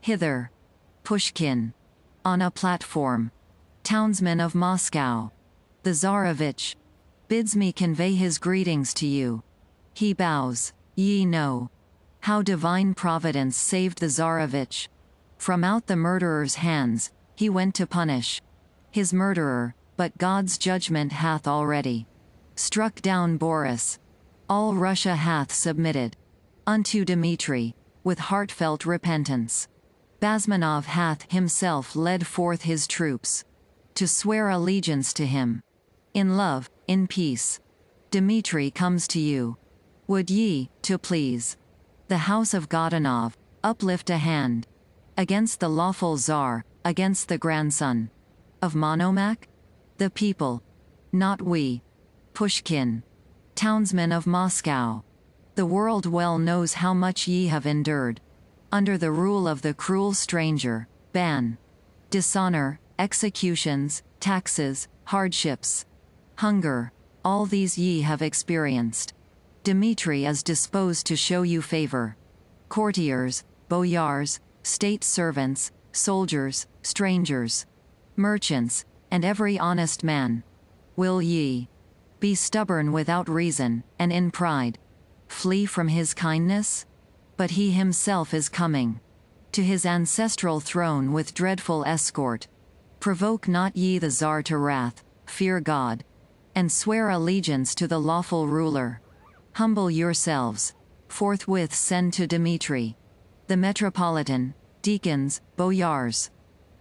Speaker 2: Hither. Pushkin. On a platform. Townsmen of Moscow. The Tsarevich. Bids me convey his greetings to you. He bows. Ye know. How divine providence saved the Tsarevich. From out the murderer's hands, he went to punish his murderer, but God's judgment hath already struck down Boris. All Russia hath submitted unto Dmitri, with heartfelt repentance. Basmanov hath himself led forth his troops to swear allegiance to him. In love, in peace. Dmitri comes to you. Would ye, to please the house of Godunov, uplift a hand against the lawful czar, against the grandson of Monomakh? The people. Not we. Pushkin. Townsmen of Moscow. The world well knows how much ye have endured. Under the rule of the cruel stranger, ban. Dishonor, executions, taxes, hardships. Hunger. All these ye have experienced. Dmitri is disposed to show you favor. Courtiers, boyars, state servants, soldiers, strangers, merchants, and every honest man. Will ye be stubborn without reason, and in pride? Flee from his kindness? But he himself is coming to his ancestral throne with dreadful escort. Provoke not ye the Tsar to wrath, fear God, and swear allegiance to the lawful ruler. Humble yourselves. Forthwith send to Dmitri. The metropolitan, deacons, boyars,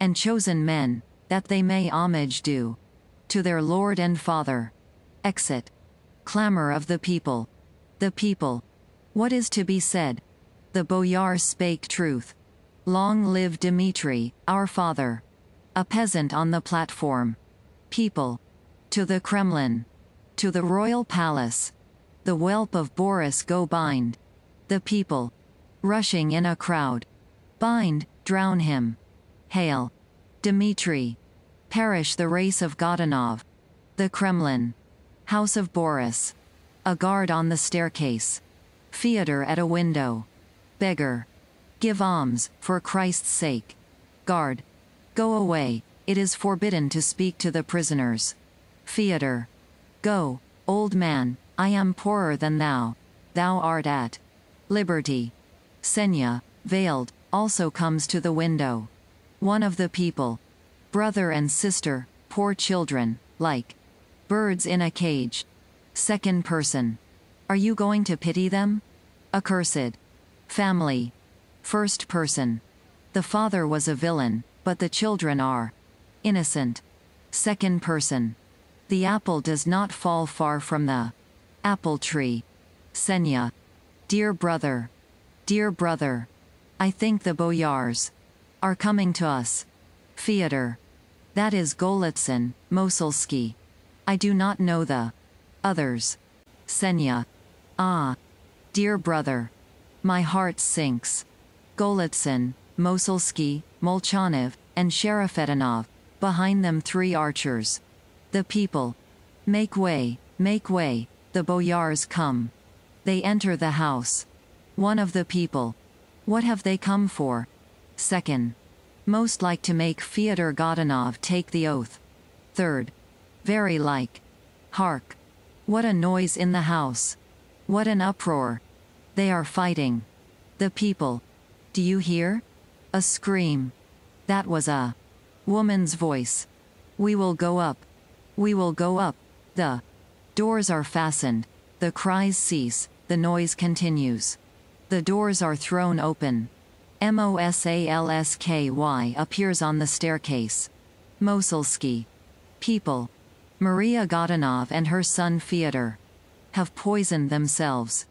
Speaker 2: and chosen men, that they may homage do. To their Lord and Father. Exit. Clamor of the people. The people. What is to be said? The boyar spake truth. Long live Dmitri, our father. A peasant on the platform. People. To the Kremlin. To the royal palace. The whelp of Boris go bind. The people. Rushing in a crowd. Bind, drown him. Hail. Dmitri. Perish the race of Godunov. The Kremlin. House of Boris. A guard on the staircase. Theater at a window. Beggar. Give alms, for Christ's sake. Guard. Go away, it is forbidden to speak to the prisoners. Theater. Go, old man, I am poorer than thou. Thou art at liberty. Xenia, veiled, also comes to the window. One of the people. Brother and sister, poor children, like birds in a cage. Second person. Are you going to pity them? Accursed. Family. First person. The father was a villain, but the children are innocent. Second person. The apple does not fall far from the apple tree. Xenia. Dear brother. Dear brother. I think the boyars are coming to us. Theater. That is Golitsyn, Mosalsky. I do not know the others. Xenia. Ah. Dear brother. My heart sinks. Golitsyn, Mosalsky, Molchanov, and Sherefedinov. Behind them three archers. The people. Make way, make way, the boyars come. They enter the house. One of the people. What have they come for? Second. Most like to make Fyodor Godunov take the oath. Third. Very like. Hark. What a noise in the house. What an uproar. They are fighting. The people. Do you hear? A scream. That was a woman's voice. We will go up. We will go up. The doors are fastened. The cries cease. The noise continues. The doors are thrown open. MOSALSKY appears on the staircase. Mosalsky. People. Maria Godunov and her son Fyodor. Have poisoned themselves.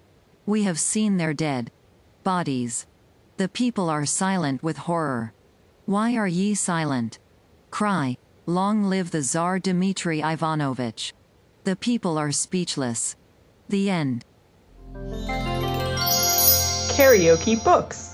Speaker 2: We have seen their dead bodies. The people are silent with horror. Why are ye silent? Cry, long live the Tsar Dmitry Ivanovich. The people are speechless. The end.
Speaker 1: Karaoke Books